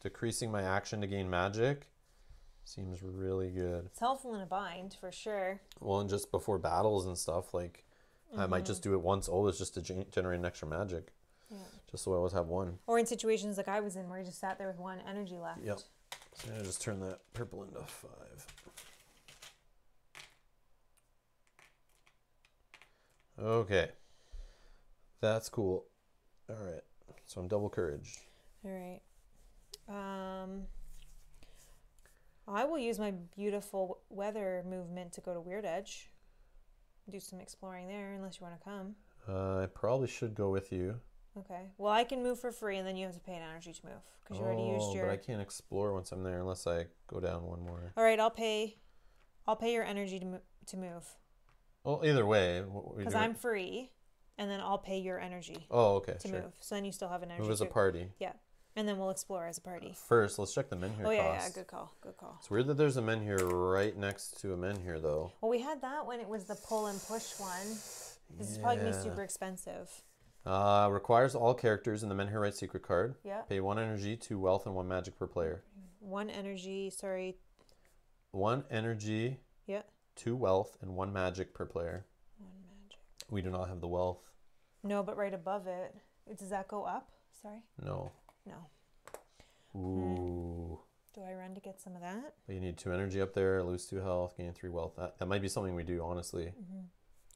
decreasing my action to gain magic seems really good. it's helpful in a bind for sure. Well, and just before battles and stuff, like I might just do it once always just to gen- generate an extra magic, Yeah. just so I always have one. Or in situations like I was in where you just sat there with one energy left. Yep. So I just turn that purple into five. Okay. That's cool. All right. So I'm double courage. All right. Um, I will use my beautiful weather movement to go to Weird Edge. Do some exploring there, unless you want to come. Uh, I probably should go with you. Okay. Well, I can move for free, and then you have to pay an energy to move because you already oh, used your. but I can't explore once I'm there unless I go down one more. All right, I'll pay. I'll pay your energy to mo- to move Well, either way. because I'm free, and then I'll pay your energy Oh, okay. to sure. move. So then you still have an energy. Move as a party. Yeah, and then we'll explore as a party. First, let's check the menhir Oh yeah, yeah, good call, good call. It's weird that there's a menhir right next to a menhir, though. Well, we had that when it was the pull and push one. This is probably gonna be super expensive. Uh, requires all characters in the Men Who Write Secret card. Yeah. Pay one energy, two wealth, and one magic per player. One energy, sorry. One energy, Yeah. two wealth, and one magic per player. One magic. We do not have the wealth. No, but right above it, does that go up? Sorry. No. No. Ooh. Hmm. Do I run to get some of that? But you need two energy up there, lose two health, gain three wealth. That, that might be something we do, honestly. Mm-hmm.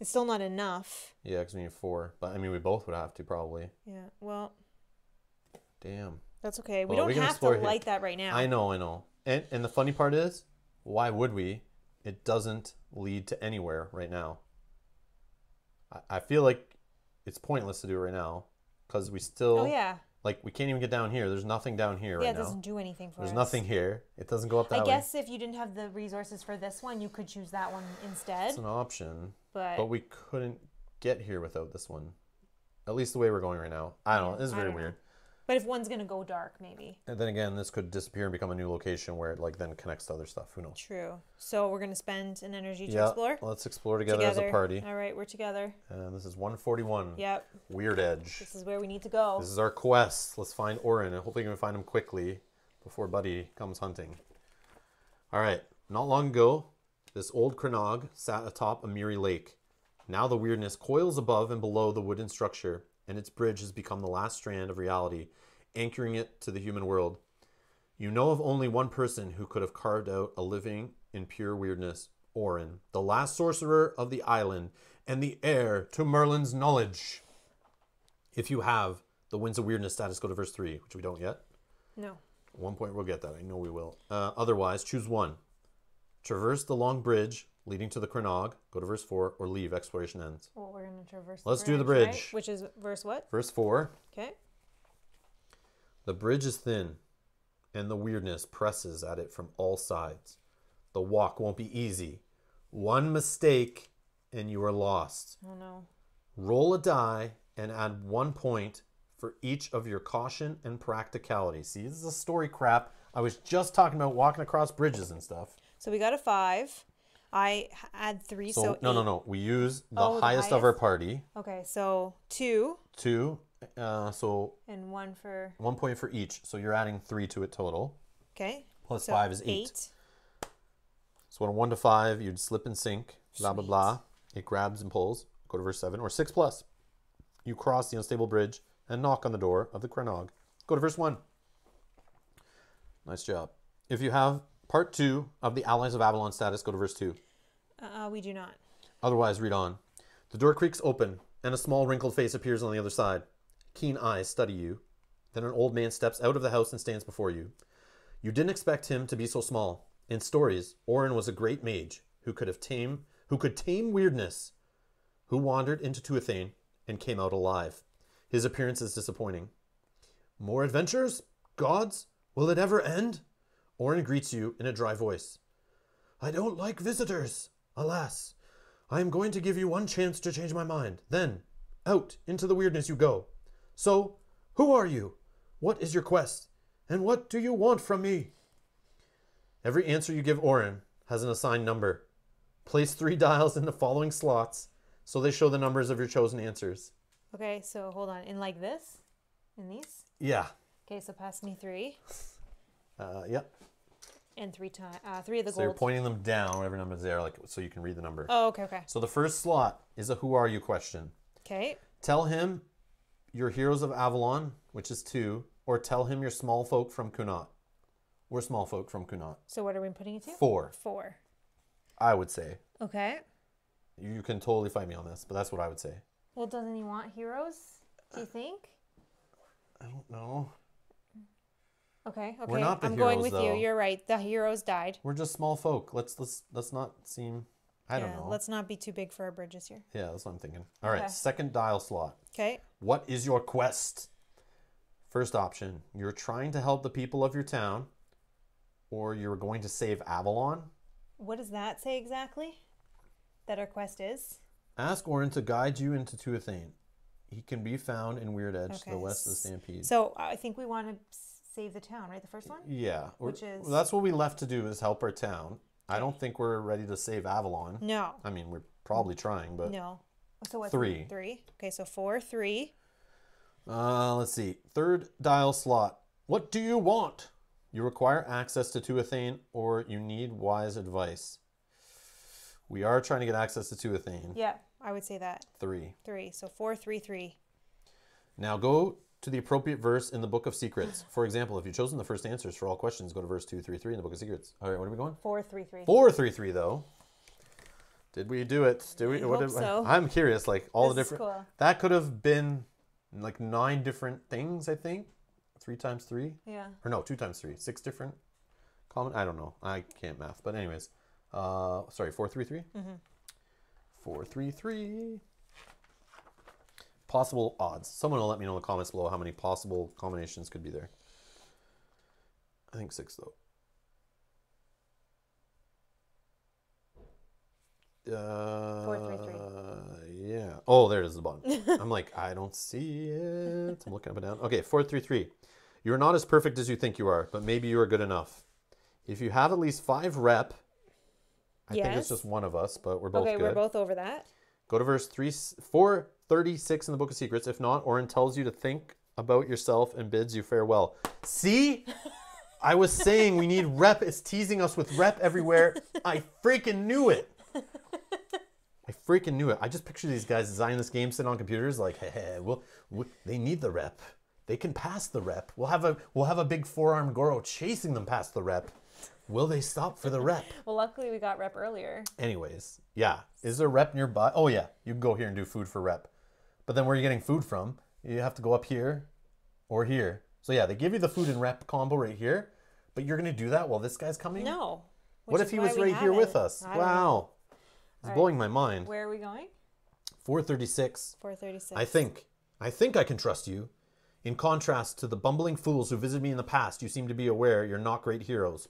It's still not enough. Yeah, because we need four. But I mean, we both would have to probably. Yeah. Well, Damn. that's okay. We Well, don't we have to here. light that right now. I know, I know. And and the funny part is, why would we? It doesn't lead to anywhere right now. I, I feel like it's pointless to do it right now because we still Oh yeah. Like we can't even get down here. There's nothing down here Yeah, right now. Yeah, it doesn't do anything for There's us. nothing here. It doesn't go up that I way. guess if you didn't have the resources for this one, you could choose that one instead. it's an option, But, but we couldn't get here without this one. At least the way we're going right now. I don't know. It's I very don't know. weird. But if one's gonna go dark, maybe. And then again, this could disappear and become a new location where it like then connects to other stuff. Who knows? True. So we're gonna spend an energy to Yeah, explore let's explore together, as a party. All right, we're together. And this is 141. Yep. Weird Edge. This is where we need to go. This is our quest. Let's find Orin, and hopefully we can find him quickly before Buddy comes hunting. All right. Not long ago, this old Crannog sat atop a Miri lake. Now the weirdness coils above and below the wooden structure, and its bridge has become the last strand of reality, anchoring it to the human world. You know of only one person who could have carved out a living in pure weirdness Orin, the last sorcerer of the island and the heir to Merlin's knowledge. If you have the Winds of Weirdness status, go to verse 3, which we don't yet. No. At one point we'll get that. I know we will. Uh, otherwise, choose one. Traverse the long bridge leading to the Crannog, go to verse 4, or leave. Exploration ends. Well, we're gonna traverse. Let's do the right? bridge. Which is verse what? Verse 4 Okay. The bridge is thin, and the weirdness presses at it from all sides. The walk won't be easy. One mistake, and you are lost. Oh no. Roll a die and add one point for each of your caution and practicality. See, this is a story crap. I was just talking about walking across bridges and stuff. So we got a five. I add three. So, So, no, no, eight. no. We use the, Oh, the highest, of our party. Okay, so two Two. Uh, so and one for. one point for each. So you're adding three to it total. Okay. Plus so five is eight. So on a one to five, you'd slip and sink. Blah blah blah. It grabs and pulls. Go to verse seven or six plus. You cross the unstable bridge and knock on the door of the Crannog. Go to verse one. Nice job. If you have part two of the Allies of Avalon status, go to verse two. Uh, we do not. Otherwise, read on. The door creaks open, and a small wrinkled face appears on the other side. Keen eyes study you. Then an old man steps out of the house and stands before you. You didn't expect him to be so small. In stories, Orin was a great mage who could have tame who could tame weirdness, who wandered into Tuathane and came out alive. His appearance is disappointing. More adventures? Gods? Will it ever end? Orin greets you in a dry voice. I don't like visitors. Alas, I am going to give you one chance to change my mind. Then, out into the weirdness you go. So, who are you? What is your quest? And what do you want from me? Every answer you give Orin has an assigned number. Place three dials in the following slots so they show the numbers of your chosen answers. Okay, so hold on. In like this? In these? Yeah. Okay, so pass me three. Uh, yep. And three times. Uh, three of the So you're pointing them down, whatever number's there, like so you can read the number. oh, okay, okay. So the first slot is a who are you question. Okay. Tell him your heroes of Avalon, which is two, or tell him your small folk from Cuanacht. We're small folk from Cuanacht. So what are we putting it to? Four, Four. I would say. Okay. You can totally fight me on this, but that's what I would say. Well, doesn't he want heroes? Do you think? I don't know. Okay. Okay. We're not the I'm going with though. you. You're right. The heroes died. We're just small folk. Let's let's let's not seem. I don't yeah, know. Let's not be too big for our bridges here. Yeah, that's what I'm thinking. All right, Okay. second dial slot. Okay. What is your quest? First option: You're trying to help the people of your town, or you're going to save Avalon. What does that say exactly? that our quest is. Ask Orin to guide you into Tuathane. He can be found in Weird Edge to the west of the Stampede. So I think we want to save the town, right? The first one? yeah, which is- that's what we left to do is help our town. I don't think we're ready to save Avalon. No. I mean, we're probably trying, but No. So what's Three. Three. Okay, so four, three. Uh, let's see. Third dial slot. What do you want? You require access to Tuathane or you need wise advice. We are trying to get access to Tuathane. Yeah, I would say that. Three. Three. So four, three, three. Now go to the appropriate verse in the Book of Secrets. For example, if you've chosen the first answers for all questions, go to verse 233 in the Book of Secrets. All right, what are we going? 433. 433, though. Did we do it? Did we? I what did, so. I'm curious, like all this the different. Cool. That could have been like nine different things, I think. Three times three? Yeah. Or no, two times three. Six different common. I don't know. I can't math. But, anyways, uh, sorry, 433? Mm-hmm. 433. Possible odds. Someone will let me know in the comments below how many possible combinations could be there. I think six though. Uh, Four, three, three. Yeah. Oh, there it is the bottom. (laughs) I'm like, I don't see it. I'm looking up and down. Okay, four, three, three. You are not as perfect as you think you are, but maybe you are good enough. If you have at least five rep, I think it's just one of us, but we're both Okay, good. we're both over that. Go to verse 3, 436 in the Book of Secrets. If not, Orin tells you to think about yourself and bids you farewell. See? (laughs) I was saying we need rep. It's teasing us with rep everywhere. I freaking knew it. (laughs) I freaking knew it. I just picture these guys designing this game sitting on computers like, hey, hey well, we, they need the rep. They can pass the rep. We'll have a we'll have a big four-armed Goro chasing them past the rep. Will they stop for the rep? (laughs) Well, luckily we got rep earlier. Anyways, yeah. Is there rep nearby? Oh yeah, you can go here and do food for rep. But then where are you getting food from? You have to go up here or here. So yeah, they give you the food and rep combo right here, but you're gonna do that while this guy's coming? No. What if he was right here with us? I. Wow. It's blowing my mind. Where are we going? 436. 436. I think. I think I can trust you. In contrast to the bumbling fools who visited me in the past, you seem to be aware you're not great heroes.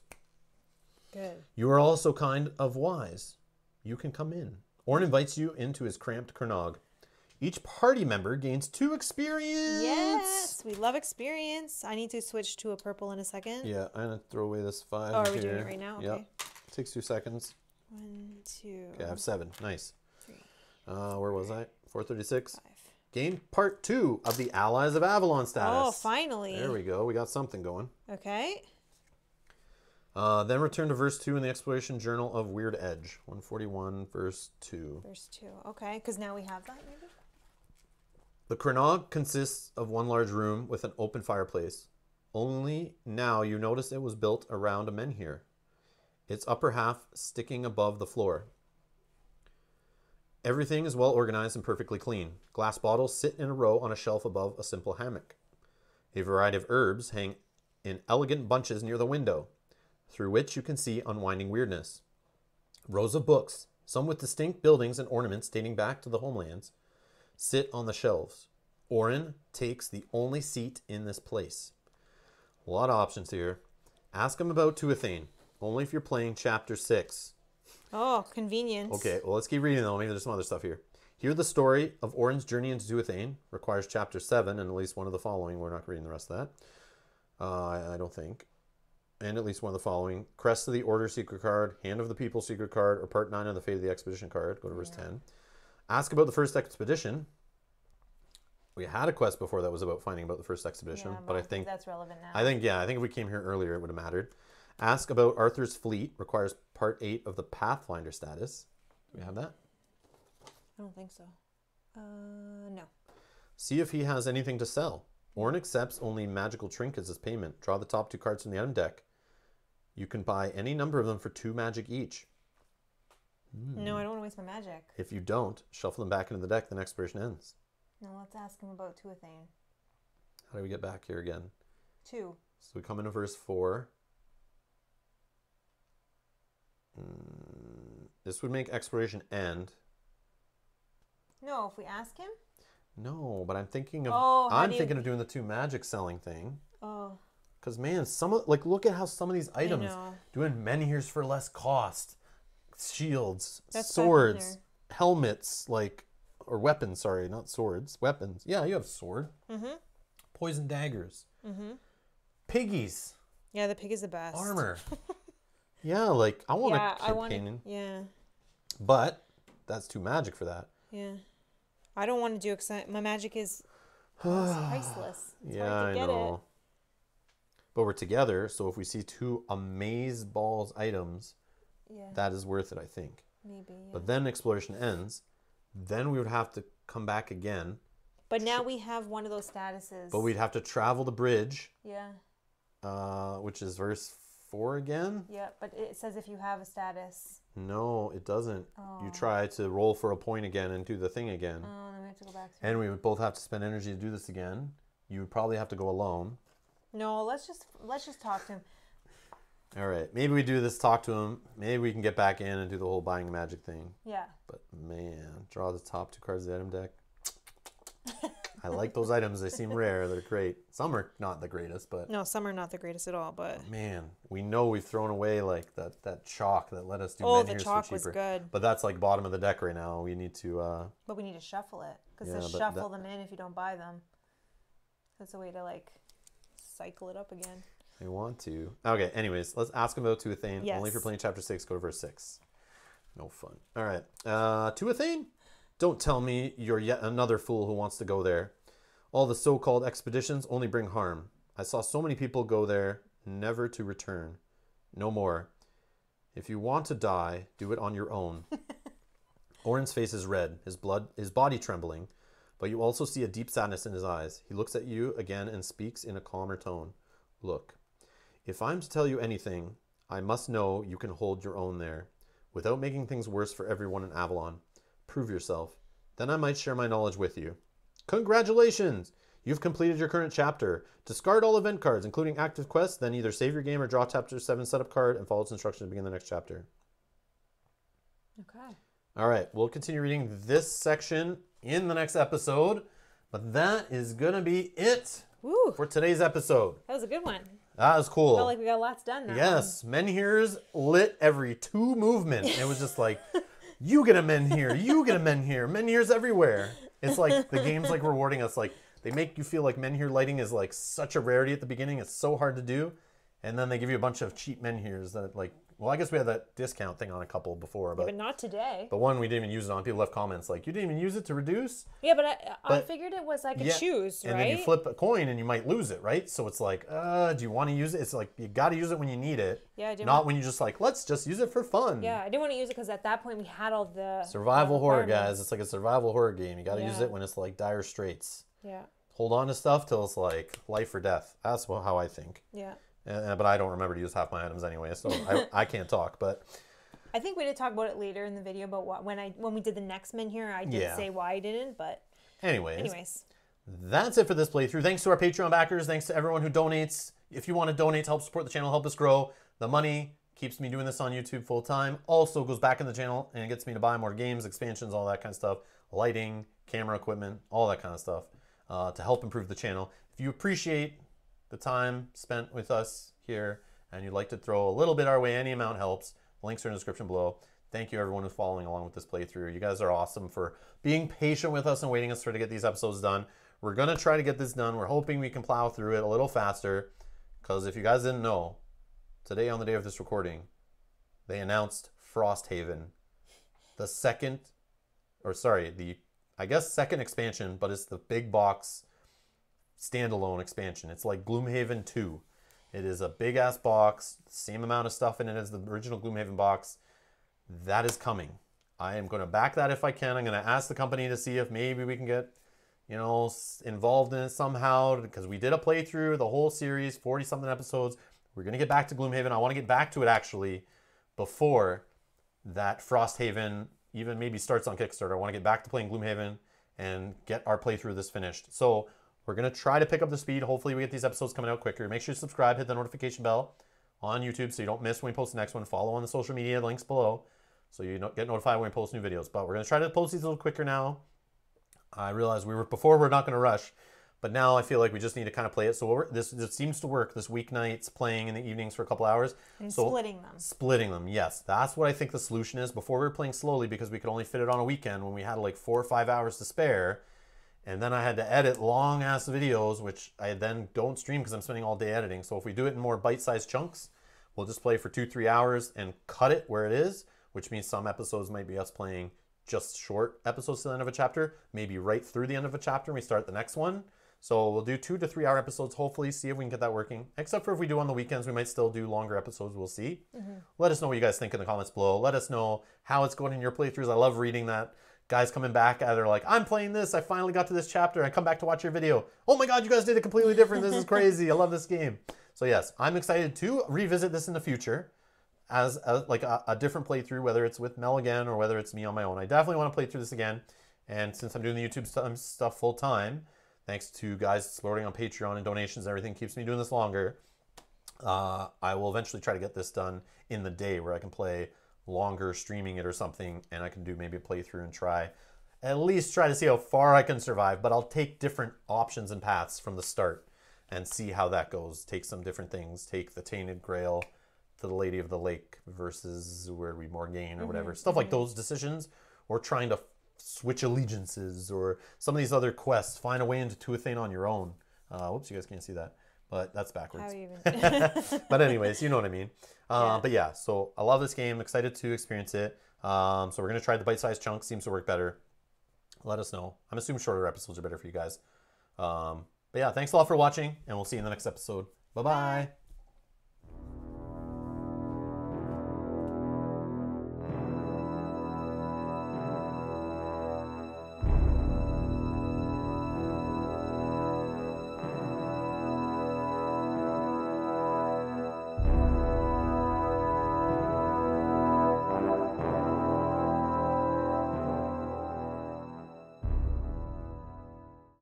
Good. You are also kind of wise. You can come in. Orin invites you into his cramped Crannog. Each party member gains two experience. Yes, we love experience. I need to switch to a purple in a second. Yeah, I'm gonna throw away this five. Oh, are we here. doing it right now? Okay. Yep. Takes two seconds. One, two, Okay, I have seven. Nice. three, Uh, where was I? 436. five. Game part two of the Allies of Avalon status. Oh, finally. There we go. We got something going. Okay. Uh, then return to verse 2 in the Exploration Journal of Weird Edge. 141, verse 2. Verse two. Okay, because now we have that maybe. The Crannog consists of one large room with an open fireplace. Only now you notice it was built around a menhir, its upper half sticking above the floor. Everything is well organized and perfectly clean. Glass bottles sit in a row on a shelf above a simple hammock. A variety of herbs hang in elegant bunches near the window, through which you can see unwinding weirdness. Rows of books, some with distinct buildings and ornaments dating back to the homelands, sit on the shelves. Orin takes the only seat in this place. A lot of options here. Ask him about Tuathane, only if you're playing chapter 6. Oh, convenience. Okay, well, let's keep reading though. Maybe there's some other stuff here. Here, the story of Orin's journey into Tuathane requires chapter 7 and at least one of the following. We're not reading the rest of that. Uh, I, I don't think. And at least one of the following Crest of the Order secret card, Hand of the People secret card, or Part 9 of the Fate of the Expedition card. Go to verse 10. Ask about the first expedition. We had a quest before that was about finding about the first expedition, Yeah, but I think that's relevant now. I think yeah, I think if we came here earlier, it would have mattered. Ask about Arthur's fleet requires part eight of the Pathfinder status. Do we have that? I don't think so. Uh, no. See if he has anything to sell. Orin accepts only magical trinkets as payment. Draw the top two cards from the item deck. You can buy any number of them for two magic each. No, I don't want to waste my magic. If you don't, shuffle them back into the deck. The next version ends. Now let's ask him about Tuathane. How do we get back here again? Two. So we come into verse 4. Mm, this would make exploration end. No, if we ask him. No, but I'm thinking of Oh, I'm do you- thinking of doing the two magic selling thing. Oh, Cause man, some of like look at how some of these items doing doing menhirs for less cost. Shields, That's swords, helmets, like or weapons. Sorry, not swords. Weapons. Yeah, you have sword. Mm-hmm. Poison daggers. Mm-hmm. Piggies. Yeah, the pig is the best. Armor. (laughs) yeah, like I want yeah, a I want. companion, Yeah, but that's too magic for that. yeah. I don't want to do it my magic is (sighs) priceless. It's yeah, hard I know. But we're together, so if we see two amaze balls items, it. Yeah, that is worth it, I think. maybe. Yeah. But then exploration ends. Then we would have to come back again, But now we have one of those statuses. but we'd have to travel the bridge, Yeah, uh, which is verse four again. yeah. But it says if you have a status. No, it doesn't. You Oh. try to roll for a point again and do the thing again. Oh, then we have to go back. And we would both have to spend energy to do this again. You would probably have to go alone. No, let's just let's just talk to him. All right, maybe we do this, talk to him. Maybe we can get back in and do the whole buying the magic thing. Yeah. But man, draw the top two cards of the item deck. I like those items. They seem rare. They're great. Some are not the greatest, but No, some are not the greatest at all, but man, we know we've thrown away like that that chalk that let us do oh, the here's chalk was good. But that's like bottom of the deck right now. We need to. uh But we need to shuffle it because Yeah, they shuffle that- them in if you don't buy them. That's a way to like cycle it up again. I want to. Okay. Anyways, let's ask him about Tuathane. Only if you're playing chapter six. Go to verse six. No fun. All right. Uh, Tuathane. Don't tell me you're yet another fool who wants to go there. All the so-called expeditions only bring harm. I saw so many people go there, never to return. No more. If you want to die, do it on your own. (laughs) Orin's face is red, his blood, his body trembling, but you also see a deep sadness in his eyes. He looks at you again and speaks in a calmer tone. Look, if I'm to tell you anything, I must know you can hold your own there, without making things worse for everyone in Avalon. Prove yourself. Then I might share my knowledge with you. Congratulations! You've completed your current chapter. Discard all event cards, including active quests, then either save your game or draw chapter 7 setup card and follow its instructions to begin the next chapter. Okay. All right, we'll continue reading this section in the next episode, but that is going to be it Woo! for today's episode. That was a good one. That was cool. Felt like we got lots done. Yes, Menhirs lit every two movement. It was just like, (laughs) you get a Menhir, you get a Menhir, Menhirs everywhere. It's like the game's like rewarding us. Like they make you feel like Menhir lighting is like such a rarity at the beginning. It's so hard to do, and then they give you a bunch of cheap Menhirs that like. Well, I guess we had that discount thing on a couple before, but But not today. the one we didn't even use it on. People left comments like, "You didn't even use it to reduce." Yeah, but I, I figured it was I could Yeah, choose, and then you flip a coin and you might lose it, right? So it's like, uh, do you want to use it? It's like you got to use it when you need it, yeah, I didn't. not want, when you just like, let's just use it for fun. yeah, I didn't want to use it because at that point we had all the Survival horror, guys. It's like a survival horror game. You got to use it when it's like dire straits. Yeah, Hold on to stuff till it's like life or death. That's how I think. yeah. Uh, but I don't remember to use half my items anyway, so (laughs) I, I can't talk. But I think we did talk about it later in the video, but what, when I when we did the next menhir, I did Yeah. say why I didn't. But anyways, anyways, that's it for this playthrough. Thanks to our Patreon backers. Thanks to everyone who donates. If you want to donate to help support the channel, help us grow, the money keeps me doing this on YouTube full time. Also goes back in the channel and gets me to buy more games, expansions, all that kind of stuff, lighting, camera equipment, all that kind of stuff uh, to help improve the channel. If you appreciate the time spent with us here and you'd like to throw a little bit our way, any amount helps. Links are in the description below. Thank you everyone who's following along with this playthrough. You guys are awesome for being patient with us and waiting us for to get these episodes done. We're gonna try to get this done. We're hoping we can plow through it a little faster. Because if you guys didn't know, today on the day of this recording, they announced Frosthaven, the second, or sorry, the I guess second expansion, but it's the big box standalone expansion. It's like Gloomhaven 2. It is a big ass box, same amount of stuff in it as the original Gloomhaven box. That is coming. I am going to back that if I can. I'm going to ask the company to see if maybe we can get, you know, involved in it somehow because we did a playthrough, the whole series, 40 something episodes. We're going to get back to Gloomhaven. I want to get back to it actually before that Frosthaven even maybe starts on Kickstarter. I want to get back to playing Gloomhaven and get our playthrough this finished. So we're going to try to pick up the speed. Hopefully, we get these episodes coming out quicker. Make sure you subscribe, hit the notification bell on YouTube so you don't miss when we post the next one. Follow on the social media links below so you get notified when we post new videos. But we're going to try to post these a little quicker now. I realize we were before we're not going to rush, But now I feel like we just need to kind of play it. So we're, this this seems to work. This weeknights playing in the evenings for a couple hours. And so splitting them. splitting them. Yes, that's what I think the solution is. Before we were playing slowly because we could only fit it on a weekend when we had like four or five hours to spare. And then I had to edit long ass videos, which I then don't stream because I'm spending all day editing. So if we do it in more bite sized chunks, we'll just play for two, three hours and cut it where it is, which means some episodes might be us playing just short episodes to the end of a chapter, maybe right through the end of a chapter and we start the next one. So we'll do two to three hour episodes, hopefully, see if we can get that working. Except for if we do on the weekends, we might still do longer episodes. We'll see. Mm-hmm. Let us know what you guys think in the comments below. Let us know how it's going in your playthroughs. I love reading that. Guys coming back either like, I'm playing this, I finally got to this chapter, I come back to watch your video. Oh my god, you guys did it completely different. This is (laughs) crazy. I love this game. So yes, I'm excited to revisit this in the future as a, like a, a different playthrough, whether it's with Mel again or whether it's me on my own. I definitely want to play through this again. And since I'm doing the YouTube stu- stuff full time, thanks to guys supporting on Patreon and donations and everything keeps me doing this longer. Uh, I will eventually try to get this done in the day where I can play longer streaming it or something and I can do maybe a playthrough and try at least try to see how far I can survive, but I'll take different options and paths from the start and see how that goes. Take some different things. Take the Tainted Grail to the Lady of the Lake versus where we Morgaine or whatever. Stuff like those decisions or trying to switch allegiances or some of these other quests. Find a way into Tuathane on your own. Uh, whoops, you guys can't see that, but that's backwards How even? (laughs) but anyways, you know what I mean. Uh, Yeah. But yeah, so I love this game. Excited to experience it. Um, so we're gonna try the bite-sized chunks. Seems to work better. Let us know. I'm assuming shorter episodes are better for you guys. Um, but yeah, thanks a lot for watching, and we'll see you in the next episode. Bye bye.